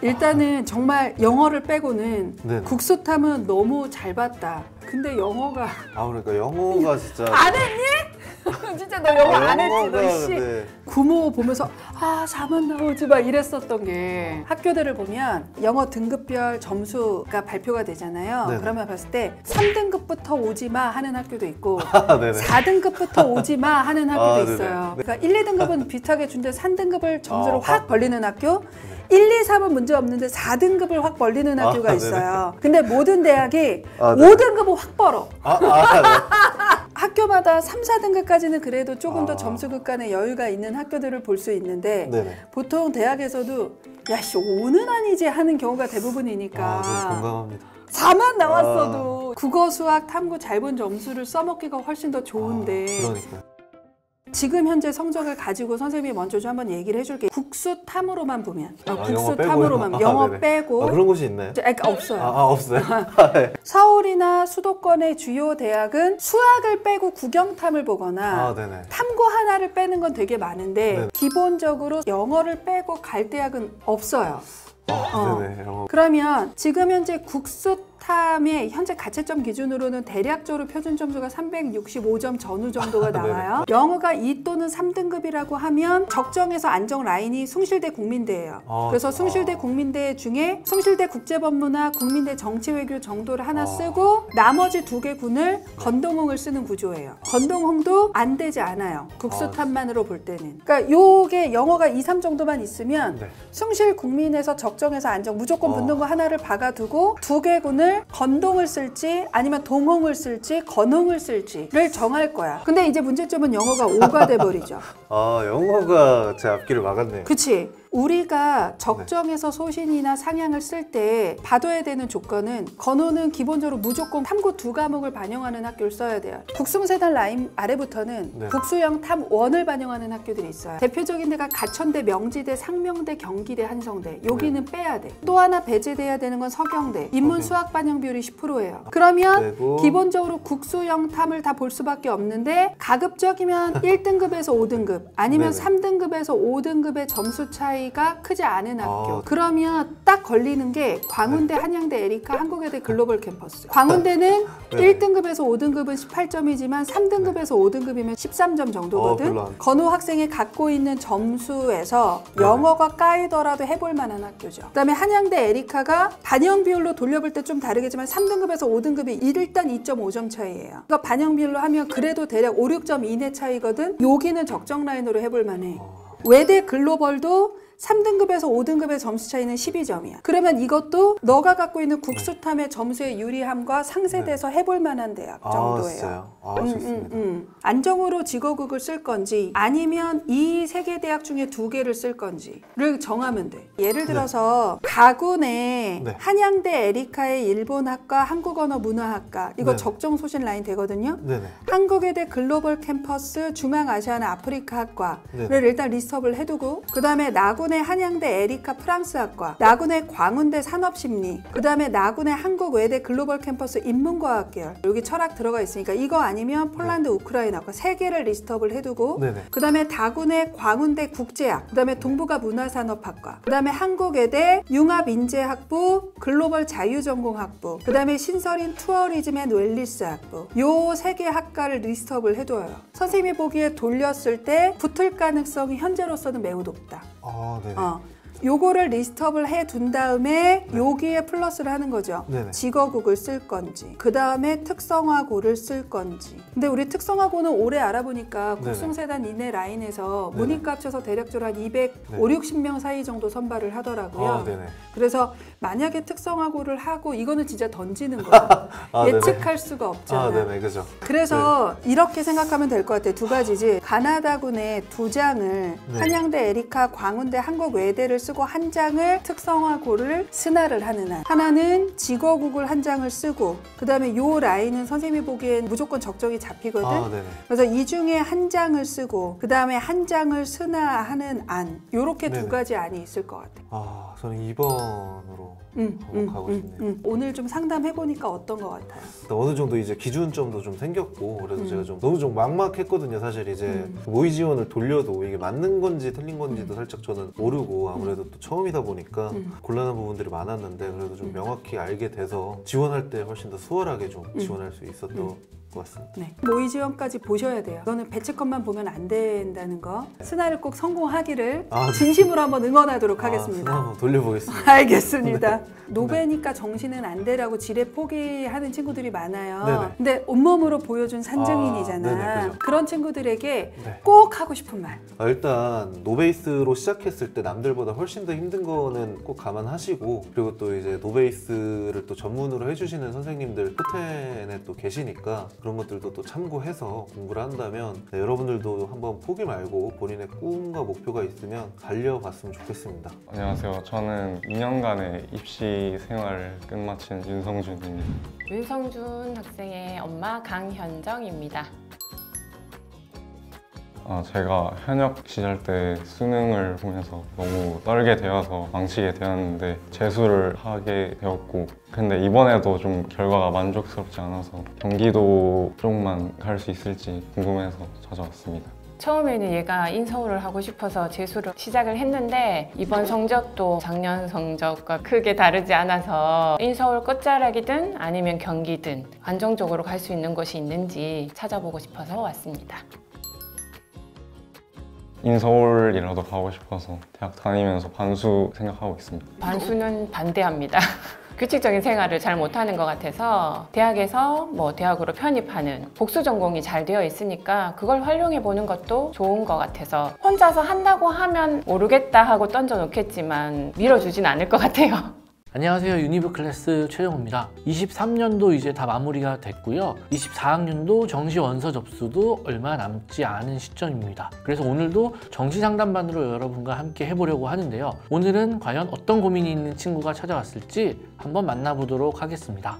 일단은 정말 영어를 빼고는 네네. 국수탐은 너무 잘 봤다. 근데 영어가 아 그러니까 영어가 진짜 안 했니? 진짜 너 영어 아, 안 했지 너 영어가 씨. 근데 구모 보면서 아 4만 나오지 막 이랬었던 게 학교들을 보면 영어 등급별 점수가 발표가 되잖아요. 네네. 그러면 봤을 때 3등급부터 오지 마 하는 학교도 있고 아, 네네. 4등급부터 오지 마 하는 학교도 아. 있어요. 네. 그러니까 1, 2등급은 비슷하게 준데 3등급을 점수를 아, 확 벌리는 학교 1, 2, 3은 문제 없는데 4등급을 확 벌리는 아, 학교가 네네. 있어요. 근데 모든 대학이 아, 네네. 5등급을 확 벌어. 아, 아, 네. 학교마다 3, 4등급까지는 그래도 조금 더 아. 점수 급간의 여유가 있는 학교들을 볼 수 있는데 네네. 보통 대학에서도 야씨 5는 아니지 하는 경우가 대부분이니까 아, 저 공감합니다. 4만 나왔어도 국어, 수학, 탐구 잘 본 점수를 써먹기가 훨씬 더 좋은데 그러니까. 지금 현재 성적을 가지고 선생님이 먼저 좀 한번 얘기를 해줄게 국수 탐으로만 보면 어, 아, 국수 영어 빼고요? 탐으로만 아, 영어 네네. 빼고 아, 그런 곳이 있나요? 저- 그러니까 없어요. 아, 아 없어요. 서울이나 수도권의 주요 대학은 수학을 빼고 국영탐을 보거나 아 네네. 탐구 하나를 빼는 건 되게 많은데 네. 기본적으로 영어를 빼고 갈 대학은 없어요. 아, 어. 네네. 영어. 그러면 지금 현재 국수 수학탐의 현재 가채점 기준으로는 대략적으로 표준 점수가 365점 전후 정도가 나와요. 영어가 2 또는 3등급이라고 하면 적정에서 안정 라인이 숭실대 국민대예요. 아, 그래서 숭실대 국민대 중에 숭실대 국제법문화, 국민대 정치외교 정도를 하나 아. 쓰고 나머지 두 개 군을 건동홍을 쓰는 구조예요. 건동홍도 안 되지 않아요. 국수탐만으로 볼 때는. 그러니까 요게 영어가 2, 3 정도만 있으면 네. 숭실 국민에서 적정에서 안정 무조건 어. 붙는 거 하나를 박아두고 두 개 군을 건동을 쓸지 아니면 동홍을 쓸지 건홍을 쓸지를 정할 거야. 근데 이제 문제점은 영어가 5가 돼버리죠. 아 영어가 제 앞길을 막았네요. 그치? 우리가 적정에서 소신이나 상향을 쓸때 봐둬야 되는 조건은 건호는 기본적으로 무조건 탐구 두 과목을 반영하는 학교를 써야 돼요. 국승세단 라인 아래부터는 네. 국수형 탐 원을 반영하는 학교들이 있어요. 대표적인 데가 가천대, 명지대, 상명대, 경기대, 한성대. 여기는 네. 빼야 돼. 또 하나 배제돼야 되는 건 서경대. 인문 수학 반영 비율이 10%예요. 그러면 빼고. 기본적으로 국수영탐을 다 볼 수밖에 없는데 가급적이면 1등급에서 5등급 아니면 네네. 3등급에서 5등급의 점수 차이 가 크지 않은 학교. 아. 그러면 딱 걸리는 게 광운대, 한양대, 에리카, 한국외대 글로벌 캠퍼스. 광운대는 네. 1등급에서 5등급은 18점이지만 3등급에서 5등급이면 13점 정도거든. 어, 건호 학생이 갖고 있는 점수에서 영어가 까이더라도 해볼 만한 학교죠. 그다음에 한양대 에리카가 반영 비율로 돌려볼 때 좀 다르겠지만 3등급에서 5등급이 일단 2.5점 차이예요. 그러니까 반영 비율로 하면 그래도 대략 5, 6점 이내 차이거든. 여기는 적정 라인으로 해볼 만해. 외대 글로벌도 3등급에서 5등급의 점수 차이는 12점이야. 그러면 이것도 너가 갖고 있는 국수탐의 점수의 유리함과 상쇄돼서 해볼 만한 대학 아 정도예요. 진짜요? 아 음. 음, 음. 안정으로 지거국을 쓸 건지 아니면 이 세 개 대학 중에 두 개를 쓸 건지를 정하면 돼. 예를 들어서 가군에 네. 한양대 에리카의 일본학과 한국언어 문화학과 이거 네. 적정 소신 라인 되거든요. 네네. 한국외대 글로벌 캠퍼스 중앙아시아나 아프리카 학과를 네네. 일단 list up을 해두고 그 다음에 나 군의 한양대 에리카 프랑스학과 나군의 광운대 산업심리 그 다음에 나군의 한국외대 글로벌 캠퍼스 인문과학 계열. 여기 철학 들어가 있으니까 이거 아니면 폴란드 우크라이나과 세 개를 list up을 해두고. 그 다음에 다군의 광운대 국제학 그 다음에 동북아 문화산업학과 그 다음에 한국외대 융합인재학부 글로벌 자유전공학부 그 다음에 신설인 Tourism and Wellness 학부. 요 세 개 학과를 list up을 해둬요. 선생님이 보기에 돌렸을 때 붙을 가능성이 현재로서는 매우 높다. 아 네네. 어. 요거를 list up을 해 둔 다음에 여기에 플러스를 하는 거죠. 네네. 지거국을 쓸 건지, 그 다음에 특성화고를 쓸 건지. 근데 우리 특성화고는 올해 알아보니까. 국숭세단 이내 라인에서 네네. 문이과 합쳐서 대략적으로 한 200, 네. 5, 60명 사이 정도 선발을 하더라고요. 아. 그래서 만약에 특성화고를 하고 이거는 진짜 던지는 거야. 아. 예측할 수가 없잖아. 아 네네 그죠. 그래서 이렇게 생각하면 될 것 같아요. 두 가지지. 가나다군의 두 장을 네. 한양대 에리카 광운대 한국 외대를 쓰고 한 장을 특성화고를 스나를 하는 한. 하나는 직어국을 한 장을 쓰고 그 다음에 요 라인은 선생님이 보기엔 무조건 적정이 잡히거든. 아. 그래서 이 중에 한 장을 쓰고 그 다음에 한 장을 스나하는 안. 요렇게 두 네네. 가지 안이 있을 것 같아요. 아 저는 2번으로 음, 한번 가고 음, 싶네요. 음. 오늘 좀 상담해 보니까 어떤 것 같아요? 어느 정도 이제 기준점도 좀 생겼고 그래서 음. 제가 좀 너무 좀 막막했거든요 사실 이제 음. 모의 지원을 돌려도 이게 맞는 건지 틀린 건지도 살짝 저는 모르고 아무래도 또 처음이다 보니까 음. 곤란한 부분들이 많았는데 그래도 좀 명확히 알게 돼서 지원할 때 훨씬 더 수월하게 좀 음. 지원할 수 있었던 음. 것 같습니다. 네. 모의 지원까지 보셔야 돼요. 이거는 배치컷만 보면 안 된다는 거. 스나를 꼭 성공하기를 아, 네. 진심으로 한번 응원하도록 아, 하겠습니다. 한번 돌려보겠습니다. 알겠습니다. 노베니까 정신은 안 되라고 지레 포기하는 친구들이 많아요. 네네. 근데 온몸으로 보여준 산증인이잖아. 아. 그런 친구들에게 네. 꼭 하고 싶은 말. 아, 일단 노베이스로 시작했을 때 남들보다 훨씬 더 힘든 거는 꼭 감안하시고 그리고 또 이제 노베이스를 또 전문으로 해주시는 선생님들 끝에는 또 계시니까 그런 것들도 또 참고해서 공부를 한다면 네, 여러분들도 한번 포기 말고 본인의 꿈과 목표가 있으면 달려봤으면 좋겠습니다. 안녕하세요. 저는 2년간의 입시 생활을 끝마친 윤성준입니다. 윤성준 학생의 엄마 강현정입니다. 아, 제가 현역 시절 때 수능을 보면서 너무 떨게 되어서 망치게 되었는데 재수를 하게 되었고 근데 이번에도 좀 결과가 만족스럽지 않아서 경기도 쪽만 갈 수 있을지 궁금해서 찾아왔습니다. 처음에는 얘가 인서울을 하고 싶어서 재수를 시작을 했는데 이번 성적도 작년 성적과 크게 다르지 않아서 인서울 끝자락이든 아니면 경기든 안정적으로 갈 수 있는 곳이 있는지 찾아보고 싶어서 왔습니다. 인서울이라도 가고 싶어서 대학 다니면서 반수 생각하고 있습니다. 반수는 반대합니다. 규칙적인 생활을 잘 못하는 것 같아서 대학에서 뭐 대학으로 편입하는 복수 전공이 잘 되어 있으니까 그걸 활용해 보는 것도 좋은 것 같아서 혼자서 한다고 하면 모르겠다 하고 던져 놓겠지만 밀어주진 않을 것 같아요. 안녕하세요. 유니브 클래스 최정호입니다. 23년도 이제 다 마무리가 됐고요. 24학년도 정시 원서 접수도 얼마 남지 않은 시점입니다. 그래서 오늘도 정시 상담반으로 여러분과 함께 해보려고 하는데요. 오늘은 과연 어떤 고민이 있는 친구가 찾아왔을지 한번 만나보도록 하겠습니다.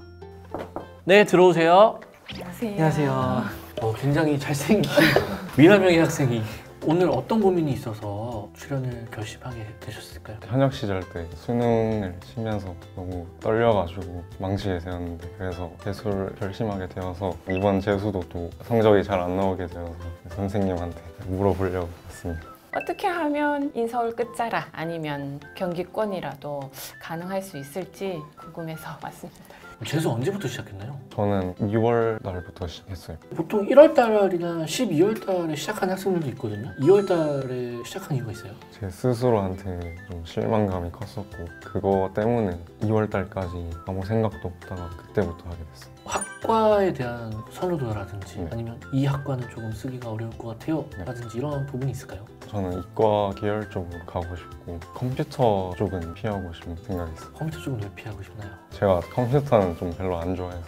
네 들어오세요. 안녕하세요. 안녕하세요. 어, 굉장히 잘생긴 미남형의 학생이 오늘 어떤 고민이 있어서 출연을 결심하게 되셨을까요? 현역 시절 때 수능을 치면서 너무 떨려가지고 망치게 되었는데 그래서 재수를 결심하게 되어서 이번 재수도 또 성적이 잘 안 나오게 되어서 선생님한테 물어보려고 왔습니다. 어떻게 하면 인서울 끝자락 아니면 경기권이라도 가능할 수 있을지 궁금해서 왔습니다. 재수 언제부터 시작했나요? 저는 2월 달부터 시작했어요. 보통 1월 달이나 12월 달에 시작하는 학생들도 있거든요 2월 달에 시작한 이유가 있어요? 제 스스로한테 좀 실망감이 컸었고 그거 때문에 2월 달까지 아무 생각도 없다가 그때부터 하게 됐어요. 학과에 대한 선호도라든지 네. 아니면 이 학과는 조금 쓰기가 어려울 것 같아요 라든지 이런 부분이 있을까요? 저는 이과 계열 쪽으로 가고 싶고 컴퓨터 쪽은 피하고 싶은 생각이 있어요. 컴퓨터 쪽은 왜 피하고 싶나요? 제가 컴퓨터는 좀 별로 안 좋아해서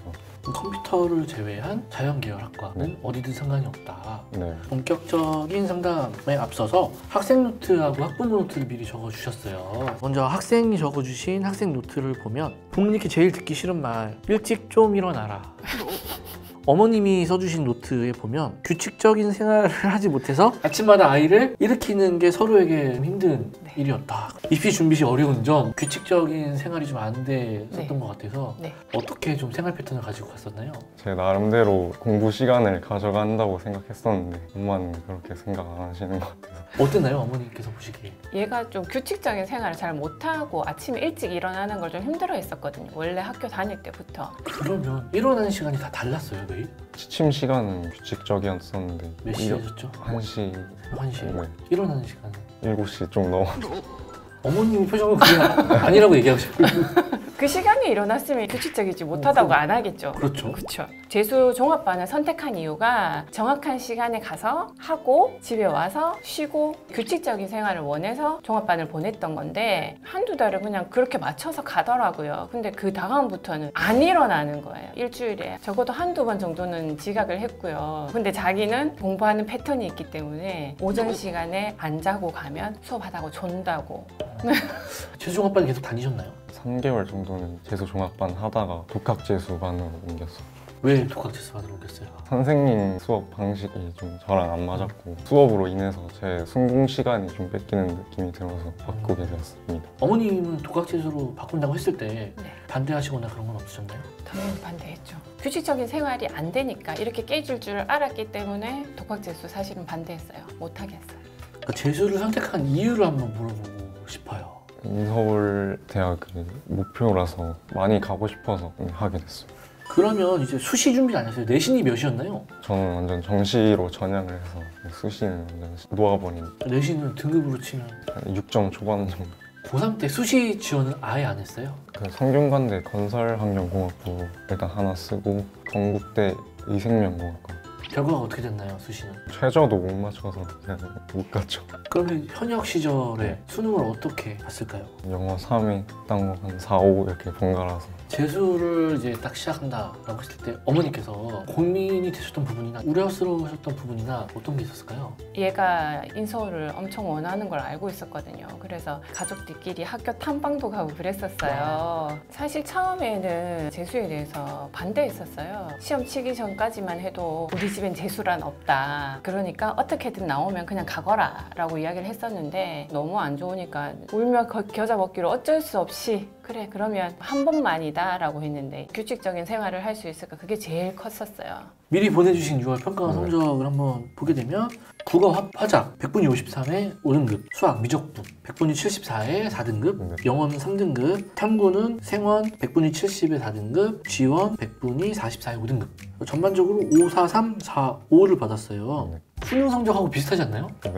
컴퓨터를 제외한 자연계열 학과는 어디든 상관이 없다 네. 본격적인 상담에 앞서서 학생 노트하고 학부모 노트를 미리 적어주셨어요. 먼저 학생이 적어주신 학생 노트를 보면 부모님께 제일 듣기 싫은 말 일찍 좀 일어나라. 어머님이 써주신 노트에 보면 규칙적인 생활을 하지 못해서 아침마다 아이를 일으키는 게 서로에게 힘든 일이었다. 입시 준비 시 어려운 점, 규칙적인 생활이 좀 안 됐었던 네. 것 같아서 네. 어떻게 좀 생활 패턴을 가지고 갔었나요? 제 나름대로 공부 시간을 가져간다고 생각했었는데 엄마는 그렇게 생각 안 하시는 것 같아서 어땠나요, 어머니께서 보시기에? 얘가 좀 규칙적인 생활을 잘 못하고 아침에 일찍 일어나는 걸 좀 힘들어 했었거든요. 원래 학교 다닐 때부터. 그러면 일어나는 시간이 다 달랐어요, 매일? 취침 시간은 규칙적이었었는데 몇 시에 잤죠? 1시 1시에? 네. 일어나는 시간은? 7시 좀 넘어 어머님 표정은 그냥 아니라고 얘기하고 싶어요. 그 시간에 일어났으면 규칙적이지 못하다고 안 하겠죠. 그렇죠. 그렇죠. 재수 종합반을 선택한 이유가 정확한 시간에 가서 하고 집에 와서 쉬고 규칙적인 생활을 원해서 종합반을 보냈던 건데 한두 달을 그냥 그렇게 맞춰서 가더라고요. 근데 그 다음부터는 안 일어나는 거예요. 일주일에 적어도 한두 번 정도는 지각을 했고요. 근데 자기는 공부하는 패턴이 있기 때문에 오전 시간에 안 자고 가면 수업하다고 존다고. 재수종합반 계속 다니셨나요? 3개월 정도는 재수 종합반 하다가 독학 재수반으로 옮겼어요. 왜 독학재수반으로 옮겼어요? 선생님 수업 방식이 좀 저랑 안 맞았고 수업으로 인해서 제 순공 시간이 좀 뺏기는 느낌이 들어서 바꾸게 되었습니다. 어머님은 독학재수로 바꾼다고 했을 때 네. 반대하시거나 그런 건 없으셨나요? 당연히 반대했죠. 규칙적인 생활이 안 되니까 이렇게 깨질 줄 알았기 때문에 독학재수 사실은 반대했어요. 못하겠어요. 그러니까 재수를 선택한 이유를 한번 물어보고 싶어요. 인서울 대학이 목표라서 많이 가고 싶어서 하게 됐어요. 그러면 이제 수시 준비 안 했어요? 내신이 몇이었나요? 저는 완전 정시로 전향을 해서 수시는 완전 놓아버린 내신은 등급으로 치면 6점 초반 정도. 고3 때 수시 지원을 아예 안 했어요? 그 성균관대 건설환경공학부 일단 하나 쓰고 건국대 의생명공학과 결과가 어떻게 됐나요, 수시는? 최저도 못 맞춰서 그냥 못 갔죠. 그러면 현역 시절에 수능을 어떻게 봤을까요? 영어 3위, 딴거한 4, 5 이렇게 번갈아서 재수를 이제 딱 시작한다라고 했을 때 어머니께서 고민이 되셨던 부분이나 우려스러우셨던 부분이나 어떤 게 있었을까요? 얘가 인서울을 엄청 원하는 걸 알고 있었거든요. 그래서 가족들끼리 학교 탐방도 가고 그랬었어요. 사실 처음에는 재수에 대해서 반대했었어요. 시험 치기 전까지만 해도 우리 집엔 재수란 없다. 그러니까 어떻게든 나오면 그냥 가거라 라고 이야기를 했었는데 너무 안 좋으니까 울며 거- 겨자 먹기로 어쩔 수 없이 그래 그러면 한 번만이다 라고 했는데 규칙적인 생활을 할 수 있을까 그게 제일 컸었어요 미리 보내주신 6월 평가 성적을 한번 보게 되면 국어 화- 화작 100분이 53에 5등급, 수학 미적분 100분이 74에 4등급, 영어는 3등급, 탐구는 생원 100분이 70에 4등급, 지원 100분이 44에 5등급. 전반적으로 5, 4, 3, 4, 5를 받았어요. 수능 성적하고 비슷하지 않나요? 네.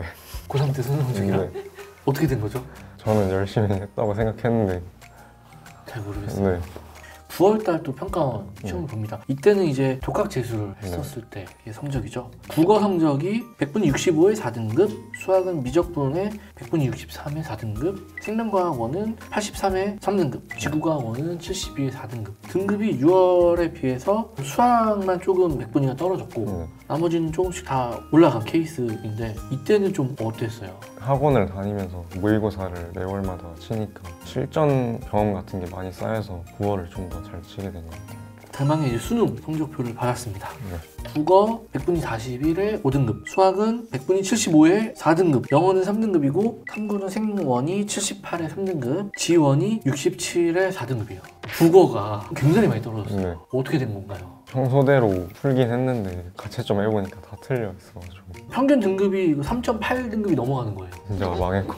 고3 때 수능 성적이랑 네. 어떻게 된 거죠? 저는 열심히 했다고 생각했는데 잘 모르겠어요. 네. 9월달 또 평가원 시험을 봅니다. 이때는 이제 독학 재수를 했었을 때 성적이죠. 국어 성적이 100분이 65에 4등급, 수학은 미적분에 100분이 63에 4등급, 생명과학원은 83에 3등급, 지구과학원은 72에 4등급. 등급이 6월에 비해서 수학만 조금 100분이가 떨어졌고 나머지는 조금씩 다 올라간 케이스인데 이때는 좀 어땠어요? 학원을 다니면서 모의고사를 매월마다 치니까 실전 경험 같은 게 많이 쌓여서 9월을 좀 더 잘 치게 된 것 같아요. 대망의 이제 수능 성적표를 받았습니다. 네. 국어 100분이 41에 5등급, 수학은 100분이 75에 4등급, 영어는 3등급이고 탐구는 생원이 78에 3등급, 지원이 67에 4등급이에요. 국어가 굉장히 많이 떨어졌어요. 네. 어떻게 된 건가요? 평소대로 풀긴 했는데 가채점 해보니까 다 틀려 있어가지고 평균 등급이 3.8 등급이 넘어가는 거예요. 진짜 망했고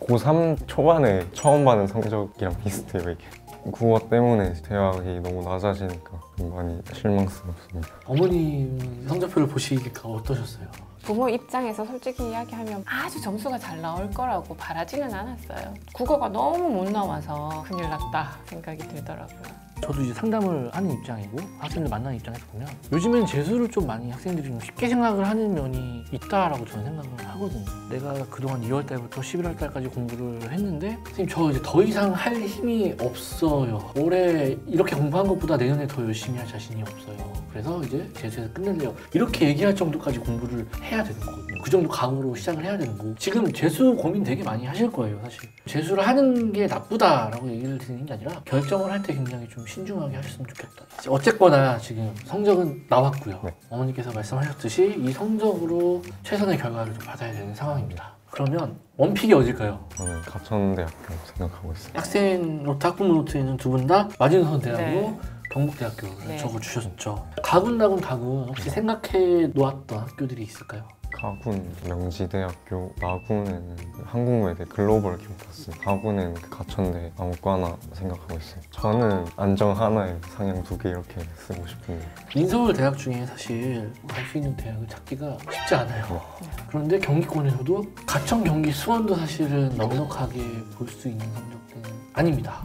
고3 초반에 처음 받은 성적이랑 비슷해요 이게 국어 때문에 대학이 너무 낮아지니까 좀 많이 실망스럽습니다. 어머님 성적표를 보시니까 어떠셨어요? 부모 입장에서 솔직히 이야기하면 아주 점수가 잘 나올 거라고 바라지는 않았어요. 국어가 너무 못 나와서 큰일 났다 생각이 들더라고요 저도 이제 상담을 하는 입장이고 학생들 만나는 입장에서 보면 요즘엔 재수를 좀 많이 학생들이 좀 쉽게 생각을 하는 면이 있다라고 저는 생각을 하거든요. 내가 그동안 2월 달부터 11월 달까지 공부를 했는데 선생님 저 이제 더 이상 할 힘이 없어요. 올해 이렇게 공부한 것보다 내년에 더 열심히 할 자신이 없어요. 그래서 이제 재수에서 끝낼래요. 이렇게 얘기할 정도까지 공부를 해야 되는 거거든요. 그 정도 각오로 시작을 해야 되는 거고 지금 재수 고민 되게 많이 하실 거예요 사실. 재수를 하는 게 나쁘다라고 얘기를 드리는 게 아니라 결정을 할 때 굉장히 좀 신중하게 하셨으면 좋겠다. 어쨌거나 지금 성적은 나왔고요. 어머니께서 말씀하셨듯이 이 성적으로 최선의 결과를 좀 받아야 되는 상황입니다. 그러면 one pick이 어딜까요? 저는 가천대학교 생각하고 있어요 학생 노트, 학부모 노트에 있는 두 분 다 마지노선 대학으로 네. 경북대학교를 네. 적어주셨죠. 가군다군 가군 혹시 생각해 놓았던 학교들이 있을까요? 가군 명지대학교 나군에는 한국외대 글로벌 캠퍼스 다군에는 그 가천대 아무과나 생각하고 있어요 저는 안정 하나에 상향 두 개 이렇게 쓰고 싶은데 인서울 대학 중에 사실 갈 수 있는 대학을 찾기가 쉽지 않아요. 그런데 경기권에서도 가천, 경기, 수원도 사실은 넉넉하게 볼 수 있는 성적대는 아닙니다.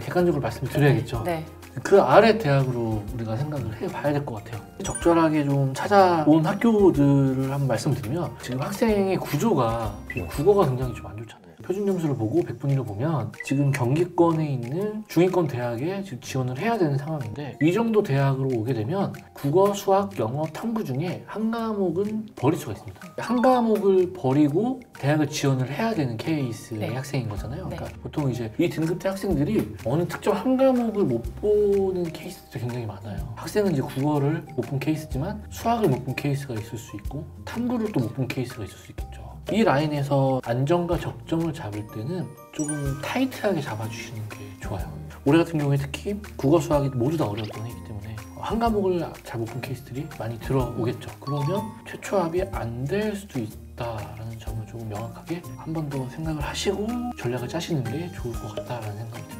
객관적으로 말씀을 드려야겠죠. 네. 그 아래 대학으로 우리가 생각을 해봐야 될 것 같아요. 적절하게 좀 찾아온 학교들을 한번 말씀을 드리면 지금 학생의 구조가 국어가 굉장히 좀 안 좋잖아요. 표준 점수를 보고 100분위를 보면 지금 경기권에 있는 중위권 대학에 지금 지원을 해야 되는 상황인데 이 정도 대학으로 오게 되면 국어, 수학, 영어, 탐구 중에 한 과목은 버릴 수가 있습니다. 한 과목을 버리고 대학을 지원을 해야 되는 케이스의 네. 학생인 거잖아요. 그러니까 보통 이제 이 등급대 학생들이 어느 특정 한 과목을 못 보는 케이스도 굉장히 많아요. 학생은 이제 국어를 못 본 케이스지만 수학을 못 본 케이스가 있을 수 있고 탐구를 또 못 본 케이스가 있을 수 있겠죠. 이 라인에서 안정과 적정을 잡을 때는 조금 타이트하게 잡아주시는 게 좋아요. 올해 같은 경우에 특히 국어, 수학이 모두 다 어려웠던 해이기 때문에 한 과목을 잘못본 케이스들이 많이 들어오겠죠. 그러면 최초 합이 안 될 수도 있다라는 점을 조금 명확하게 한 번 더 생각을 하시고 전략을 짜시는 게 좋을 것 같다라는 생각이 듭니다.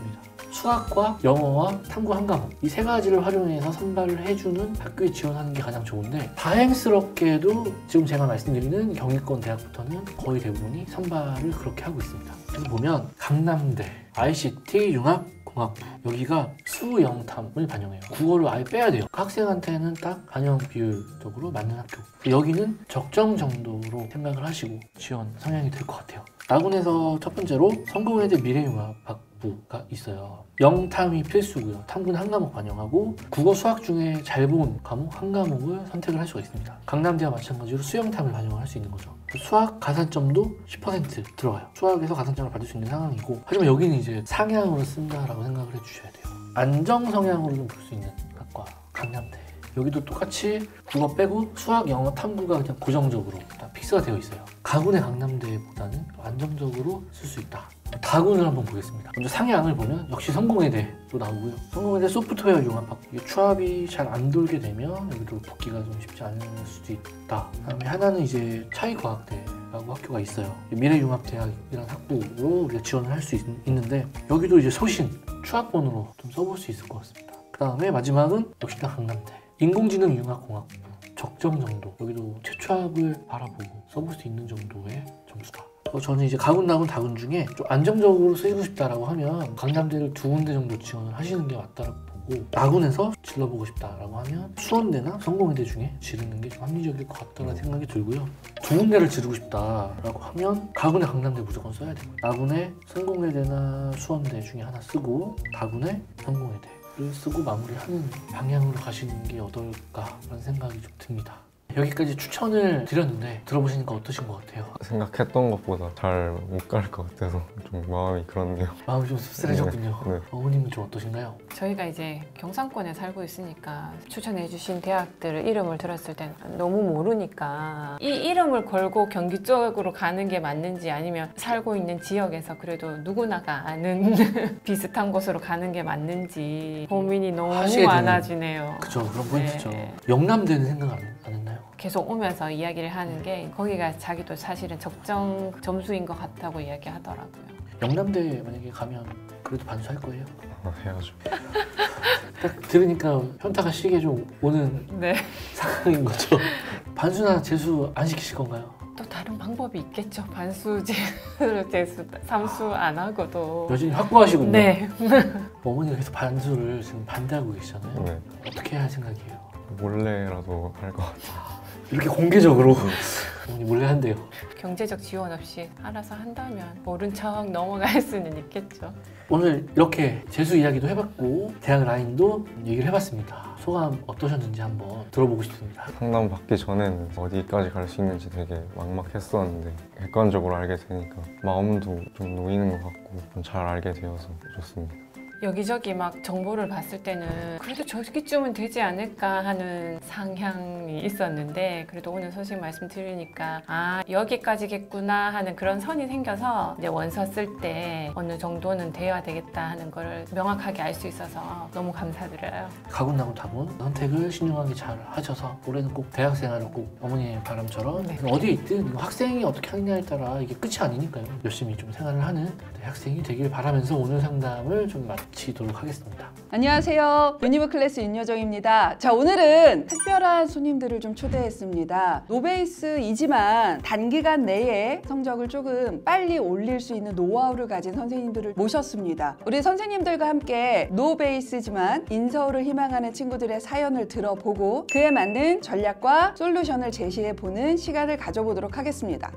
수학과 영어와 탐구 한 과목 이 세 가지를 활용해서 선발을 해주는 학교에 지원하는 게 가장 좋은데 다행스럽게도 지금 제가 말씀드리는 경기권 대학부터는 거의 대부분이 선발을 그렇게 하고 있습니다. 그래서 보면 강남대, ICT 융합 공학부 여기가 수영탐을 반영해요. 국어를 아예 빼야 돼요. 그 학생한테는 딱 반영 비율적으로 맞는 학교. 여기는 적정 정도로 생각을 하시고 지원 성향이 될 것 같아요. 나군에서 첫 번째로 성공회대 미래융합 학 부가 있어요. 영탐이 필수고요. 탐구는 한 과목 반영하고 국어 수학 중에 잘 본 과목 한 과목을 선택을 할 수가 있습니다. 강남대와 마찬가지로 수영탐을 반영을 할 수 있는 거죠. 수학 가산점도 10% 들어가요. 수학에서 가산점을 받을 수 있는 상황이고 하지만 여기는 이제 상향으로 쓴다라고 생각을 해주셔야 돼요. 안정 성향으로는 볼수 있는 학과 강남대 여기도 똑같이 국어 빼고 수학, 영어, 탐구가 그냥 고정적으로 다 픽스가 되어 있어요. 가군의 강남대보다는 안정적으로 쓸 수 있다. 다군을 한번 보겠습니다. 먼저 상향을 보면 역시 성공회대로 나오고요. 성공회대 소프트웨어 융합학 이게 추합이 잘 안 돌게 되면 여기도 복귀가 좀 쉽지 않을 수도 있다. 그다음에 하나는 이제 차이과학대라고 학교가 있어요. 미래융합대학이라는 학부로 우리가 지원을 할 수 있는데 여기도 이제 소신 추합본으로 좀 써볼 수 있을 것 같습니다. 그 다음에 마지막은 역시 나 강남대 인공지능 융합공학 적정 정도 여기도 최초합을 바라보고 써볼 수 있는 정도의 점수다. 어, 저는 이제 가군, 나군, 다군 중에 좀 안정적으로 쓰고 싶다라고 하면 강남대를 두 군데 정도 지원을 하시는 게 맞다고 보고 나군에서 질러보고 싶다라고 하면 수원대나 성공회대 중에 지르는 게 좀 합리적일 것 같다는 생각이 들고요. 두 군데를 지르고 싶다라고 하면 가군의 강남대 무조건 써야 되고 나군의 성공회대나 수원대 중에 하나 쓰고 다군의 성공회대 를 쓰고 마무리하는 방향으로 가시는 게 어떨까라는 생각이 좀 듭니다. 여기까지 추천을 드렸는데 들어보시니까 어떠신 것 같아요? 생각했던 것보다 잘 못 갈 것 같아서 좀 마음이 그렇네요. 마음이 좀 씁쓸해졌군요. 네. 네. 어머님은 좀 어떠신가요? 저희가 이제 경상권에 살고 있으니까 추천해 주신 대학들을 이름을 들었을 땐 너무 모르니까 이 이름을 걸고 경기 쪽으로 가는 게 맞는지 아니면 살고 있는 지역에서 그래도 누구나가 아는 비슷한 곳으로 가는 게 맞는지 고민이 너무 많아지네요. 그쵸 그런 포인트죠. 네. 영남대는 생각 안, 안 했나요? 계속 오면서 이야기를 하는 게 거기가 자기도 사실은 적정 점수인 것 같다고 이야기하더라고요. 영남대 만약에 가면 그래도 반수할 거예요? 아, 해야죠. 딱 들으니까 현타가 시게 좀 오는 네. 상황인 거죠. 반수나 재수 안 시키실 건가요? 또 다른 방법이 있겠죠. 반수, 재수, 재수, 삼수 안 하고도. 여전히 확고하시군요. 네. 어머니가 계속 반수를 지금 반대하고 계시잖아요. 네. 어떻게 할 생각이에요? 몰래라도 할 것 같아요. 이렇게 공개적으로 어머니 몰래 한대요. 경제적 지원 없이 알아서 한다면 모른 척 넘어갈 수는 있겠죠. 오늘 이렇게 재수 이야기도 해봤고 대학 라인도 얘기를 해봤습니다. 소감 어떠셨는지 한번 들어보고 싶습니다. 상담 받기 전에는 어디까지 갈 수 있는지 되게 막막했었는데 객관적으로 알게 되니까 마음도 좀 놓이는 것 같고 좀 잘 알게 되어서 좋습니다. 여기저기 막 정보를 봤을 때는 그래도 저기쯤은 되지 않을까 하는 상향이 있었는데 그래도 오늘 소식 말씀드리니까 아 여기까지겠구나 하는 그런 선이 생겨서 이제 원서 쓸 때 어느 정도는 돼야 되겠다 하는 걸 명확하게 알 수 있어서 너무 감사드려요. 가군 나군 다군 선택을 신중하게 잘 하셔서 올해는 꼭 대학 생활을 꼭 어머니의 바람처럼 어디에 있든 학생이 어떻게 하느냐에 따라 이게 끝이 아니니까요. 열심히 좀 생활을 하는 대학생이 되길 바라면서 오늘 상담을 좀 마치 도록 하겠습니다. 안녕하세요. 유니브 클래스 윤여정입니다. 자, 오늘은 특별한 손님들을 좀 초대했습니다. no base이지만 단기간 내에 성적을 조금 빨리 올릴 수 있는 노하우를 가진 선생님들을 모셨습니다. 우리 선생님들과 함께 no base지만 in서울을 희망하는 친구들의 사연을 들어보고 그에 맞는 전략과 솔루션을 제시해보는 시간을 가져보도록 하겠습니다.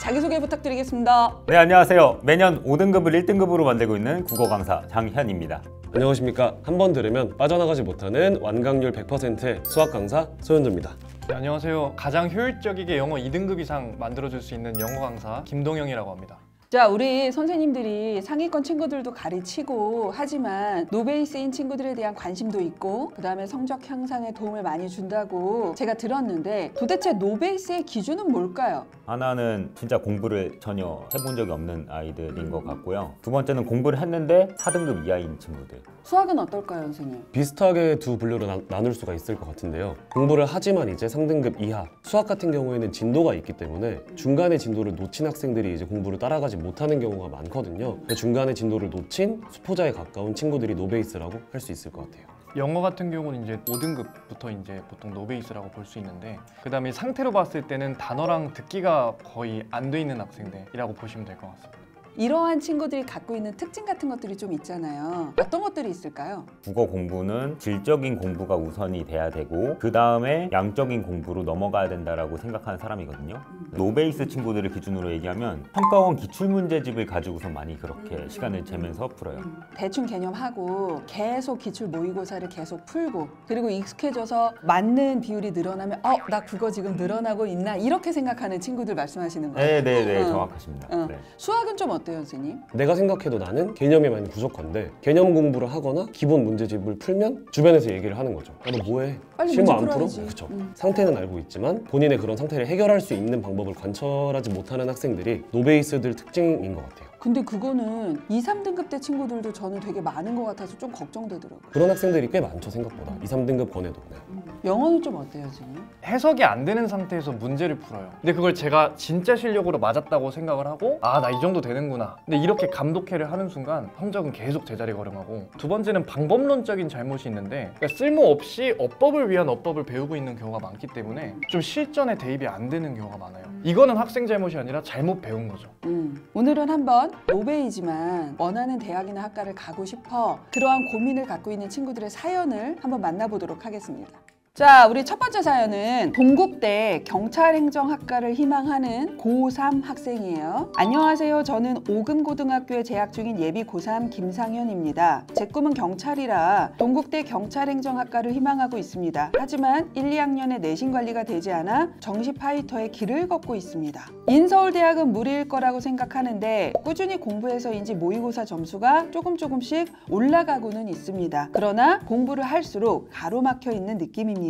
자기소개 부탁드리겠습니다. 네 안녕하세요. 매년 5등급을 1등급으로 만들고 있는 국어 강사 장현입니다. 안녕하십니까. 한 번 들으면 빠져나가지 못하는 완강률 100%의 수학 강사 소현주입니다. 네, 안녕하세요. 가장 효율적이게 영어 2등급 이상 만들어줄 수 있는 영어 강사 김동영이라고 합니다. 자, 우리 선생님들이 상위권 친구들도 가르치고 하지만 노베이스인 친구들에 대한 관심도 있고 그 다음에 성적 향상에 도움을 많이 준다고 제가 들었는데 도대체 노베이스의 기준은 뭘까요? 하나는 진짜 공부를 전혀 해본 적이 없는 아이들인 것 같고요. 두 번째는 공부를 했는데 4등급 이하인 친구들. 수학은 어떨까요, 선생님? 비슷하게 두 분류로 나, 나눌 수가 있을 것 같은데요. 공부를 하지만 이제 상등급 이하. 수학 같은 경우에는 진도가 있기 때문에 중간에 진도를 놓친 학생들이 이제 공부를 따라가지 못하는 경우가 많거든요. 중간에 진도를 놓친 수포자에 가까운 친구들이 노베이스라고 할 수 있을 것 같아요. 영어 같은 경우는 이제 5등급부터 이제 보통 노베이스라고 볼 수 있는데 그 다음에 상태로 봤을 때는 단어랑 듣기가 거의 안 돼 있는 학생들이라고 보시면 될 것 같습니다. 이러한 친구들이 갖고 있는 특징 같은 것들이 좀 있잖아요. 어떤 것들이 있을까요? 국어 공부는 질적인 공부가 우선이 돼야 되고 그 다음에 양적인 공부로 넘어가야 된다라고 생각하는 사람이거든요. 노베이스 친구들을 기준으로 얘기하면 평가원 기출 문제집을 가지고서 많이 그렇게 시간을 재면서 풀어요. 대충 개념하고 계속 기출 모의고사를 계속 풀고 그리고 익숙해져서 맞는 비율이 늘어나면 어나 그거 지금 늘어나고 있나 이렇게 생각하는 친구들 말씀하시는 거예요. 네, 네, 네, 어. 정확하십니다. 어. 네. 수학은 좀 어때요? 어때요, 선생님? 내가 생각해도 나는 개념이 많이 부족한데 개념 공부를 하거나 기본 문제집을 풀면 주변에서 얘기를 하는 거죠. 야, 너 뭐해? 빨리 실무 안 풀어? 풀어야지. 그쵸. 음. 상태는 알고 있지만 본인의 그런 상태를 해결할 수 있는 방법을 관철하지 못하는 학생들이 노베이스들 특징인 것 같아요. 근데 그거는 2, 3등급 때 친구들도 저는 되게 많은 것 같아서 좀 걱정되더라고요. 그런 학생들이 꽤 많죠 생각보다 2, 3등급 권해도 네. 영어는 좀 어때요, 선생님? 해석이 안 되는 상태에서 문제를 풀어요. 근데 그걸 제가 진짜 실력으로 맞았다고 생각을 하고 아 나 이 정도 되는구나. 근데 이렇게 감독회를 하는 순간 성적은 계속 제자리 걸음하고 두 번째는 방법론적인 잘못이 있는데 그러니까 쓸모없이 어법을 위한 어법을 배우고 있는 경우가 많기 때문에 좀 실전에 대입이 안 되는 경우가 많아요. 이거는 학생 잘못이 아니라 잘못 배운 거죠. 음, 오늘은 한번 노베이지만 원하는 대학이나 학과를 가고 싶어 그러한 고민을 갖고 있는 친구들의 사연을 한번 만나보도록 하겠습니다. 자, 우리 첫 번째 사연은 동국대 경찰행정학과를 희망하는 고3 학생이에요. 안녕하세요. 저는 오금고등학교에 재학 중인 예비 고3 김상현입니다. 제 꿈은 경찰이라 동국대 경찰행정학과를 희망하고 있습니다. 하지만 1, 2학년에 내신 관리가 되지 않아 정시 파이터의 길을 걷고 있습니다. 인서울대학은 무리일 거라고 생각하는데 꾸준히 공부해서인지 모의고사 점수가 조금 조금씩 올라가고는 있습니다. 그러나 공부를 할수록 가로막혀 있는 느낌입니다.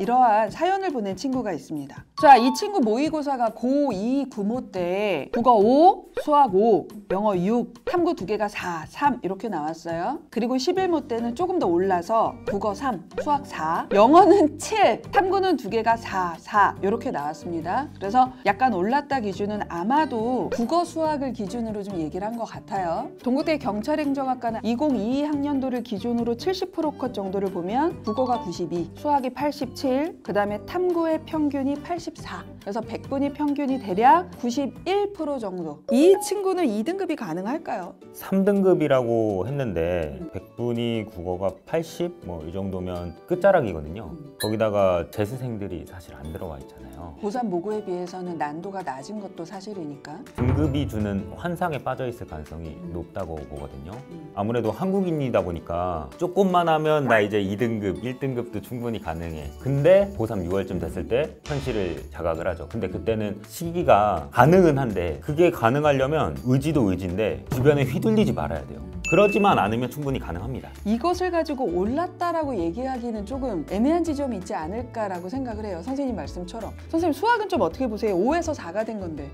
이러한 사연을 보낸 친구가 있습니다. 자, 이 친구 모의고사가 고2 구모 때 국어 5, 수학 5, 영어 6, 탐구 두 개가 4, 3 이렇게 나왔어요. 그리고 11모 때는 조금 더 올라서 국어 3, 수학 4, 영어는 7, 탐구는 두 개가 4, 4 이렇게 나왔습니다. 그래서 약간 올랐다 기준은 아마도 국어 수학을 기준으로 좀 얘기를 한 것 같아요. 동국대 경찰행정학과는 2022 학년도를 기준으로 70%컷 정도를 보면 국어가 92, 수학이 87, 그 다음에 탐구의 평균이 84. 그래서 100분이 평균이 대략 91% 정도. 이 친구는 2등급이 가능할까요? 3등급이라고 했는데 100분이 국어가 80 뭐 이 정도면 끝자락이거든요. 거기다가 재수생들이 사실 안 들어와 있잖아요. 고3 모국에 비해서는 난도가 낮은 것도 사실이니까. 등급이 주는 환상에 빠져 있을 가능성이 높다고 보거든요. 아무래도 한국인이다 보니까 조금만 하면 나 이제 2등급, 1등급도 충분히 가능해. 근데 고3 6월쯤 됐을 때 현실을 자각을 하죠. 근데 그때는 시기가 가능은 한데 그게 가능하려면 의지도 의지인데 주변에 휘둘리지 말아야 돼요. 그러지만 않으면 충분히 가능합니다. 이것을 가지고 올랐다라고 얘기하기는 조금 애매한 지점이 있지 않을까라고 생각을 해요. 선생님 말씀처럼. 선생님 수학은 좀 어떻게 보세요? 5에서 4가 된 건데.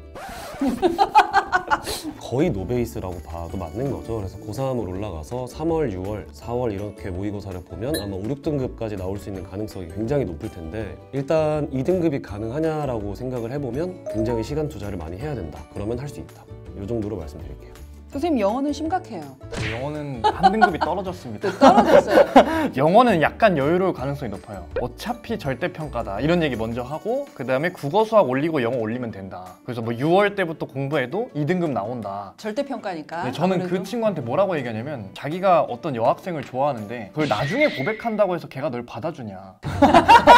거의 노베이스라고 봐도 맞는 거죠. 그래서 고3으로 올라가서 3월, 6월, 4월 이렇게 모의고사를 보면 아마 5, 6등급까지 나올 수 있는 가능성이 굉장히 높을 텐데 일단 2등급이 가능하냐라고 생각을 해보면 굉장히 시간 투자를 많이 해야 된다. 그러면 할 수 있다. 이 정도로 말씀드릴게요. 선생님 영어는 심각해요. 영어는 한 등급이 떨어졌습니다. 떨어졌어요. 영어는 약간 여유로울 가능성이 높아요. 어차피 절대평가다 이런 얘기 먼저 하고 그 다음에 국어 수학 올리고 영어 올리면 된다. 그래서 뭐 6월 때부터 공부해도 2등급 나온다. 절대평가니까. 네, 저는 아무래도. 그 친구한테 뭐라고 얘기하냐면 자기가 어떤 여학생을 좋아하는데 그걸 나중에 고백한다고 해서 걔가 널 받아주냐.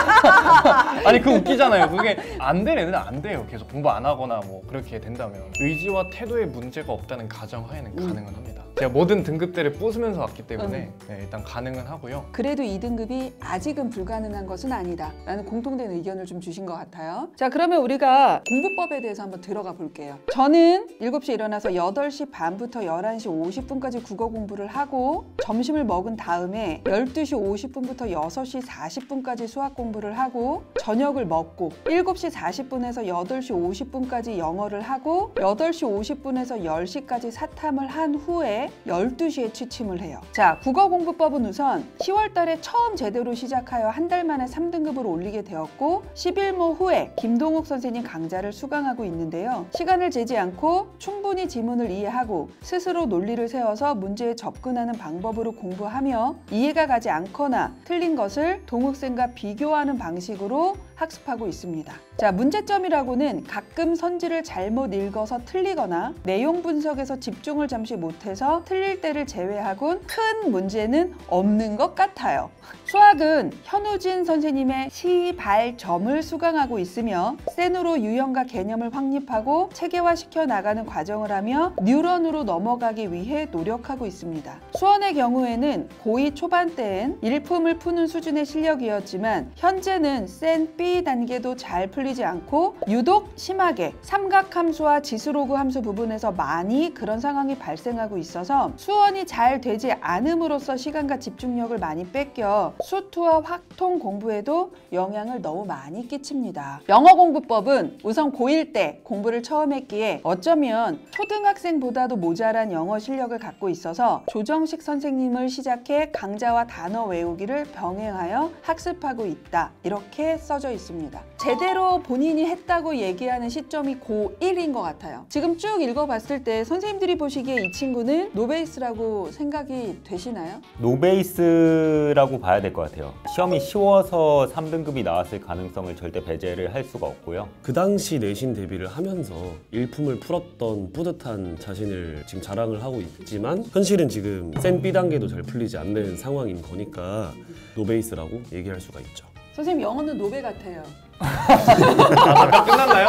아니 그 웃기잖아요. 그게 안 되는 애는 안 돼요. 계속 공부 안 하거나 뭐 그렇게 된다면 의지와 태도에 문제가 없다는 가정하에는 가능은 합니다. 제가 모든 등급대를 부수면서 왔기 때문에 네, 일단 가능은 하고요. 그래도 2등급이 아직은 불가능한 것은 아니다. 라는 공통된 의견을 좀 주신 것 같아요. 자 그러면 우리가 공부법에 대해서 한번 들어가 볼게요. 저는 7시에 일어나서 8시 반부터 11시 50분까지 국어 공부를 하고 점심을 먹은 다음에 12시 50분부터 6시 40분까지 수학 공부를 하고 저녁을 먹고 7시 40분에서 8시 50분까지 영어를 하고 8시 50분에서 10시까지 사탐을 한 후에 12시에 취침을 해요. 자, 국어 공부법은 우선 10월 달에 처음 제대로 시작하여 한 달 만에 3등급으로 올리게 되었고 11모 후에 김동욱 선생님 강좌를 수강하고 있는데요. 시간을 재지 않고 충분히 지문을 이해하고 스스로 논리를 세워서 문제에 접근하는 방법으로 공부하며 이해가 가지 않거나 틀린 것을 동욱쌤과 비교하는 방식으로 학습하고 있습니다. 자, 문제점이라고는 가끔 선지를 잘못 읽어서 틀리거나 내용 분석에서 집중을 잠시 못해서 틀릴 때를 제외하곤 큰 문제는 없는 것 같아요. 수학은 현우진 선생님의 시발점을 수강하고 있으며 센으로 유형과 개념을 확립하고 체계화시켜 나가는 과정을 하며 뉴런으로 넘어가기 위해 노력하고 있습니다. 수원의 경우에는 고2 초반 때엔 일품을 푸는 수준의 실력이었지만 현재는 센 B 단계도 잘 풀리지 않고 유독 심하게 삼각함수와 지수로그 함수 부분에서 많이 그런 상황이 발생하고 있어서 수원이 잘 되지 않음으로써 시간과 집중력을 많이 뺏겨 수투와 확통 공부에도 영향을 너무 많이 끼칩니다. 영어 공부법은 우선 고1 때 공부를 처음 했기에 어쩌면 초등학생보다도 모자란 영어 실력을 갖고 있어서 조정식 선생님을 시작해 강좌와 단어 외우기를 병행하여 학습하고 있다. 이렇게 써져 있습니다. 제대로 본인이 했다고 얘기하는 시점이 고1인 것 같아요. 지금 쭉 읽어봤을 때 선생님들이 보시기에 이 친구는 노베이스라고 생각이 되시나요? no base라고 봐야 될 것 같아요. 시험이 쉬워서 3등급이 나왔을 가능성을 절대 배제를 할 수가 없고요. 그 당시 내신 대비를 하면서 일품을 풀었던 뿌듯한 자신을 지금 자랑을 하고 있지만 현실은 지금 쎈 B 단계도 잘 풀리지 않는 상황인 거니까 no base라고 얘기할 수가 있죠. 선생님 영어는 노베 같아요. 잠깐 끝났나요?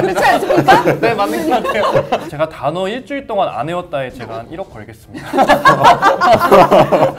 그렇지 않습니까? 네 맞는 것 같아요. 제가 단어 일주일 동안 안 외웠다에 제가 한 1억 걸겠습니다.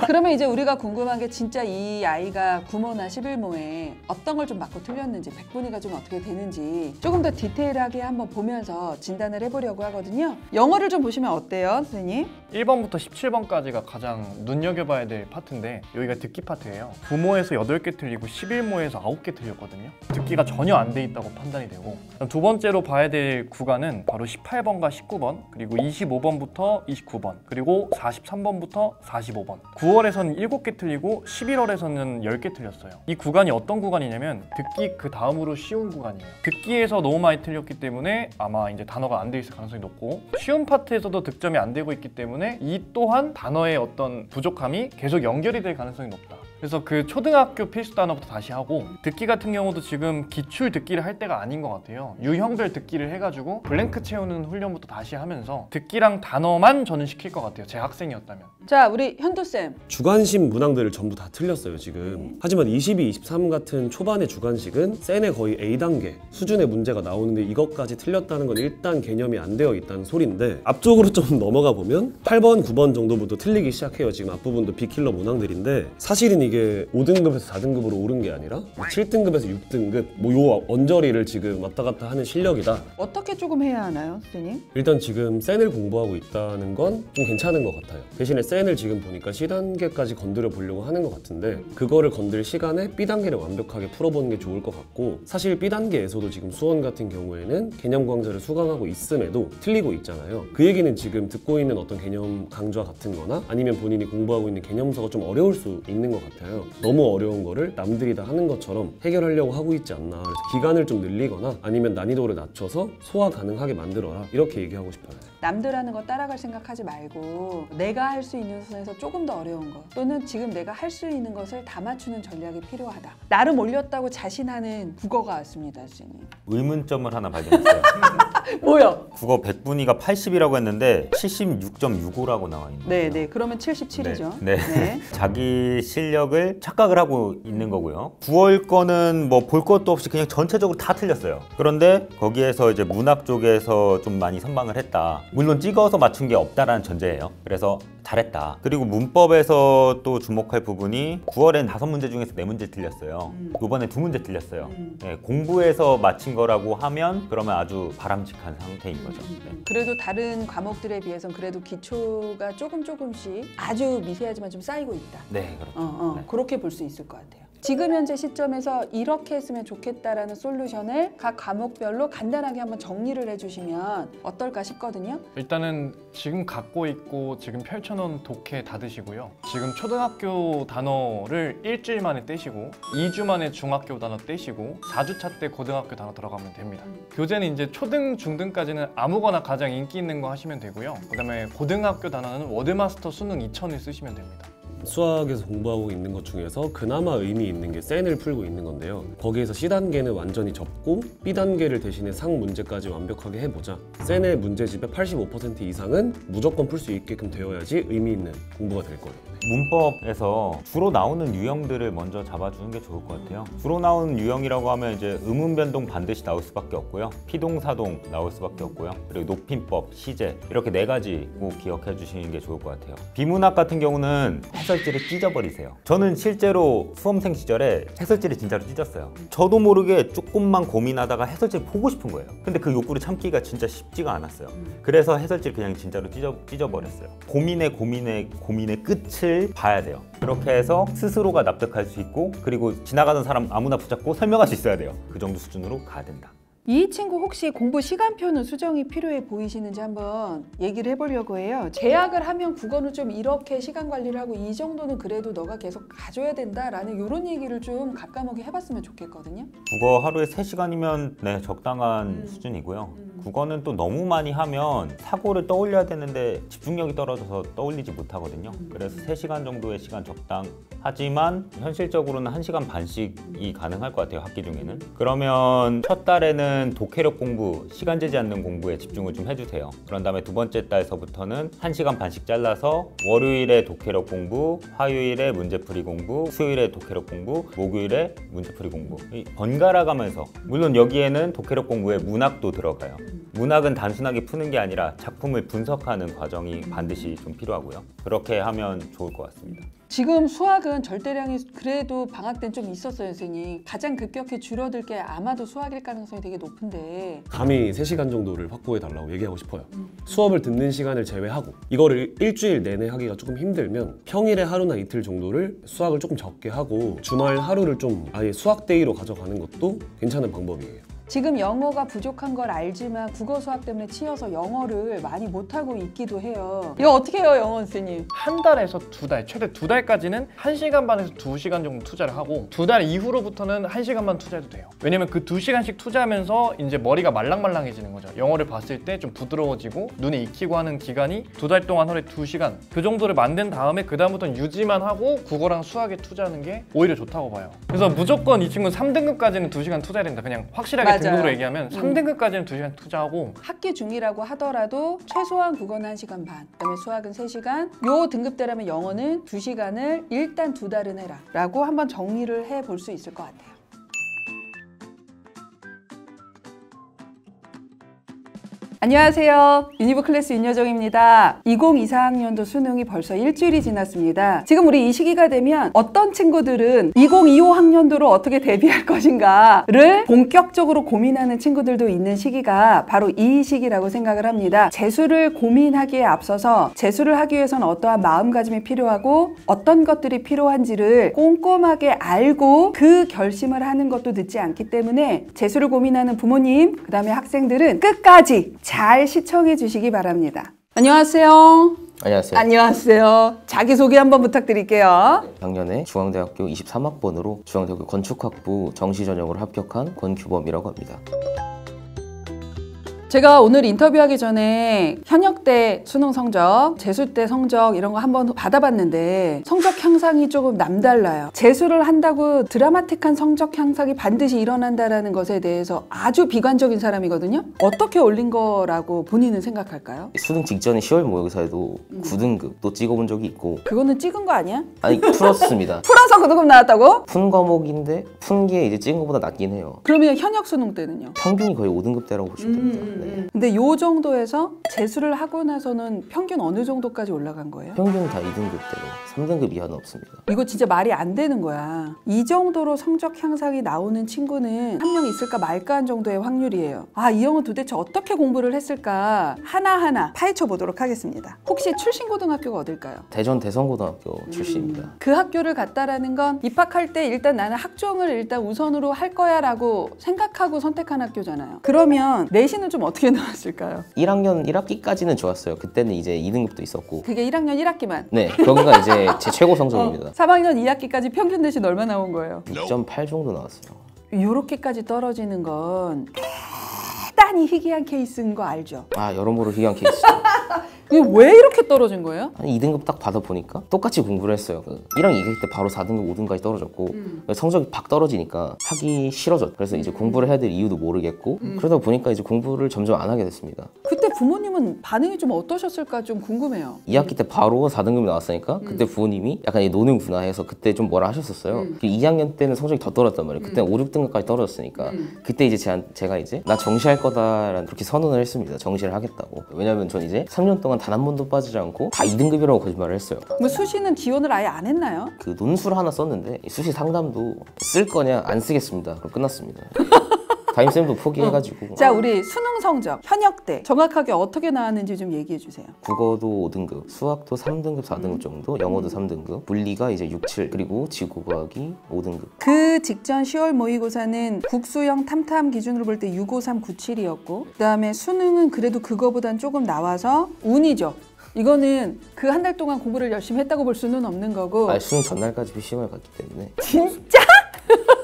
그러면 이제 우리가 궁금한 게 진짜 이 아이가 구모나 11모에 어떤 걸 좀 맞고 틀렸는지 백분위가 좀 어떻게 되는지 조금 더 디테일하게 한번 보면서 진단을 해보려고 하거든요. 영어를 좀 보시면 어때요, 선생님? 1번부터 17번까지가 가장 눈여겨봐야 될 파트인데 여기가 듣기 파트예요. 부모에서 8개 틀리고 11모에서 9개 틀렸거든요. 듣기가 전혀 안 돼 있다고 판단이 되고 두 번째로 봐야 될 구간은 바로 18번과 19번 그리고 25번부터 29번 그리고 43번부터 45번 9월에서는 7개 틀리고 11월에서는 10개 틀렸어요. 이 구간이 어떤 구간이냐면 듣기 그 다음으로 쉬운 구간이에요. 듣기에서 너무 많이 틀렸기 때문에 아마 이제 단어가 안 돼 있을 가능성이 높고 쉬운 파트에서도 득점이 안 되고 있기 때문에 이 또한 단어의 어떤 부족함이 계속 연결이 될 가능성이 높다. 그래서 그 초등학교 필수 단어부터 다시 하고 듣기 같은 경우도 지금 기출 듣기를 할 때가 아닌 것 같아요. 유형별 듣기를 해가지고 블랭크 채우는 훈련부터 다시 하면서 듣기랑 단어만 저는 시킬 것 같아요. 제 학생이었다면. 자, 우리 현두쌤. 주관식 문항들을 전부 다 틀렸어요 지금 하지만 22, 23 같은 초반의 주관식은 센의 거의 A단계 수준의 문제가 나오는데 이것까지 틀렸다는 건 일단 개념이 안 되어 있다는 소리인데 앞쪽으로 좀 넘어가 보면 8번, 9번 정도부터 틀리기 시작해요 지금 앞부분도 비킬러 문항들인데 사실은 이게 5등급에서 4등급으로 오른 게 아니라 7등급에서 6등급 뭐 요 언저리를 지금 왔다 갔다 하는 실력이다 어떻게 조금 해야 하나요, 선생님? 일단 지금 센을 공부하고 있다는 건 좀 괜찮은 것 같아요. 대신에 센을 지금 보니까 C단계까지 건드려 보려고 하는 것 같은데 그거를 건들 시간에 B단계를 완벽하게 풀어보는 게 좋을 것 같고 사실 B단계에서도 지금 수원 같은 경우에는 개념 강좌를 수강하고 있음에도 틀리고 있잖아요. 그 얘기는 지금 듣고 있는 어떤 개념 강좌 같은 거나 아니면 본인이 공부하고 있는 개념서가 좀 어려울 수 있는 것 같아요. 너무 어려운 거를 남들이 다 하는 것처럼 해결하려고 하고 있지 않나. 그래서 기간을 좀 늘리거나 아니면 난이도를 낮춰서 소화 가능하게 만들어라. 이렇게 얘기하고 싶어요. 남들 하는 거 따라갈 생각하지 말고 내가 할 수 있는 선에서 조금 더 어려운 거 또는 지금 내가 할 수 있는 것을 다 맞추는 전략이 필요하다. 나름 올렸다고 자신하는 국어가 왔습니다, 선생님. 의문점을 하나 발견했어요. 뭐요? 국어 100분위가 80이라고 했는데 76.65라고 나와 있는 네, 네. 그러면 77이죠. 네. 자기 실력을 착각을 하고 있는 거고요. 9월 거는 뭐 볼 것도 없이 그냥 전체적으로 다 틀렸어요. 그런데 거기에서 이제 문학 쪽에서 좀 많이 선방을 했다. 물론 찍어서 맞춘 게 없다라는 전제예요. 그래서 잘했다. 그리고 문법에서 또 주목할 부분이 9월엔 다섯 문제 중에서 네 문제 틀렸어요. 이번에 두 문제 틀렸어요. 네, 공부해서 맞힌 거라고 하면 그러면 아주 바람직한 상태인 거죠. 네. 그래도 다른 과목들에 비해서는 그래도 기초가 조금 조금씩 아주 미세하지만 좀 쌓이고 있다. 네, 그렇죠. 어, 어, 그렇게 볼 수 있을 것 같아요. 지금 현재 시점에서 이렇게 했으면 좋겠다라는 솔루션을 각 과목별로 간단하게 한번 정리를 해주시면 어떨까 싶거든요. 일단은 지금 갖고 있고 지금 펼쳐놓은 독해 닫으시고요. 지금 초등학교 단어를 일주일 만에 떼시고 2주 만에 중학교 단어 떼시고 4주차 때 고등학교 단어 들어가면 됩니다. 교재는 이제 초등, 중등까지는 아무거나 가장 인기 있는 거 하시면 되고요. 그다음에 고등학교 단어는 워드마스터 수능 2000을 쓰시면 됩니다. 수학에서 공부하고 있는 것 중에서 그나마 의미 있는 게 센을 풀고 있는 건데요. 거기에서 C 단계는 완전히 접고 B 단계를 대신에 상 문제까지 완벽하게 해보자. 센의 문제집의 85% 이상은 무조건 풀 수 있게끔 되어야지 의미 있는 공부가 될 거예요. 문법에서 주로 나오는 유형들을 먼저 잡아주는 게 좋을 것 같아요. 주로 나오는 유형이라고 하면 이제 의문 변동 반드시 나올 수밖에 없고요. 피동사동 나올 수밖에 없고요. 그리고 높임법, 시제 이렇게 네 가지 꼭 기억해 주시는 게 좋을 것 같아요. 비문학 같은 경우는 해설 지를 찢어버리세요. 저는 실제로 수험생 시절에 해설지를 진짜로 찢었어요. 저도 모르게 조금만 고민하다가 해설지를 보고 싶은 거예요. 근데 그 욕구를 참기가 진짜 쉽지가 않았어요. 그래서 해설지를 그냥 진짜로 찢어, 찢어버렸어요. 고민의 고민의 고민의 끝을 봐야 돼요. 그렇게 해서 스스로가 납득할 수 있고 그리고 지나가는 사람 아무나 붙잡고 설명할 수 있어야 돼요. 그 정도 수준으로 가야 된다. 이 친구 혹시 공부 시간표는 수정이 필요해 보이시는지 한번 얘기를 해보려고 해요. 제약을 하면 국어는 좀 이렇게 시간 관리를 하고 이 정도는 그래도 너가 계속 가져야 된다라는 이런 얘기를 좀 가까먹게 해봤으면 좋겠거든요. 국어 하루에 3시간이면 네, 적당한 수준이고요. 국어는 또 너무 많이 하면 사고를 떠올려야 되는데 집중력이 떨어져서 떠올리지 못하거든요. 그래서 3시간 정도의 시간 적당하지만 현실적으로는 1시간 반씩이 가능할 것 같아요. 학기 중에는. 그러면 첫 달에는 독해력 공부, 시간 재지 않는 공부에 집중을 좀 해주세요. 그런 다음에 두 번째 달서부터는 1시간 반씩 잘라서 월요일에 독해력 공부, 화요일에 문제풀이 공부, 수요일에 독해력 공부, 목요일에 문제풀이 공부 이 번갈아 가면서 물론 여기에는 독해력 공부에 문학도 들어가요. 문학은 단순하게 푸는 게 아니라 작품을 분석하는 과정이 반드시 좀 필요하고요. 그렇게 하면 좋을 것 같습니다. 지금 수학은 절대량이 그래도 방학 때는 좀 있었어요, 선생님. 가장 급격히 줄어들 게 아마도 수학일 가능성이 되게 높은데 감히 3시간 정도를 확보해 달라고 얘기하고 싶어요. 수업을 듣는 시간을 제외하고 이거를 일주일 내내 하기가 조금 힘들면 평일에 하루나 이틀 정도를 수학을 조금 적게 하고 주말 하루를 좀 아예 수학 day로 가져가는 것도 괜찮은 방법이에요. 지금 영어가 부족한 걸 알지만 국어 수학 때문에 치여서 영어를 많이 못하고 있기도 해요. 이거 어떻게 해요, 영어 선생님? 한 달에서 두 달, 최대 두 달까지는 한 시간 반에서 두 시간 정도 투자를 하고 두 달 이후로부터는 한 시간만 투자해도 돼요. 왜냐면 그 두 시간씩 투자하면서 이제 머리가 말랑말랑해지는 거죠. 영어를 봤을 때 좀 부드러워지고 눈에 익히고 하는 기간이 두 달 동안 하루에 두 시간 그 정도를 만든 다음에 그 다음부터는 유지만 하고 국어랑 수학에 투자하는 게 오히려 좋다고 봐요. 그래서 무조건 이 친구는 3등급까지는 두 시간 투자해야 된다. 그냥 확실하게 맞아요. 등급으로 얘기하면 음. 3등급까지는 두 시간 투자하고 학기 중이라고 하더라도 최소한 국어는 1시간 반, 그다음에 수학은 3시간, 요 등급대라면 영어는 2시간을 일단 두 달은 해라 라고 한번 정리를 해 볼 수 있을 것 같아요. 안녕하세요. 유니브 클래스 윤여정입니다. 2024학년도 수능이 벌써 일주일이 지났습니다. 지금 우리 이 시기가 되면 어떤 친구들은 2025학년도로 어떻게 대비할 것인가를 본격적으로 고민하는 친구들도 있는 시기가 바로 이 시기라고 생각을 합니다. 재수를 고민하기에 앞서서 재수를 하기 위해서는 어떠한 마음가짐이 필요하고 어떤 것들이 필요한지를 꼼꼼하게 알고 그 결심을 하는 것도 늦지 않기 때문에 재수를 고민하는 부모님, 그 다음에 학생들은 끝까지 잘 시청해 주시기 바랍니다. 안녕하세요. 안녕하세요. 안녕하세요. 자기소개 한번 부탁드릴게요. 작년에 중앙대학교 23학번으로 중앙대학교 건축학부 정시 전형으로 합격한 권규범이라고 합니다. 제가 오늘 인터뷰하기 전에 현역 때 수능 성적, 재수 때 성적 이런 거 한번 받아봤는데 성적 향상이 조금 남달라요. 재수를 한다고 드라마틱한 성적 향상이 반드시 일어난다라는 것에 대해서 아주 비관적인 사람이거든요. 어떻게 올린 거라고 본인은 생각할까요? 수능 직전에 10월 모의고사에도 9등급 또 찍어본 적이 있고 그거는 찍은 거 아니야? 아니 풀었습니다. 풀어서 9등급 나왔다고? 푼 과목인데 푼 게 이제 찍은 것보다 낫긴 해요. 그러면 현역 수능 때는요? 평균이 거의 5등급대라고 보시면 됩니다. 네. 근데 요 정도에서 재수를 하고 나서는 평균 어느 정도까지 올라간 거예요? 평균 다 2등급대로 3등급 이하는 없습니다. 이거 진짜 말이 안 되는 거야. 이 정도로 성적 향상이 나오는 친구는 한 명 있을까 말까 한 정도의 확률이에요. 아, 이 형은 도대체 어떻게 공부를 했을까? 하나하나 파헤쳐 보도록 하겠습니다. 혹시 출신 고등학교가 어딜까요? 대전 대성고등학교 출신입니다. 그 학교를 갔다라는 건 입학할 때 일단 나는 학종을 일단 우선으로 할 거야라고 생각하고 선택한 학교잖아요. 그러면 내신은 좀 어떻게 나왔을까요? 1학년 1학기까지는 좋았어요. 그때는 이제 2등급도 있었고 그게 1학년 1학기만. 네, 거기가 이제 제 최고 성적입니다. 3학년 2학기까지 평균 내신 얼마 나온 거예요? 2.8 정도 나왔어요. 요렇게까지 떨어지는 건 대단히 희귀한 케이스인 거 알죠? 아, 여러모로 희귀한 케이스. 이게 왜 이렇게 떨어진 거예요? 아니 2등급 딱 받아보니까 똑같이 공부를 했어요. 그 1학년 2학기 때 바로 4등급, 5등까지 떨어졌고 음. 성적이 팍 떨어지니까 하기 싫어졌. 그래서 이제 공부를 해야 될 이유도 모르겠고 음. 그러다 보니까 이제 공부를 점점 안 하게 됐습니다. 그때 부모님은 반응이 좀 어떠셨을까 좀 궁금해요. 2학기 때 바로 4등급이 나왔으니까 음. 그때 부모님이 약간 이 노는구나 해서 그때 좀 뭐라 하셨었어요. 음. 그 2학년 때는 성적이 더 떨어졌단 말이에요. 그때 는 5, 6등급까지 떨어졌으니까 음. 그때 이제 제가, 제가 이제 나 정시할 거다라는 그렇게 선언을 했습니다. 정시를 하겠다고. 왜냐면 전 이제 3년 동안 단 한 번도 빠지지 않고 다 2등급이라고 거짓말을 했어요. 뭐 수시는 지원을 아예 안 했나요? 그 논술 하나 썼는데 이 수시 상담도 쓸 거냐 안 쓰겠습니다. 그럼 끝났습니다. 담임쌤도 포기해가지고 자 우리 수능 성적 현역 때 정확하게 어떻게 나왔는지 좀 얘기해 주세요. 국어도 5등급, 수학도 3등급, 4등급 정도, 영어도 3등급, 물리가 이제 6, 7, 그리고 지구과학이 5등급. 그 직전 10월 모의고사는 국수형 탐탐 기준으로 볼 때 653, 97이었고 그 다음에 수능은 그래도 그거보단 조금 나와서 운이죠. 이거는 그 한 달 동안 공부를 열심히 했다고 볼 수는 없는 거고 아, 수능 전날까지 PCM을 갔기 때문에 진짜?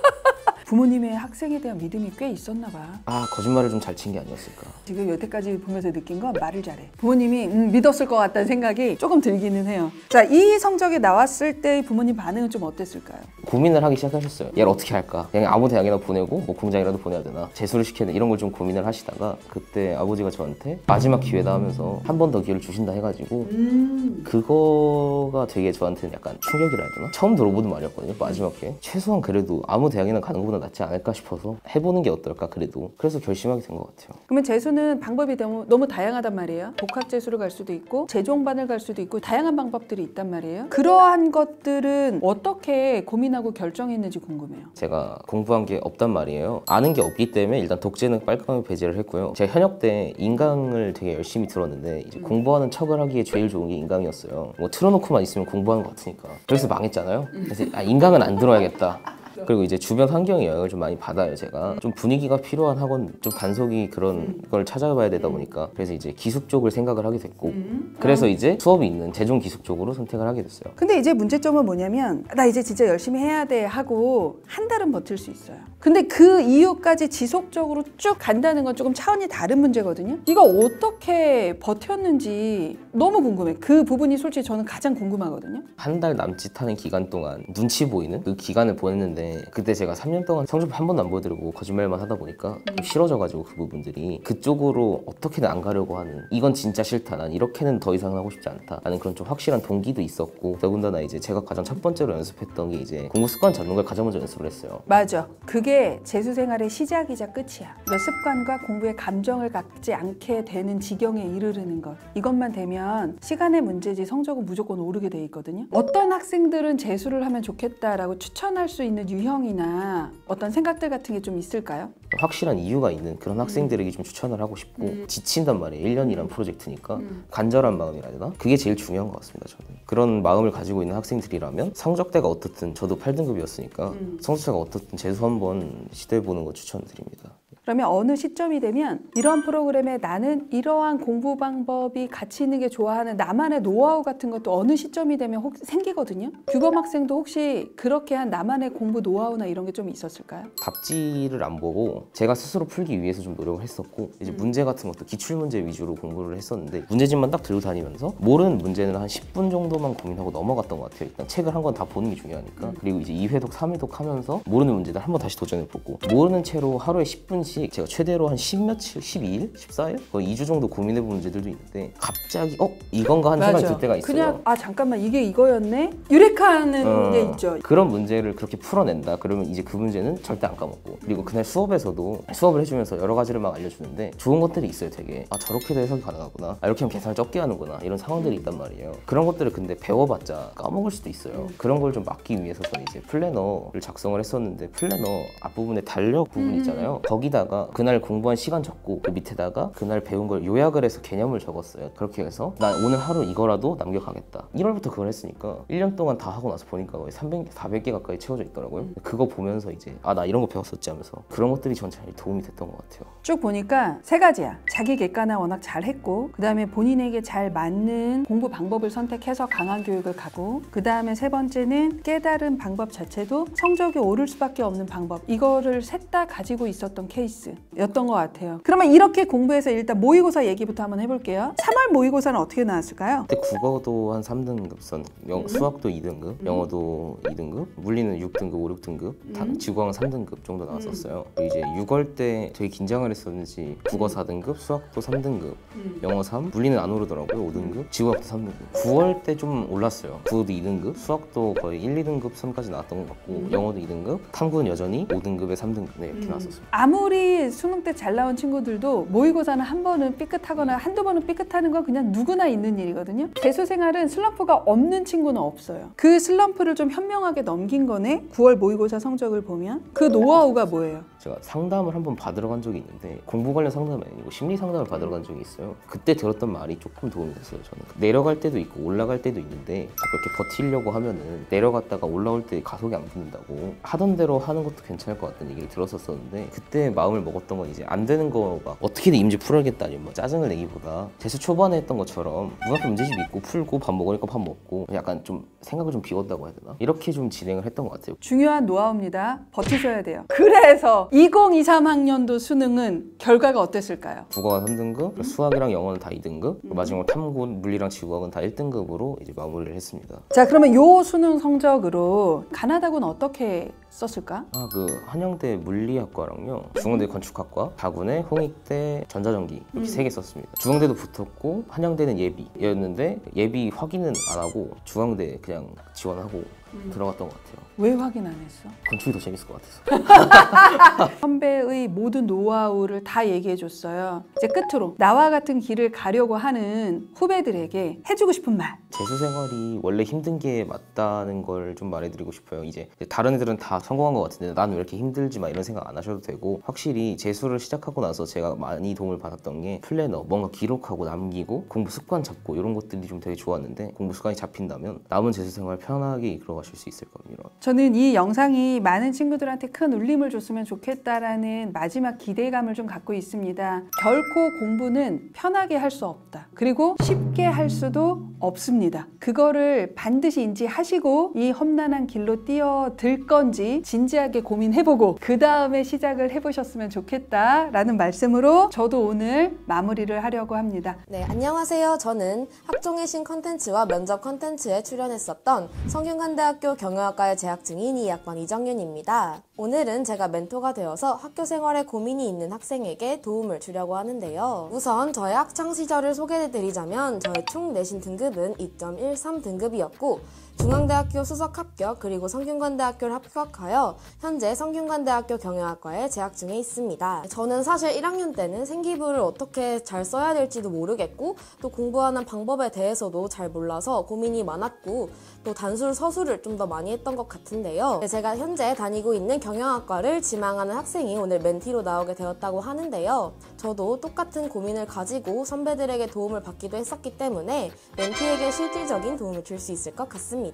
부모님의 학생에 대한 믿음이 꽤 있었나 봐. 아 거짓말을 좀 잘 친 게 아니었을까. 지금 여태까지 보면서 느낀 건 말을 잘해. 부모님이 음, 믿었을 것 같다는 생각이 조금 들기는 해요. 자, 이 성적이 나왔을 때 부모님 반응은 좀 어땠을까요? 고민을 하기 시작하셨어요. 얘를 어떻게 할까? 그냥 아무 대학이나 보내고 뭐 공장이라도 보내야 되나? 재수를 시켜야 되나? 이런 걸 좀 고민을 하시다가 그때 아버지가 저한테 마지막 기회다 하면서 한 번 더 기회를 주신다 해가지고 음. 그거가 되게 저한테는 약간 충격이라 해야 되나? 처음 들어보는 말이었거든요. 마지막 기회. 최소한 그래도 아무 대학이나 가는 것보다 낫지 않을까 싶어서 해보는 게 어떨까 그래도. 그래서 결심하게 된 것 같아요. 그러면 재수는 방법이 너무, 너무 다양하단 말이에요. 복학 재수를 갈 수도 있고 재종반을 갈 수도 있고 다양한 방법들이 있단 말이에요. 그러한 것들은 어떻게 고민하고 결정했는지 궁금해요. 제가 공부한 게 없단 말이에요. 아는 게 없기 때문에 일단 독재는 깔끔하게 배제를 했고요. 제가 현역 때 인강을 되게 열심히 들었는데 이제 공부하는 척을 하기에 제일 좋은 게 인강이었어요. 뭐 틀어놓고만 있으면 공부하는 것 같으니까. 그래서 망했잖아요. 그래서 아, 인강은 안 들어야겠다. 그리고 이제 주변 환경의 영향을 좀 많이 받아요 제가. 좀 분위기가 필요한 학원 좀 단속이 그런 걸 찾아봐야 되다 보니까 그래서 이제 기숙 쪽을 생각을 하게 됐고 그래서 이제 수업이 있는 재종 기숙 쪽으로 선택을 하게 됐어요. 근데 이제 문제점은 뭐냐면 나 이제 진짜 열심히 해야 돼 하고 한 달은 버틸 수 있어요. 근데 그 이후까지 지속적으로 쭉 간다는 건 조금 차원이 다른 문제거든요. 이거 어떻게 버텼는지 너무 궁금해. 그 부분이 솔직히 저는 가장 궁금하거든요. 한 달 남짓 하는 기간 동안 눈치 보이는 그 기간을 보냈는데 그때 제가 3년 동안 성적 한 번도 안 보여드리고 거짓말만 하다 보니까 좀 싫어져가지고 그 부분들이 그쪽으로 어떻게든 안 가려고 하는 이건 진짜 싫다 난 이렇게는 더 이상 하고 싶지 않다 라는 그런 좀 확실한 동기도 있었고 더군다나 이제 제가 가장 첫 번째로 연습했던 게 이제 공부 습관 잡는 걸 가장 먼저 연습을 했어요 맞아. 그게 재수 생활의 시작이자 끝이야. 그러니까 습관과 공부에 감정을 갖지 않게 되는 지경에 이르르는 것. 이것만 되면 시간의 문제지 성적은 무조건 오르게 돼 있거든요. 어떤 학생들은 재수를 하면 좋겠다라고 추천할 수 있는 유형이나 어떤 생각들 같은 게 좀 있을까요? 확실한 이유가 있는 그런 학생들에게 좀 추천을 하고 싶고 지친단 말이에요 1년이란 프로젝트니까 간절한 마음이라 해야 되나? 그게 제일 중요한 것 같습니다 저는 그런 마음을 가지고 있는 학생들이라면 성적대가 어떻든 저도 8등급이었으니까 성적대가 어떻든 재수 한번 시도해 보는 거 추천드립니다 그러면 어느 시점이 되면 이런 프로그램에 나는 이러한 공부 방법이 같이 있는 게 좋아하는 나만의 노하우 같은 것도 어느 시점이 되면 혹 생기거든요. 규범 학생도 혹시 그렇게 한 나만의 공부 노하우나 이런 게 좀 있었을까요? 답지를 안 보고 제가 스스로 풀기 위해서 좀 노력을 했었고 이제 문제 같은 것도 기출 문제 위주로 공부를 했었는데 문제집만 딱 들고 다니면서 모르는 문제는 한 10분 정도만 고민하고 넘어갔던 것 같아요. 일단 책을 한 권 다 보는 게 중요하니까 그리고 이제 2회독, 3회독 하면서 모르는 문제들 한 번 다시 도전해보고 모르는 채로 하루에 10분씩 제가 최대로 한 10며칠, 12일, 14일, 거의 2주 정도 고민해 본 문제들도 있는데 갑자기 어 이건가 하는 생각이 들 때가 있어요. 그냥 아 잠깐만 이게 이거였네? 유레카하는 어, 게 있죠. 그런 문제를 그렇게 풀어낸다. 그러면 이제 그 문제는 절대 안 까먹고. 그리고 그날 수업에서도 수업을 해주면서 여러 가지를 막 알려주는데 좋은 것들이 있어요. 되게 아 저렇게도 해석이 가능하구나. 아 이렇게 하면 계산을 적게 하는구나. 이런 상황들이 있단 말이에요. 그런 것들을 근데 배워봤자 까먹을 수도 있어요. 그런 걸 좀 막기 위해서 저는 이제 플래너를 작성을 했었는데 플래너 앞부분에 달력 부분 있잖아요. 거기다 가 그날 공부한 시간 적고 그 밑에다가 그날 배운 걸 요약을 해서 개념을 적었어요. 그렇게 해서 난 오늘 하루 이거라도 남겨가겠다. 1월부터 그걸 했으니까 1년 동안 다 하고 나서 보니까 거의 300개, 400개 가까이 채워져 있더라고요. 그거 보면서 이제 아 나 이런 거 배웠었지 하면서 그런 것들이 전 잘 도움이 됐던 것 같아요. 쭉 보니까 세 가지야. 자기 객관화 워낙 잘 했고, 그 다음에 본인에게 잘 맞는 공부 방법을 선택해서 강한 교육을 가고, 그 다음에 세 번째는 깨달은 방법 자체도 성적이 오를 수밖에 없는 방법. 이거를 셋 다 가지고 있었던 케이스. 케이스였던 것 같아요. 그러면 이렇게 공부해서 일단 모의고사 얘기부터 한번 해볼게요. 3월 모의고사는 어떻게 나왔을까요? 그때 국어도 한 3등급 선, 영, 음. 수학도 2등급, 영어도 2등급, 물리는 6등급, 5, 6등급, 다, 음. 지구과학은 3등급 정도 나왔었어요. 그리고 이제 6월 때 되게 긴장을 했었는지 국어 4등급, 수학도 3등급, 음. 영어 3, 물리는 안 오르더라고요. 5등급, 지구과학도 3등급. 9월 때 좀 올랐어요. 국어도 2등급, 수학도 거의 1, 2등급 선까지 나왔던 것 같고, 음. 영어도 2등급, 탐구는 여전히 5등급에 3등급 네, 이렇게 음. 나왔었어요. 아무리 수능 때 잘 나온 친구들도 모의고사는 한 번은 삐끗하거나 한두 번은 삐끗하는 건 그냥 누구나 있는 일이거든요. 재수 생활은 슬럼프가 없는 친구는 없어요. 그 슬럼프를 좀 현명하게 넘긴 거네. 9월 모의고사 성적을 보면 그 노하우가 뭐예요? 제가 상담을 한번 받으러 간 적이 있는데 공부 관련 상담이 아니고 심리 상담을 받으러 간 적이 있어요. 그때 들었던 말이 조금 도움이 됐어요. 저는 내려갈 때도 있고 올라갈 때도 있는데 이렇게 버티려고 하면은 내려갔다가 올라올 때 가속이 안 붙는다고 하던 대로 하는 것도 괜찮을 것 같다는 얘기를 들었었었는데 그때 마음 을 먹었던 건 이제 안 되는 거 막 어떻게든 임지 풀어야겠다 아니면 뭐 짜증을 내기보다 재수 초반에 했던 것처럼 눈앞에 문제집 있고 풀고 밥 먹으니까 밥 먹고 약간 좀 생각을 좀 비웠다고 해야 되나 이렇게 좀 진행을 했던 것 같아요. 중요한 노하우입니다. 버티셔야 돼요. 그래서 2023 학년도 수능은 결과가 어땠을까요? 국어가 3등급, 수학이랑 영어는 다 2등급, 그리고 마지막으로 탐구, 물리랑 지구학은 다 1등급으로 이제 마무리를 했습니다. 자, 그러면 요 수능 성적으로 가나다군 어떻게 썼을까? 아, 그 한양대 물리학과랑요, 중앙대 건축학과, 다군에 홍익대 전자전기 이렇게 음. 세개 썼습니다. 중앙대도 붙었고 한양대는 예비였는데 예비 확인은 안 하고 중앙대 그냥 지원하고 음. 들어갔던 것 같아요. 왜 확인 안 했어? 건축이 더 재밌을 것 같아서. 선배의 모든 노하우를 다 얘기해 줬어요. 이제 끝으로 나와 같은 길을 가려고 하는 후배들에게 해주고 싶은 말. 재수 생활이 원래 힘든 게 맞다는 걸 좀 말해드리고 싶어요. 이제 다른 애들은 다 성공한 것 같은데 난 왜 이렇게 힘들지 막 이런 생각 안 하셔도 되고 확실히 재수를 시작하고 나서 제가 많이 도움을 받았던 게 플래너 뭔가 기록하고 남기고 공부 습관 잡고 이런 것들이 좀 되게 좋았는데 공부 습관이 잡힌다면 남은 재수 생활 편하게 이끌어 가실 수 있을 겁니다. 저는 이 영상이 많은 친구들한테 큰 울림을 줬으면 좋겠다라는 마지막 기대감을 좀 갖고 있습니다. 결코 공부는 편하게 할 수 없다. 그리고 쉽게 할 수도 없습니다. 그거를 반드시 인지하시고 이 험난한 길로 뛰어들 건지 진지하게 고민해보고 그 다음에 시작을 해보셨으면 좋겠다라는 말씀으로 저도 오늘 마무리를 하려고 합니다. 네, 안녕하세요. 저는 학종의 신 컨텐츠와 면접 컨텐츠에 출연했었던 성균관대학교 경영학과에 재학 중인 2학번 이정윤입니다. 오늘은 제가 멘토가 되어서 학교 생활에 고민이 있는 학생에게 도움을 주려고 하는데요. 우선 저의 학창 시절을 소개해드리자면 저의 총 내신 등급은 2.13 등급이었고 중앙대학교 수석 합격 그리고 성균관대학교를 합격하여 현재 성균관대학교 경영학과에 재학 중에 있습니다. 저는 사실 1학년 때는 생기부를 어떻게 잘 써야 될지도 모르겠고 또 공부하는 방법에 대해서도 잘 몰라서 고민이 많았고 또 단술 서술을 좀 더 많이 했던 것 같은데요. 제가 현재 다니고 있는 경영학과를 지망하는 학생이 오늘 멘티로 나오게 되었다고 하는데요. 저도 똑같은 고민을 가지고 선배들에게 도움을 받기도 했었기 때문에 멘티에게 실질적인 도움을 줄 수 있을 것 같습니다.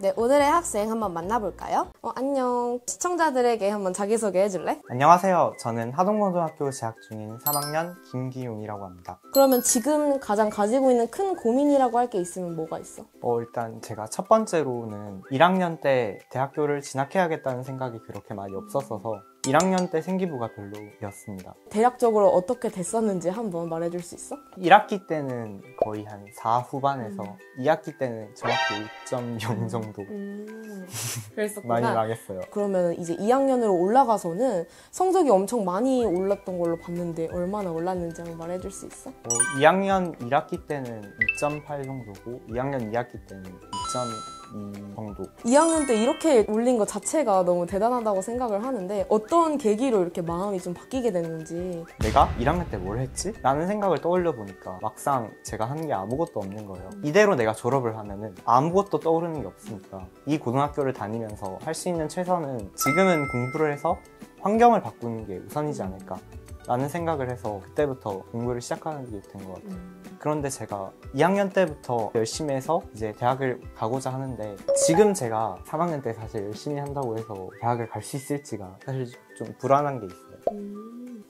네, 오늘의 학생 한번 만나볼까요? 어, 안녕. 시청자들에게 한번 자기소개 해줄래? 안녕하세요. 저는 하동고등학교 재학 중인 3학년 김기용이라고 합니다. 그러면 지금 가장 가지고 있는 큰 고민이라고 할 게 있으면 뭐가 있어? 어, 일단 제가 첫 번째로는 1학년 때 대학교를 진학해야겠다는 생각이 그렇게 많이 없었어서 1학년 때 생기부가 별로였습니다. 대략적으로 어떻게 됐었는지 한번 말해줄 수 있어? 1학기 때는 거의 한 4 후반에서 2학기 때는 정확히 5.0 정도 그랬었구나. 많이 망했어요. 그러면 이제 2학년으로 올라가서는 성적이 엄청 많이 올랐던 걸로 봤는데 얼마나 올랐는지 한번 말해줄 수 있어? 어, 2학년 1학기 때는 2.8 정도고 2학년 2학기 때는 2.2 정도 2학년 때 이렇게 올린 것 자체가 너무 대단하다고 생각을 하는데 어떤 계기로 이렇게 마음이 좀 바뀌게 됐는지 내가 1학년 때 뭘 했지? 라는 생각을 떠올려 보니까 막상 제가 한 게 아무것도 없는 거예요. 이대로 내가 졸업을 하면은 아무것도 떠오르는 게 없으니까 이 고등학교를 다니면서 할 수 있는 최선은 지금은 공부를 해서 환경을 바꾸는 게 우선이지 않을까 라는 생각을 해서 그때부터 공부를 시작하게 된 것 같아요. 그런데 제가 2학년 때부터 열심히 해서 이제 대학을 가고자 하는데 지금 제가 3학년 때 사실 열심히 한다고 해서 대학을 갈 수 있을지가 사실 좀 불안한 게 있어요.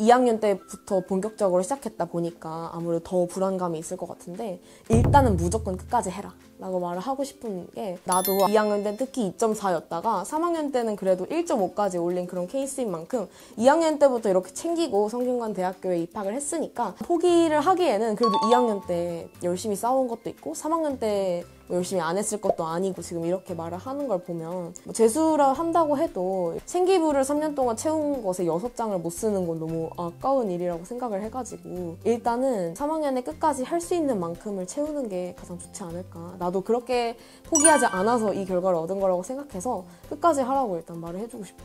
2학년 때부터 본격적으로 시작했다 보니까 아무래도 더 불안감이 있을 것 같은데 일단은 무조건 끝까지 해라 라고 말을 하고 싶은 게 나도 2학년 때 특히 2.4였다가 3학년 때는 그래도 1.5까지 올린 그런 케이스인 만큼 2학년 때부터 이렇게 챙기고 성균관 대학교에 입학을 했으니까 포기를 하기에는 그래도 2학년 때 열심히 싸운 것도 있고 3학년 때 뭐 열심히 안 했을 것도 아니고 지금 이렇게 말을 하는 걸 보면 뭐 재수를 한다고 해도 생기부를 3년 동안 채운 것에 6장을 못 쓰는 건 너무 아까운 일이라고 생각을 해가지고 일단은 3학년에 끝까지 할 수 있는 만큼을 채우는 게 가장 좋지 않을까. 나도 그렇게 포기하지 않아서 이 결과를 얻은 거라고 생각해서 끝까지 하라고 일단 말을 해주고 싶어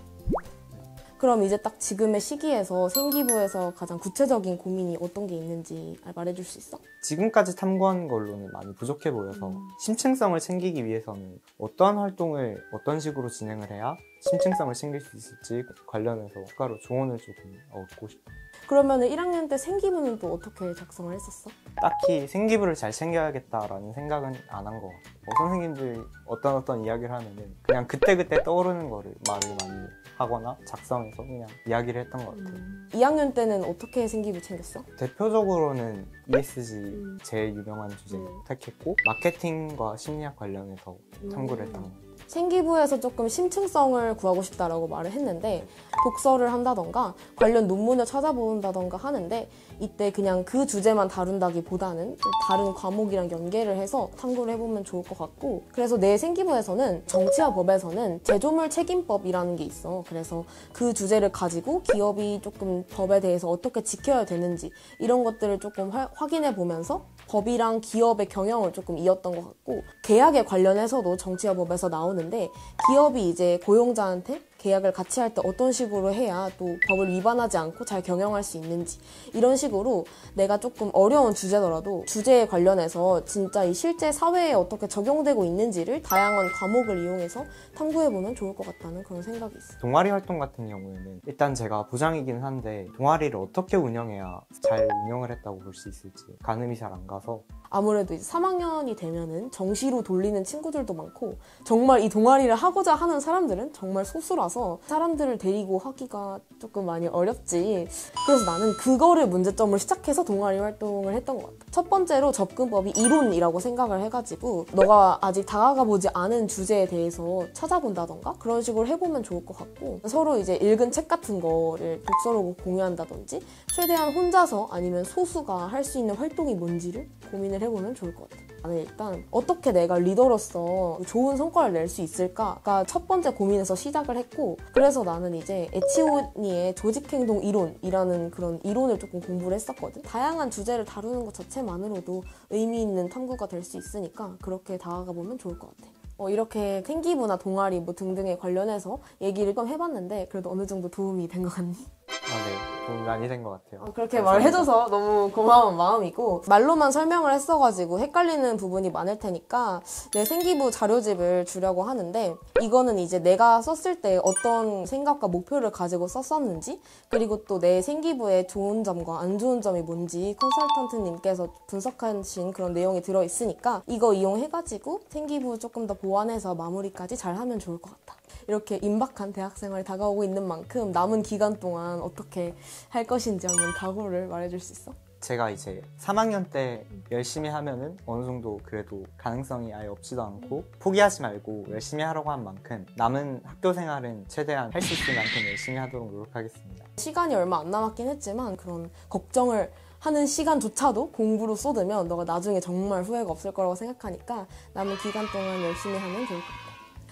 그럼 이제 딱 지금의 시기에서 생기부에서 가장 구체적인 고민이 어떤 게 있는지 말해줄 수 있어? 지금까지 탐구한 걸로는 많이 부족해 보여서 심층성을 챙기기 위해서는 어떠한 활동을 어떤 식으로 진행을 해야 심층성을 챙길 수 있을지 관련해서 추가로 조언을 조금 얻고 싶어요. 그러면 1학년 때 생기부는 또 어떻게 작성을 했었어? 딱히 생기부를 잘 챙겨야겠다라는 생각은 안한것 같아요. 뭐 선생님들이 어떤 어떤 이야기를 하면은 그냥 그때그때 떠오르는 거를 말을 많이 하거나 작성해서 그냥 이야기를 했던 것 같아요. 2학년 때는 어떻게 생기부 챙겼어? 대표적으로는 ESG 제일 유명한 주제 택했고 마케팅과 심리학 관련해서 탐구를 했던 것 같아요. 생기부에서 조금 심층성을 구하고 싶다라고 말을 했는데 독서를 한다던가 관련 논문을 찾아본다던가 하는데 이때 그냥 그 주제만 다룬다기보다는 좀 다른 과목이랑 연계를 해서 탐구를 해보면 좋을 것 같고 그래서 내 생기부에서는 정치와 법에서는 제조물 책임법이라는 게 있어. 그래서 그 주제를 가지고 기업이 조금 법에 대해서 어떻게 지켜야 되는지 이런 것들을 조금 화- 확인해 보면서 법이랑 기업의 경영을 조금 이었던 것 같고 계약에 관련해서도 정치와 법에서 나오는 데 기업이 이제 고용자한테 계약을 같이 할 때 어떤 식으로 해야 또 법을 위반하지 않고 잘 경영할 수 있는지 이런 식으로 내가 조금 어려운 주제더라도 주제에 관련해서 진짜 이 실제 사회에 어떻게 적용되고 있는지를 다양한 과목을 이용해서 탐구해보면 좋을 것 같다는 그런 생각이 있어. 동아리 활동 같은 경우에는 일단 제가 부장이긴 한데 동아리를 어떻게 운영해야 잘 운영을 했다고 볼 수 있을지 가늠이 잘 안 가서 아무래도 이제 3학년이 되면은 정시로 돌리는 친구들도 많고 정말 이 동아리를 하고자 하는 사람들은 정말 소수라서 사람들을 데리고 하기가 조금 많이 어렵지. 그래서 나는 그거를 문제점을 시작해서 동아리 활동을 했던 것 같아. 첫 번째로 접근법이 이론이라고 생각을 해가지고 너가 아직 다가가 보지 않은 주제에 대해서 찾아본다던가 그런 식으로 해보면 좋을 것 같고 서로 이제 읽은 책 같은 거를 독서로 공유한다든지 최대한 혼자서 아니면 소수가 할 수 있는 활동이 뭔지를 고민을 해보면 좋을 것 같아. 나는 일단 어떻게 내가 리더로서 좋은 성과를 낼 수 있을까가 첫 번째 고민에서 시작을 했고 그래서 나는 이제 에치오니의 조직행동 이론이라는 그런 이론을 조금 공부를 했었거든. 다양한 주제를 다루는 것 자체만으로도 의미 있는 탐구가 될 수 있으니까 그렇게 다가가 보면 좋을 것 같아. 어, 이렇게 생기부나 동아리 뭐 등등에 관련해서 얘기를 좀 해봤는데 그래도 어느 정도 도움이 된 것 같니? 아, 네. 도움이 많이 된 것 같아요. 그렇게 말해줘서 너무 고마운 마음이고 말로만 설명을 했어가지고 헷갈리는 부분이 많을 테니까 내 생기부 자료집을 주려고 하는데 이거는 이제 내가 썼을 때 어떤 생각과 목표를 가지고 썼었는지 그리고 또 내 생기부의 좋은 점과 안 좋은 점이 뭔지 컨설턴트님께서 분석하신 그런 내용이 들어있으니까 이거 이용해가지고 생기부 조금 더 보완해서 마무리까지 잘 하면 좋을 것 같아. 이렇게 임박한 대학생활이 다가오고 있는 만큼 남은 기간 동안 어떻게 할 것인지 한번 각오를 말해줄 수 있어? 제가 이제 3학년 때 열심히 하면은 어느 정도 그래도 가능성이 아예 없지도 않고 포기하지 말고 열심히 하려고 한 만큼 남은 학교 생활은 최대한 할 수 있을 만큼 열심히 하도록 노력하겠습니다. 시간이 얼마 안 남았긴 했지만 그런 걱정을 하는 시간조차도 공부로 쏟으면 너가 나중에 정말 후회가 없을 거라고 생각하니까 남은 기간 동안 열심히 하면 좋을 것 같아.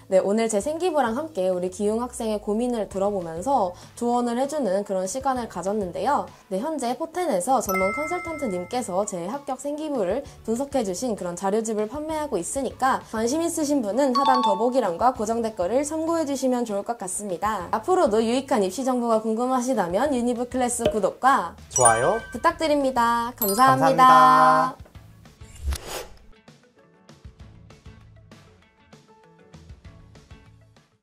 네, 오늘 제 생기부랑 함께 우리 기웅 학생의 고민을 들어보면서 조언을 해주는 그런 시간을 가졌는데요. 네, 현재 포텐에서 전문 컨설턴트님께서 제 합격 생기부를 분석해주신 그런 자료집을 판매하고 있으니까 관심 있으신 분은 하단 더보기란과 고정 댓글을 참고해주시면 좋을 것 같습니다. 앞으로도 유익한 입시 정보가 궁금하시다면 유니브 클래스 구독과 좋아요. 부탁드립니다 감사합니다. 감사합니다.